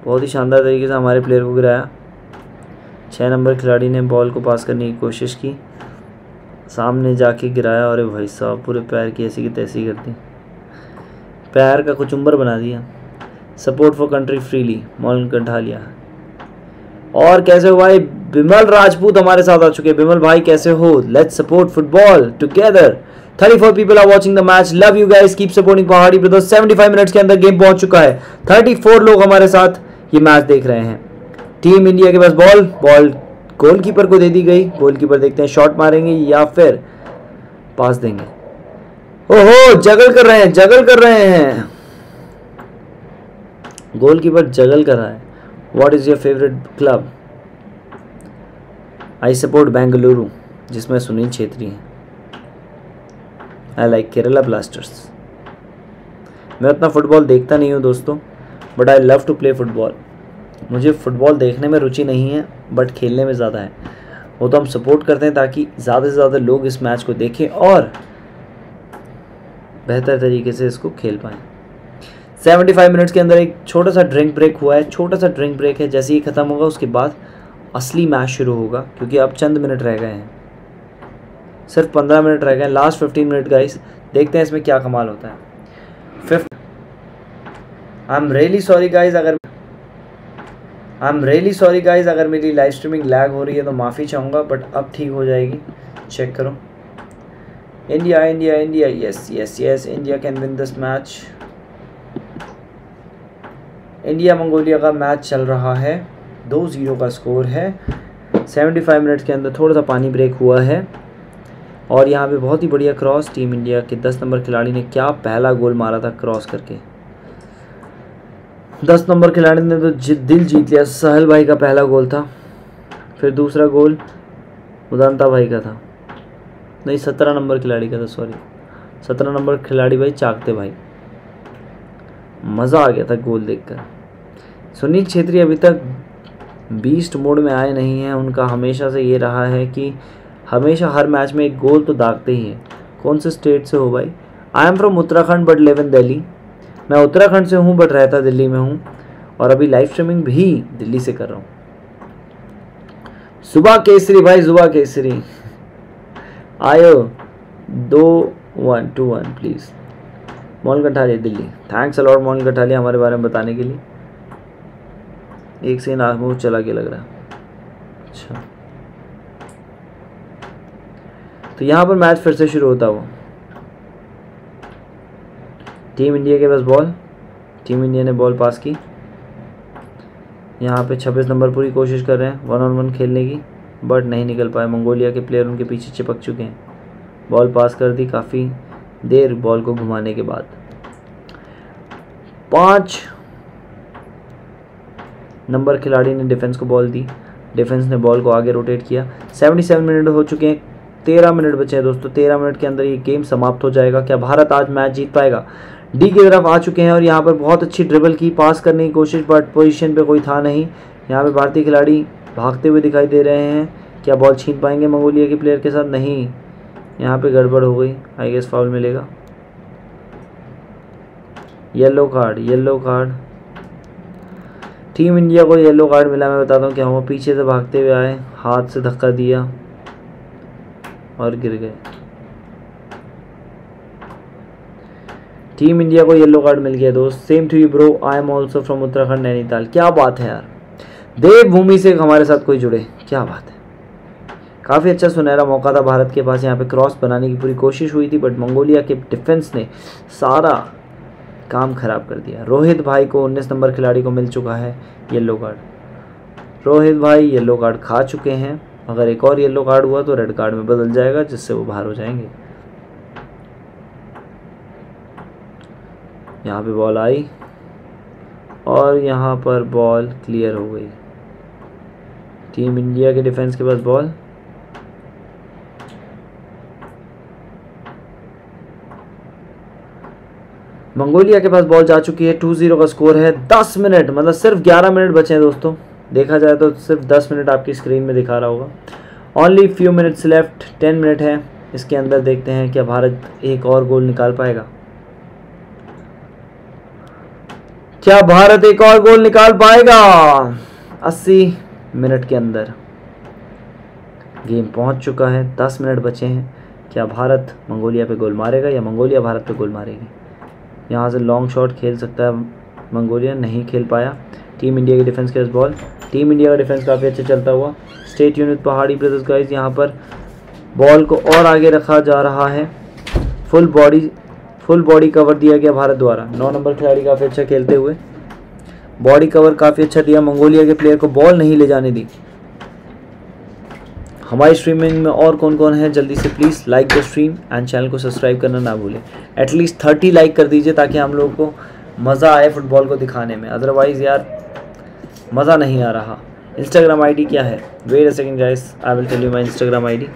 Speaker 1: बहुत ही शानदार तरीके से हमारे प्लेयर को गिराया। छः नंबर खिलाड़ी ने बॉल को पास करने की कोशिश की। सामने जाके गिराया और भाई साहब, पूरे पैर की ऐसी की तैसी कर दी। पैर का कुचुम्बर बना दिया। सपोर्ट फॉर कंट्री फ्रीली मॉल ढा लिया। और कैसे हुआ? बिमल राजपूत हमारे साथ आ चुके बिमल भाई, कैसे हो? Let's support football together 34 people are watching the match love you guys keep supporting Pahadi brothers 75 minutes के अंदर गेम पहुँच चुका है। 34 लोग हमारे साथ ये मैच देख रहे हैं। टीम इंडिया के पास बॉल बॉल गोलकीपर को दे दी गई। गोलकीपर देखते हैं शॉट मारेंगे या फिर पास देंगे। ओहो जगल कर रहे हैं जगल कर रहे हैं। गोलकीपर जगल कर रहा है। What is your favourite club I support Bengaluru जिसमें सुनील छेत्री हैं। आई लाइक केरला ब्लास्टर्स मैं उतना फ़ुटबॉल देखता नहीं हूँ दोस्तों but I love to play football मुझे फ़ुटबॉल देखने में रुचि नहीं है बट खेलने में ज़्यादा है। वो तो हम सपोर्ट करते हैं ताकि ज़्यादा से ज़्यादा लोग इस मैच को देखें और बेहतर तरीके से इसको खेल पाएँ। 75 मिनट्स के अंदर एक छोटा सा ड्रिंक ब्रेक हुआ है, छोटा सा ड्रिंक ब्रेक है, जैसे ही ख़त्म होगा, उसके बाद असली मैच शुरू होगा, क्योंकि अब चंद मिनट रह गए हैं। सिर्फ़ पंद्रह मिनट रह गए हैं। लास्ट फिफ्टीन मिनट गाइस देखते हैं इसमें क्या कमाल होता है। Fifth I am really sorry guys अगर I am really sorry guys अगर मेरी लाइव स्ट्रीमिंग लैग हो रही है तो माफ़ी चाहूँगा बट अब ठीक हो जाएगी। चेक करो। India India India yes yes yes India can win this match India Mongolia का मैच चल रहा है। दो ज़ीरो का स्कोर है। 75 मिनट के अंदर थोड़ा सा पानी ब्रेक हुआ है। और यहाँ पे बहुत ही बढ़िया क्रॉस टीम इंडिया के 10 नंबर खिलाड़ी ने क्या पहला गोल मारा था क्रॉस करके। 10 नंबर खिलाड़ी ने तो जि, दिल जीत लिया। सहल भाई का पहला गोल था। फिर दूसरा गोल उदानता भाई का था। नहीं सत्रह नंबर खिलाड़ी का था सॉरी सत्रह नंबर खिलाड़ी भाई चाकते भाई। मज़ा आ गया था गोल देखकर। सुनील छेत्री अभी तक बीस्ट मोड में आए नहीं हैं, उनका हमेशा से ये रहा है कि हमेशा हर मैच में एक गोल तो दागते ही हैं। कौन से स्टेट से हो भाई? I am from Uttarakhand but live in Delhi मैं उत्तराखंड से हूँ बट रहता दिल्ली में हूँ और अभी लाइव स्ट्रीमिंग भी दिल्ली से कर रहा हूँ। सुबह केसरी भाई, सुबह केसरी। आयो, दो one two one please Mohan Kathaliya Delhi. Thanks a lot Mohan Kathaliya हमारे बारे में बताने के लिए। एक से नाक मुँह चला के लग रहा अच्छा। तो यहाँ पर मैच फिर से शुरू होता हुआ टीम इंडिया के पास बॉल टीम इंडिया ने बॉल पास की। यहाँ पे 26 नंबर पूरी कोशिश कर रहे हैं वन ऑन वन खेलने की बट नहीं निकल पाए। मंगोलिया के प्लेयर उनके पीछे चिपक चुके हैं। बॉल पास कर दी काफ़ी देर बॉल को घुमाने के बाद। पाँच नंबर खिलाड़ी ने डिफेंस को बॉल दी। डिफेंस ने बॉल को आगे रोटेट किया। 77 मिनट हो चुके हैं। तेरह मिनट बचे हैं दोस्तों। तेरह मिनट के अंदर ये गेम समाप्त हो जाएगा। क्या भारत आज मैच जीत पाएगा? डी की तरफ़ आ चुके हैं और यहाँ पर बहुत अच्छी ड्रिबल की पास करने की कोशिश बट पोजीशन पे कोई था नहीं। यहाँ पे भारतीय खिलाड़ी भागते हुए दिखाई दे रहे हैं। क्या बॉल छीन पाएँगे मंगोलिया के प्लेयर के साथ? नहीं। यहाँ पे गड़बड़ हो गई। आई गेस फाउल मिलेगा। Yellow card yellow card team India को येलो कार्ड मिला, मैं बताता हूँ क्या हुआ पीछे से भागते हुए आए, हाथ से धक्का दिया और गिर गए। टीम इंडिया को येलो कार्ड मिल गया, दोस्त। Same to you bro I am also from Uttarakhand Nainital क्या बात है यार? देवभूमि से हमारे साथ कोई जुड़े, क्या बात है? काफ़ी अच्छा सुनहरा मौका था भारत के पास यहाँ पे क्रॉस बनाने की, पूरी कोशिश हुई थी बट मंगोलिया के डिफेंस ने सारा काम खराब कर दिया। रोहित भाई को उन्नीस नंबर खिलाड़ी को मिल चुका है येलो कार्ड रोहित भाई येलो कार्ड खा चुके हैं। अगर एक और येलो कार्ड हुआ तो रेड कार्ड में बदल जाएगा, जिससे वो बाहर हो जाएँगे। यहाँ पे बॉल आई और यहाँ पर बॉल क्लियर हो गई। टीम इंडिया के डिफेंस के पास बॉल मंगोलिया के पास बॉल जा चुकी है टू ज़ीरो का स्कोर है, दस मिनट मतलब सिर्फ़ ग्यारह मिनट बचे हैं दोस्तों। देखा जाए तो सिर्फ़ दस मिनट आपकी स्क्रीन में दिखा रहा होगा। Only few minutes left ten minute है। इसके अंदर देखते हैं क्या भारत एक और गोल निकाल पाएगा। क्या भारत एक और गोल निकाल पाएगा? 80 मिनट के अंदर। गेम पहुँच चुका है 10 मिनट बचे हैं। क्या भारत मंगोलिया पे गोल मारेगा या मंगोलिया भारत पे गोल मारेगी? यहाँ से लॉन्ग शॉट खेल सकता है। मंगोलिया नहीं खेल पाया। टीम इंडिया की डिफेंस के बॉल टीम इंडिया का डिफेंस काफ़ी अच्छा चलता हुआ। Stay tuned Pahadi brothers guys यहाँ पर बॉल को और आगे रखा जा रहा है। Full body full body cover दिया गया भारत द्वारा। नौ नंबर खिलाड़ी काफ़ी अच्छा खेलते हुए। बॉडी कवर काफ़ी अच्छा दिया। मंगोलिया के प्लेयर को बॉल नहीं ले जाने दी। हमारी स्ट्रीमिंग में और कौन कौन है, जल्दी से please like the stream and channel को सब्सक्राइब करना ना भूलें। एटलीस्ट थर्टी लाइक कर दीजिए ताकि हम लोगों को मज़ा आए फुटबॉल को दिखाने में। अदरवाइज़ यार, मज़ा नहीं आ रहा। इंस्टाग्राम आईडी क्या है? Wait a second guys I will tell you my Instagram ID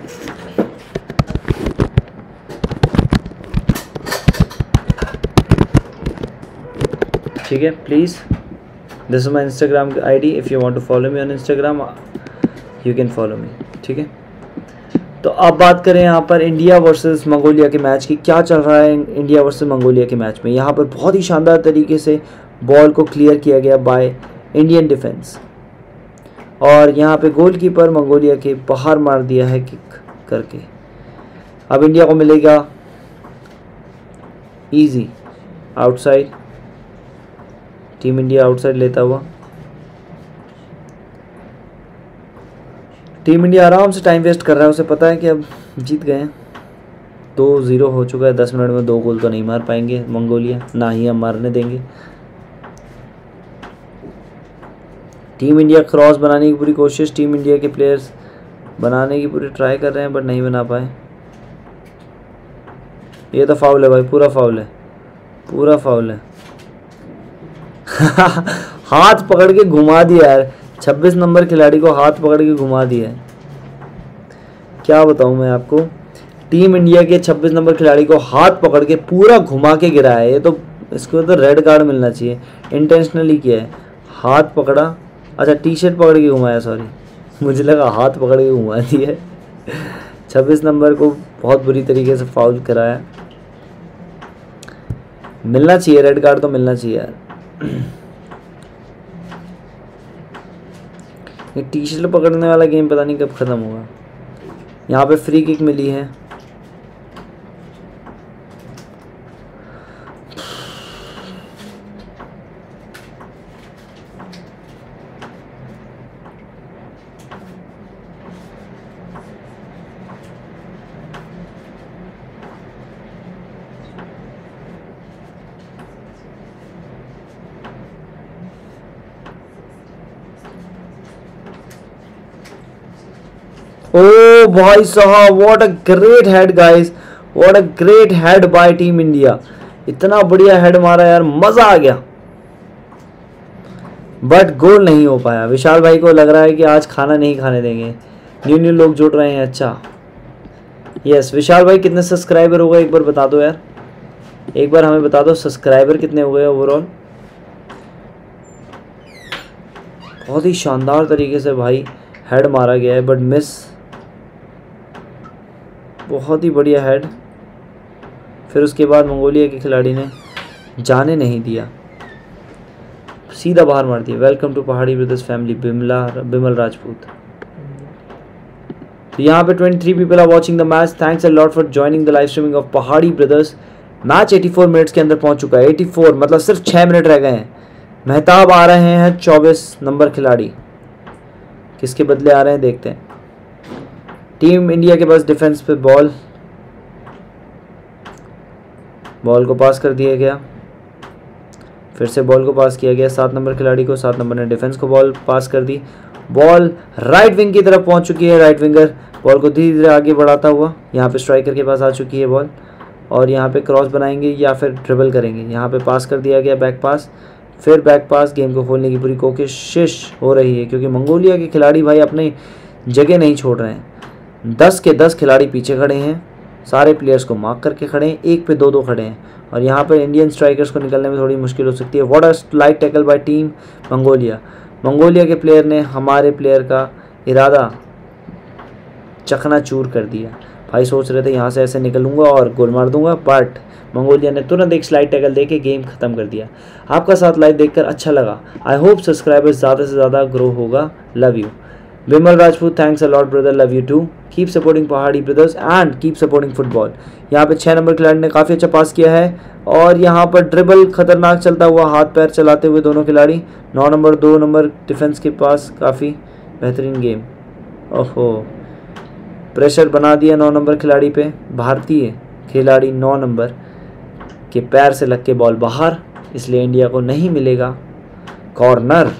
Speaker 1: ठीक है please this is my Instagram I D if you want to follow me on Instagram you can follow me ठीक है? तो अब बात करें यहाँ पर इंडिया वर्सेस मंगोलिया के मैच की। क्या चल रहा है इंडिया वर्सेस मंगोलिया के मैच में? यहाँ पर बहुत ही शानदार तरीके से बॉल को क्लियर किया गया बाय इंडियन डिफेंस और यहाँ पे गोलकीपर मंगोलिया के बाहर मार दिया है किक करके। अब इंडिया को मिलेगा easy outside team India outside लेता हुआ। टीम इंडिया आराम से टाइम वेस्ट कर रहा है, उसे पता है कि अब जीत गए दो ज़ीरो हो चुका है, दस मिनट में दो गोल तो नहीं मार पाएँगे मंगोलिया, ना ही हम मारने देंगे। टीम इंडिया क्रॉस बनाने की पूरी कोशिश, टीम इंडिया के प्लेयर्स बनाने की पूरी ट्राई कर रहे हैं बट नहीं बना पाए। ये तो फाउल है भाई, पूरा फाउल है, पूरा फाउल है। हाथ पकड़ के घुमा दिया यार। छब्बीस नंबर खिलाड़ी को हाथ पकड़ के घुमा दिया है। क्या बताऊँ मैं आपको? टीम इंडिया के 26 नंबर खिलाड़ी को हाथ पकड़ के पूरा घुमा के गिराया है। ये तो इसको तो रेड कार्ड मिलना चाहिए। इंटेंशनली किया है। हाथ पकड़ा। अच्छा टी शर्ट पकड़ के घुमाया सॉरी मुझे लगा हाथ पकड़ के घुमा दिया छब्बीस नंबर को बहुत बुरी तरीके से फाउल कराया। मिलना चाहिए रेड कार्ड तो मिलना चाहिए यार। ये टी शर्ट पकड़ने वाला गेम पता नहीं कब ख़त्म होगा यहाँ पे फ्री किक मिली है ओ भाई साहब what a great head guys what a great head by team India इतना बढ़िया हेड मारा यार, मज़ा आ गया। बट गोल नहीं हो पाया। विशाल भाई को लग रहा है कि आज खाना नहीं खाने देंगे। न्यू न्यू लोग जुड़ रहे हैं अच्छा। यस विशाल भाई कितने सब्सक्राइबर हो गए? एक बार बता दो यार। एक बार हमें बता दो सब्सक्राइबर कितने हो गए ओवरऑल बहुत ही शानदार तरीके से भाई हेड मारा गया है बट मिस बहुत ही बढ़िया हेड फिर उसके बाद मंगोलिया के खिलाड़ी ने जाने नहीं दिया। सीधा बाहर मार दिया। Welcome to Pahadi brothers family Bimla Bimal Rajput तो यहाँ पे 23 people are watching the match thanks a lot for joining the live streaming of Pahadi brothers match 84 minutes के अंदर पहुँच चुका है। 84 मतलब सिर्फ़ 6 मिनट रह गए हैं। मेहताब आ रहे हैं 24 नंबर खिलाड़ी। किसके बदले आ रहे हैं देखते हैं। टीम इंडिया के पास डिफेंस पे बॉल। बॉल को पास कर दिया गया। फिर से बॉल को पास किया गया। सात नंबर खिलाड़ी को, सात नंबर ने डिफेंस को बॉल पास कर दी। बॉल राइट विंग की तरफ़ पहुँच चुकी है राइट विंगर। बॉल को धीरे धीरे आगे बढ़ाता हुआ, यहाँ पे स्ट्राइकर के पास आ चुकी है बॉल। और यहाँ पे क्रॉस बनाएँगे या फिर ट्रिबल करेंगे। यहाँ पे पास कर दिया गया बैक पास। फिर बैक पास गेम को खोलने की पूरी कोशिश हो रही है, क्योंकि मंगोलिया के खिलाड़ी भाई अपनी जगह नहीं छोड़ रहे हैं। दस के दस खिलाड़ी पीछे खड़े हैं। सारे प्लेयर्स को मार्क करके खड़े हैं। एक पे दो दो खड़े हैं। और यहाँ पर इंडियन स्ट्राइकर्स को निकलने में थोड़ी मुश्किल हो सकती है। What are light tackle by team Mongolia Mongolia के प्लेयर ने हमारे प्लेयर का इरादा चखना चूर कर दिया। भाई सोच रहे थे यहाँ से ऐसे निकलूँगा और गोल मार दूँगा बट मंगोलिया ने तुरंत एक स्लाइड टैकल दे के गेम खत्म कर दिया। आपका साथ लाइव देखकर अच्छा लगा। आई होप सब्सक्राइबर्स ज़्यादा से ज़्यादा ग्रो होगा। Love you Vimal Rajput thanks a lot brother love you too keep supporting Pahadi brothers and keep supporting football यहाँ पे छः नंबर खिलाड़ी ने काफ़ी अच्छा पास किया है और यहाँ पर ड्रिबल खतरनाक चलता हुआ हाथ पैर चलाते हुए दोनों खिलाड़ी। नौ नंबर दो नंबर डिफेंस के पास काफ़ी बेहतरीन गेम ओहो। प्रेशर बना दिया नौ नंबर खिलाड़ी पे। भारतीय खिलाड़ी नौ नंबर के पैर से लग के बॉल बाहर, इसलिए इंडिया को नहीं मिलेगा. Corner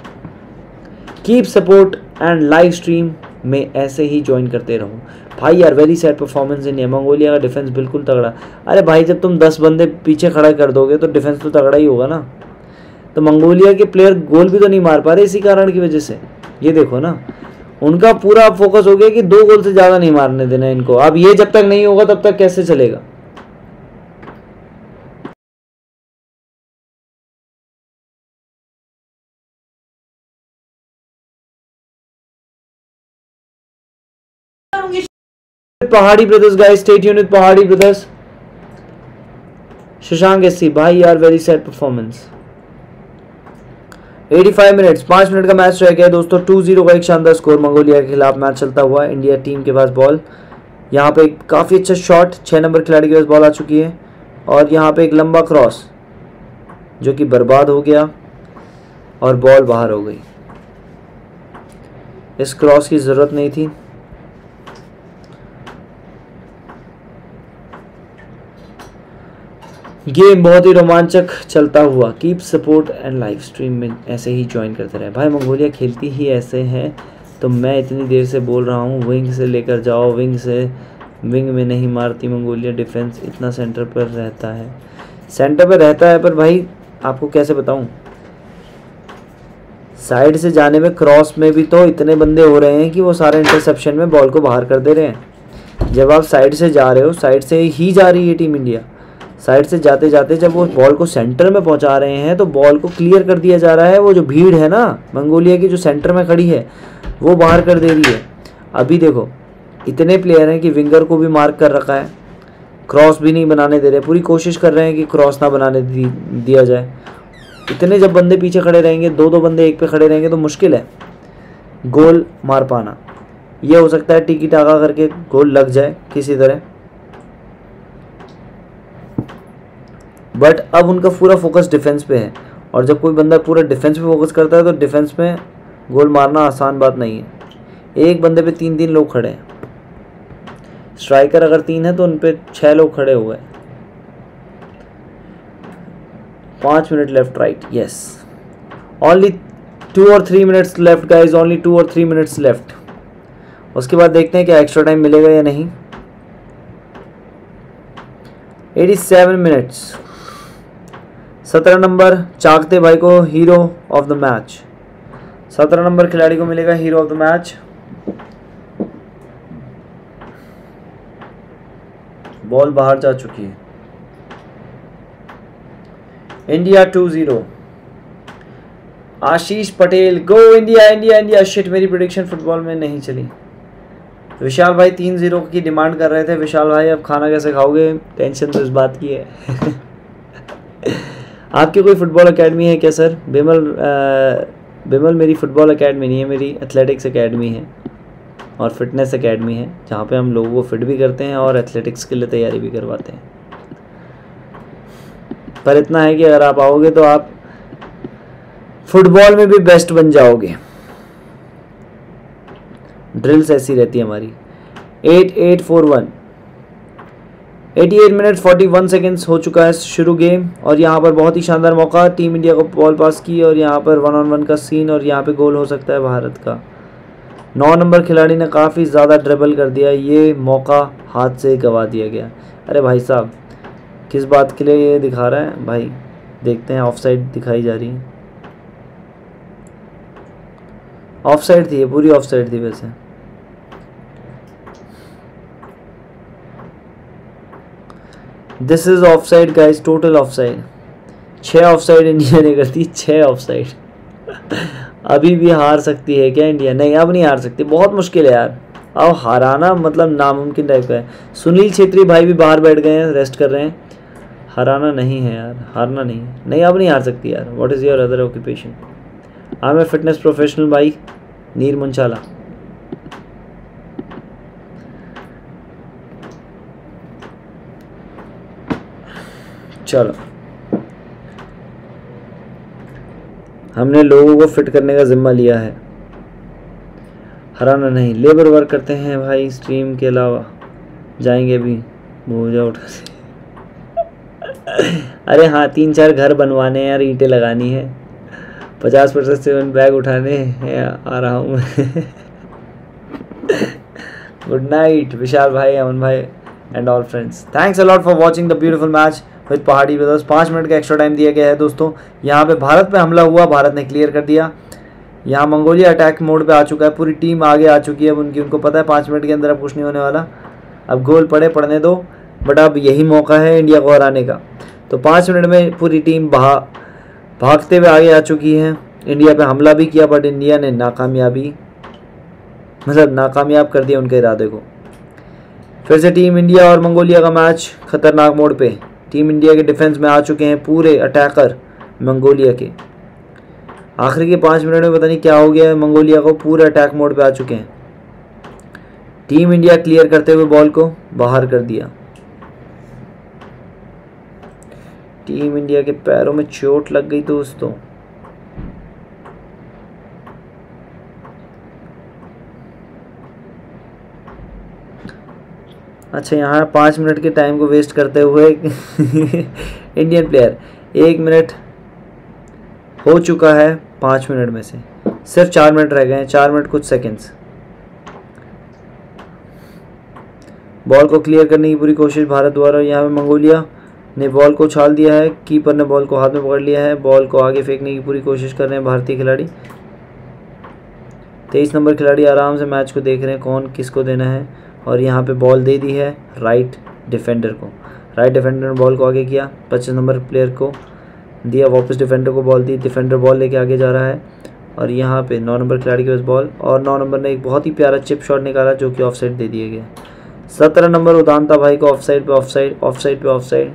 Speaker 1: keep support and live stream में ऐसे ही ज्वाइन करते रहो। भाई यार very sad performance in Mongolia का डिफेंस बिल्कुल तगड़ा। अरे भाई, जब तुम दस बंदे पीछे खड़ा कर दोगे तो डिफेंस तो तगड़ा ही होगा ना। तो मंगोलिया के प्लेयर गोल भी तो नहीं मार पा रहे इसी कारण की वजह से। ये देखो ना, उनका पूरा फोकस हो गया कि दो गोल से ज़्यादा नहीं मारने देना इनको। अब ये जब तक नहीं होगा, तब तक कैसे चलेगा? Pahadi brothers guys stay tune with Pahadi brothers Shashank SC भाई, यार वेरी सैड परफॉर्मेंस 85 मिनट्स पाँच मिनट का मैच रह गया दोस्तों 2-0 का एक शानदार स्कोर मंगोलिया के खिलाफ मैच चलता हुआ इंडिया टीम के पास बॉल यहाँ पे एक काफ़ी अच्छा शॉट छः नंबर खिलाड़ी के पास बॉल आ चुकी है. और यहाँ पे एक लंबा क्रॉस जो कि बर्बाद हो गया और बॉल बाहर हो गई. इस क्रॉस की ज़रूरत नहीं थी. गेम बहुत ही रोमांचक चलता हुआ। Keep support and live stream में ऐसे ही ज्वाइन करते रहे। भाई, मंगोलिया खेलती ही ऐसे हैं तो मैं इतनी देर से बोल रहा हूँ विंग से लेकर जाओ विंग से। विंग में नहीं मारती मंगोलिया डिफेंस इतना सेंटर पर रहता है। सेंटर पर रहता है, पर भाई, आपको कैसे बताऊँ? साइड से जाने में क्रॉस में भी तो इतने बंदे हो रहे हैं कि वो सारे इंटरसेप्शन में बॉल को बाहर कर दे रहे हैं। जब आप साइड से जा रहे हो साइड से ही जा रही है टीम इंडिया साइड से जाते जाते जब वो बॉल को सेंटर में पहुँचा रहे हैं तो बॉल को क्लियर कर दिया जा रहा है, वो जो भीड़ है ना, मंगोलिया की जो सेंटर में खड़ी है, वो बाहर कर दे रही है। अभी देखो, इतने प्लेयर हैं कि विंगर को भी मार्क कर रखा है क्रॉस भी नहीं बनाने दे रहे, पूरी कोशिश कर रहे हैं कि क्रॉस ना बनाने दिया जाए। इतने जब बंदे पीछे खड़े रहेंगे दो दो बंदे एक पे खड़े रहेंगे तो मुश्किल है, गोल मार पाना। यह हो सकता है टिकी टाका करके गोल लग जाए, किसी तरह। बट अब उनका पूरा फोकस डिफेंस पे है। और जब कोई बंदा पूरा डिफेंस पे फोकस करता है तो डिफेंस में गोल मारना आसान बात नहीं है। एक बंदे पे तीन तीन लोग खड़े हैं। स्ट्राइकर अगर तीन है तो उन पर छः लोग खड़े हुए हैं। पाँच minute left right yes only two और three minutes left guys only two और थ्री मिनट्स लेफ़्ट उसके बाद देखते हैं क्या एक्स्ट्रा टाइम मिलेगा या नहीं। 87 मिनट्स सत्रह नंबर, चाकते भाई को हीरो ऑफ़ द मैच सत्रह नंबर खिलाड़ी को मिलेगा hero of the match ball बाहर जा चुकी है. India two zero Ashish Patel go India India India shit मेरी प्रोडिक्शन फुटबॉल में नहीं चली. विशाल भाई तीन ज़ीरो की डिमांड कर रहे थे. विशाल भाई, अब खाना कैसे खाओगे? टेंशन तो इस बात की है. आपकी कोई फुटबॉल अकेडमी है क्या सर बिमल बिमल मेरी फ़ुटबॉल अकेडमी नहीं है, मेरी एथलेटिक्स अकेडमी है और फिटनेस अकेडमी है, जहाँ पे हम लोगों को फिट भी करते हैं और एथलेटिक्स के लिए तैयारी भी करवाते हैं। पर इतना है कि अगर आप आओगे तो आप फुटबॉल में भी बेस्ट बन जाओगे। ड्रिल्स ऐसी रहती है हमारी। Eight eight four one 88 minute 41 seconds हो चुका है शुरू गेम और यहाँ पर बहुत ही शानदार मौका टीम इंडिया को बॉल पास की और यहाँ पर वन ऑन वन का सीन और यहाँ पे गोल हो सकता है भारत का। नौ नंबर खिलाड़ी ने काफ़ी ज़्यादा ड्रेबल कर दिया। ये मौका हाथ से गवा दिया गया। अरे भाई साहब, किस बात के लिए ये दिखा रहा है? भाई, देखते हैं ऑफ़ साइड दिखाई जा रही है। ऑफ़ साइड थी ये, पूरी ऑफ़ साइड थी वैसे। This is offside guys total offside छः ऑफ़ साइड इंडिया ने कर दी. छः ऑफ़ साइड अभी भी हार सकती है क्या इंडिया नहीं, अब नहीं हार सकती. बहुत मुश्किल है यार. अब हाराना मतलब नामुमकिन टाइप का है. सुनील छेत्री भाई भी बाहर बैठ गए हैं रेस्ट कर रहे हैं. हराना नहीं है यार. हारना नहीं. नहीं, अब नहीं हार सकती यार. What is your other occupation I am a fitness professional भाई नीर मुंचाला चलो। हमने लोगों को फिट करने का जिम्मा लिया है। हराना नहीं लेबर वर्क करते हैं भाई स्ट्रीम के अलावा। जाएँगे भी भूजा उठा से। अरे हाँ तीन चार घर बनवाने हैं यार, ईंटें लगानी है। पचास परसेंट सेवन बैग उठाने हैं, आ रहा हूँ गुड नाइट विशाल भाई, अमन भाई and all friends thanks a lot for watching the beautiful match फिर पहाड़ी ब्रदर्स पाँच मिनट का एक्स्ट्रा टाइम दिया गया है दोस्तों। यहाँ पे भारत पे हमला हुआ, भारत ने क्लियर कर दिया। यहाँ मंगोलिया अटैक मोड पे आ चुका है, पूरी टीम आगे आ चुकी है, अब उनकी, उनको पता है पाँच मिनट के अंदर अब कुछ नहीं होने वाला। अब गोल पड़े पड़ने दो बट अब यही मौका है इंडिया को हराने का। तो पाँच मिनट में पूरी टीम भा, भागते हुए आगे आ चुकी है। इंडिया पे हमला भी किया बट इंडिया ने नाकामयाबी मतलब नाकामयाब कर दिया उनके इरादे को। फिर से टीम इंडिया और मंगोलिया का मैच खतरनाक मोड पे। टीम इंडिया के डिफेंस में आ चुके हैं पूरे अटैकर मंगोलिया के। आखिरी के पाँच मिनट में पता नहीं क्या हो गया है, मंगोलिया को पूरे अटैक मोड पे आ चुके हैं। टीम इंडिया क्लियर करते हुए बॉल को बाहर कर दिया। टीम इंडिया के पैरों में चोट लग गई दोस्तों। अच्छा यहाँ पाँच मिनट के टाइम को वेस्ट करते हुए इंडियन प्लेयर एक मिनट हो चुका है पाँच मिनट में से। सिर्फ़ चार मिनट रह गए हैं, चार मिनट कुछ सेकंड्स बॉल को क्लियर करने की पूरी कोशिश भारत द्वारा, यहाँ पे मंगोलिया ने बॉल को उछाल दिया है कीपर ने बॉल को हाथ में पकड़ लिया है बॉल को आगे फेंकने की पूरी कोशिश कर रहे हैं भारतीय खिलाड़ी। तेईस नंबर खिलाड़ी आराम से मैच को देख रहे हैं, कौन किसको देना है। और यहाँ पे बॉल दे दी है राइट डिफेंडर को। राइट डिफेंडर ने बॉल को आगे किया, पच्चीस नंबर प्लेयर को दिया, वापस डिफेंडर को बॉल दी डिफेंडर बॉल लेके आगे जा रहा है और यहाँ पे नौ नंबर खिलाड़ी के पास बॉल और नौ नंबर ने एक बहुत ही प्यारा चिप शॉट निकाला जो कि ऑफ़ साइड दे दिया गया। सत्रह नंबर उदानता भाई को ऑफ़ साइड पे ऑफ़ साइड ऑफ़ साइड पे ऑफ़ साइड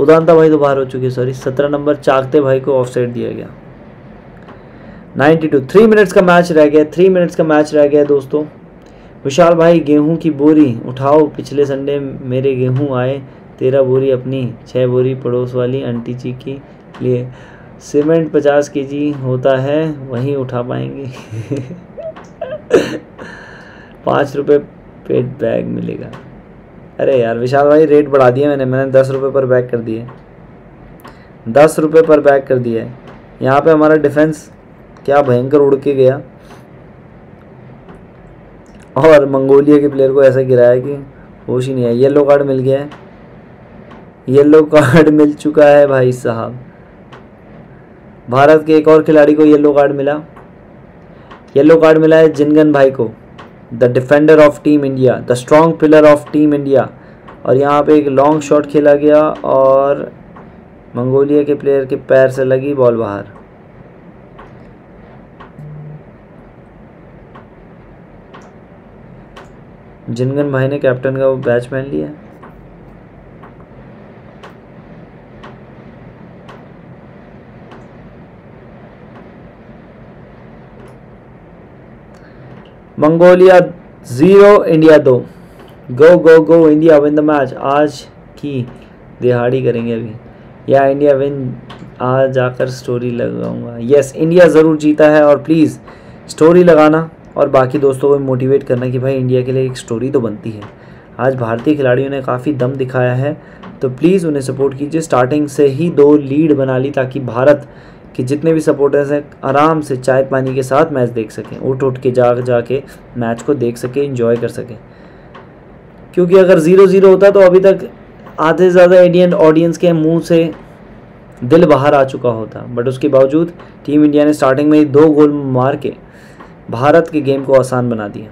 Speaker 1: उदानता भाई तो बाहर हो चुके सॉरी सत्रह नंबर चाकते भाई को ऑफ़ साइड दिया गया। Ninety two. थ्री मिनट्स का मैच रह गया, थ्री मिनट्स का मैच रह गया दोस्तों। विशाल भाई, गेहूँ की बोरी उठाओ। पिछले संडे मेरे गेहूँ आए, तेरह बोरी अपनी छः बोरी पड़ोस वाली आंटी जी की लिए। सीमेंट पचास के जी होता है, वहीं उठा पाएँगे। पाँच रुपये पेट बैग मिलेगा। अरे यार, विशाल भाई, रेट बढ़ा दिया मैंने मैंने दस रुपये पर बैग कर दिए। दस रुपये पर बैग कर दिया है। यहाँ पे हमारा डिफेंस क्या भयंकर उड़ के गया। और मंगोलिया के प्लेयर को ऐसा गिराया कि होश ही नहीं है येलो कार्ड मिल गया है। येलो कार्ड मिल चुका है भाई साहब। भारत के एक और खिलाड़ी को येलो कार्ड मिला। येलो कार्ड मिला है जिनगन भाई को। The defender of team India the strong pillar of team India और यहाँ पे एक लॉन्ग शॉट खेला गया और मंगोलिया के प्लेयर के पैर से लगी बॉल बाहर। जिनगन भाई ने कैप्टन का वो बैच पहन लिया। मंगोलिया ज़ीरो इंडिया दो। Go go go India win the match आज की दिहाड़ी करेंगे अभी। या इंडिया विन आज जाकर स्टोरी लगाऊँगा। यस इंडिया ज़रूर जीता है और प्लीज़ स्टोरी लगाना। और बाकी दोस्तों को मोटिवेट करना कि भाई इंडिया के लिए एक स्टोरी तो बनती है। आज भारतीय खिलाड़ियों ने काफ़ी दम दिखाया है तो प्लीज़ उन्हें सपोर्ट कीजिए। स्टार्टिंग से ही दो लीड बना ली ताकि भारत के जितने भी सपोर्टर्स हैं, आराम से चाय पानी के साथ मैच देख सकें, उठ उठ के जा जा के मैच को देख सकें इंजॉय कर सकें। क्योंकि अगर ज़ीरो ज़ीरो होता तो अभी तक आधे से ज़्यादा इंडियन ऑडियंस के मुँह से दिल बाहर आ चुका होता। बट उसके बावजूद टीम इंडिया ने स्टार्टिंग में ही दो गोल मार के भारत के गेम को आसान बना दिया।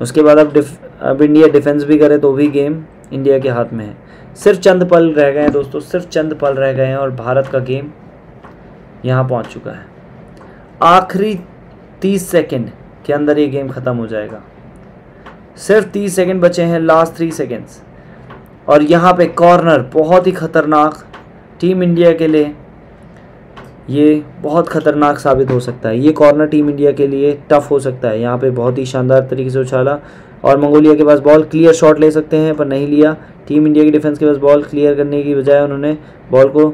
Speaker 1: उसके बाद अब डिफ, अब इंडिया डिफेंस भी करे तो भी गेम इंडिया के हाथ में है। सिर्फ़ चंद पल रह गए हैं दोस्तों, सिर्फ़ चंद पल रह गए हैं और भारत का गेम यहाँ पहुँच चुका है। आखिरी तीस सेकेंड के अंदर ये गेम ख़त्म हो जाएगा। सिर्फ़ तीस सेकेंड बचे हैं लास्ट थ्री सेकेंड्स और यहाँ पे कॉर्नर बहुत ही ख़तरनाक टीम इंडिया के लिए ये बहुत ख़तरनाक साबित हो सकता है। ये कॉर्नर टीम इंडिया के लिए टफ हो सकता है। यहाँ पे बहुत ही शानदार तरीके से उछाला और मंगोलिया के पास बॉल क्लियर शॉट ले सकते हैं, पर नहीं लिया। टीम इंडिया की डिफेंस के पास बॉल क्लियर करने की बजाय उन्होंने बॉल को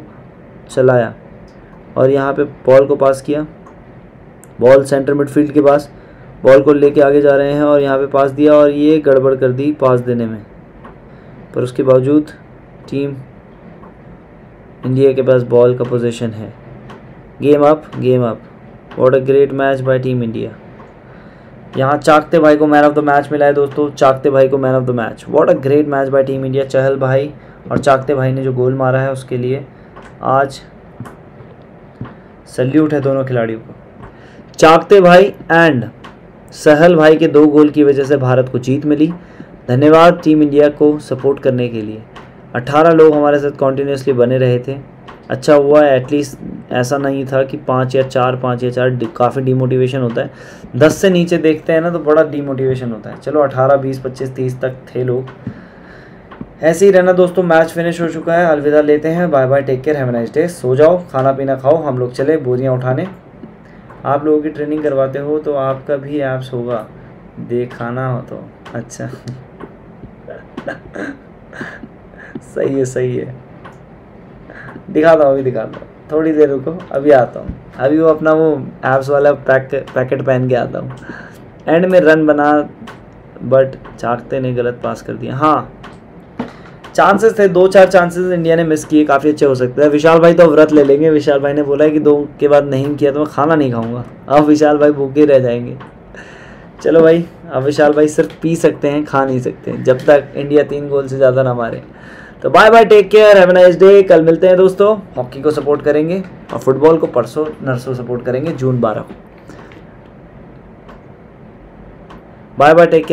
Speaker 1: चलाया और यहाँ पे बॉल को पास किया। बॉल सेंटर मिडफील्ड के पास बॉल को लेके आगे जा रहे हैं और यहाँ पे पास दिया और ये गड़बड़ कर दी पास देने में। पर उसके बावजूद टीम इंडिया के पास बॉल का पोजीशन है। Game up game up what a great match by team India यहाँ चाकते भाई को मैन ऑफ़ द मैच मिला है दोस्तों, चाकते भाई को man of the match what a great match by team India Chahal भाई और चाकते भाई ने जो गोल मारा है उसके लिए आज सल्यूट है दोनों खिलाड़ियों को. चाकते भाई एंड सहल भाई के दो गोल की वजह से भारत को जीत मिली. धन्यवाद टीम इंडिया को सपोर्ट करने के लिए. 18 लोग हमारे साथ कॉन्टीन्यूसली बने रहे थे. अच्छा हुआ है एटलीस्ट ऐसा नहीं था कि पाँच या चार, पाँच या चार काफ़ी डिमोटिवेशन होता है। दस से नीचे देखते हैं ना तो बड़ा डिमोटिवेशन होता है। चलो, अठारह, बीस, पच्चीस, तीस तक थे लोग। ऐसे ही रहना दोस्तों मैच फिनिश हो चुका है। अलविदा लेते हैं। Bye bye take care have nice day सो जाओ, खाना पीना खाओ, हम लोग चले बोरियाँ उठाने। आप लोगों की ट्रेनिंग करवाते हो तो आपका भी ऐप्स होगा। देखाना हो तो। अच्छा। सही है सही है। दिखाता हूँ, अभी दिखाता हूँ। थोड़ी देर रुको, अभी आता हूँ। अभी वो अपना वो एप्स वाला पैक पैकेट पहन के आता हूँ। एंड में रन बना बट चाकते ने गलत पास कर दिया। हाँ चांसेस थे, दो चार चांसेस इंडिया ने मिस किए, काफ़ी अच्छे हो सकते हैं। विशाल भाई तो व्रत ले लेंगे। विशाल भाई ने बोला है कि दो के बाद नहीं किया तो मैं खाना नहीं खाऊँगा। अब विशाल भाई भूखे रह जाएँगे। चलो भाई, अब विशाल भाई सिर्फ़ पी सकते हैं, खा नहीं सकते जब तक इंडिया तीन गोल से ज़्यादा ना मारे। तो bye bye take care have nice day कल मिलते हैं दोस्तों। हॉकी को सपोर्ट करेंगे और फुटबॉल को परसों नरसों सपोर्ट करेंगे, जून बारह को। Bye bye take care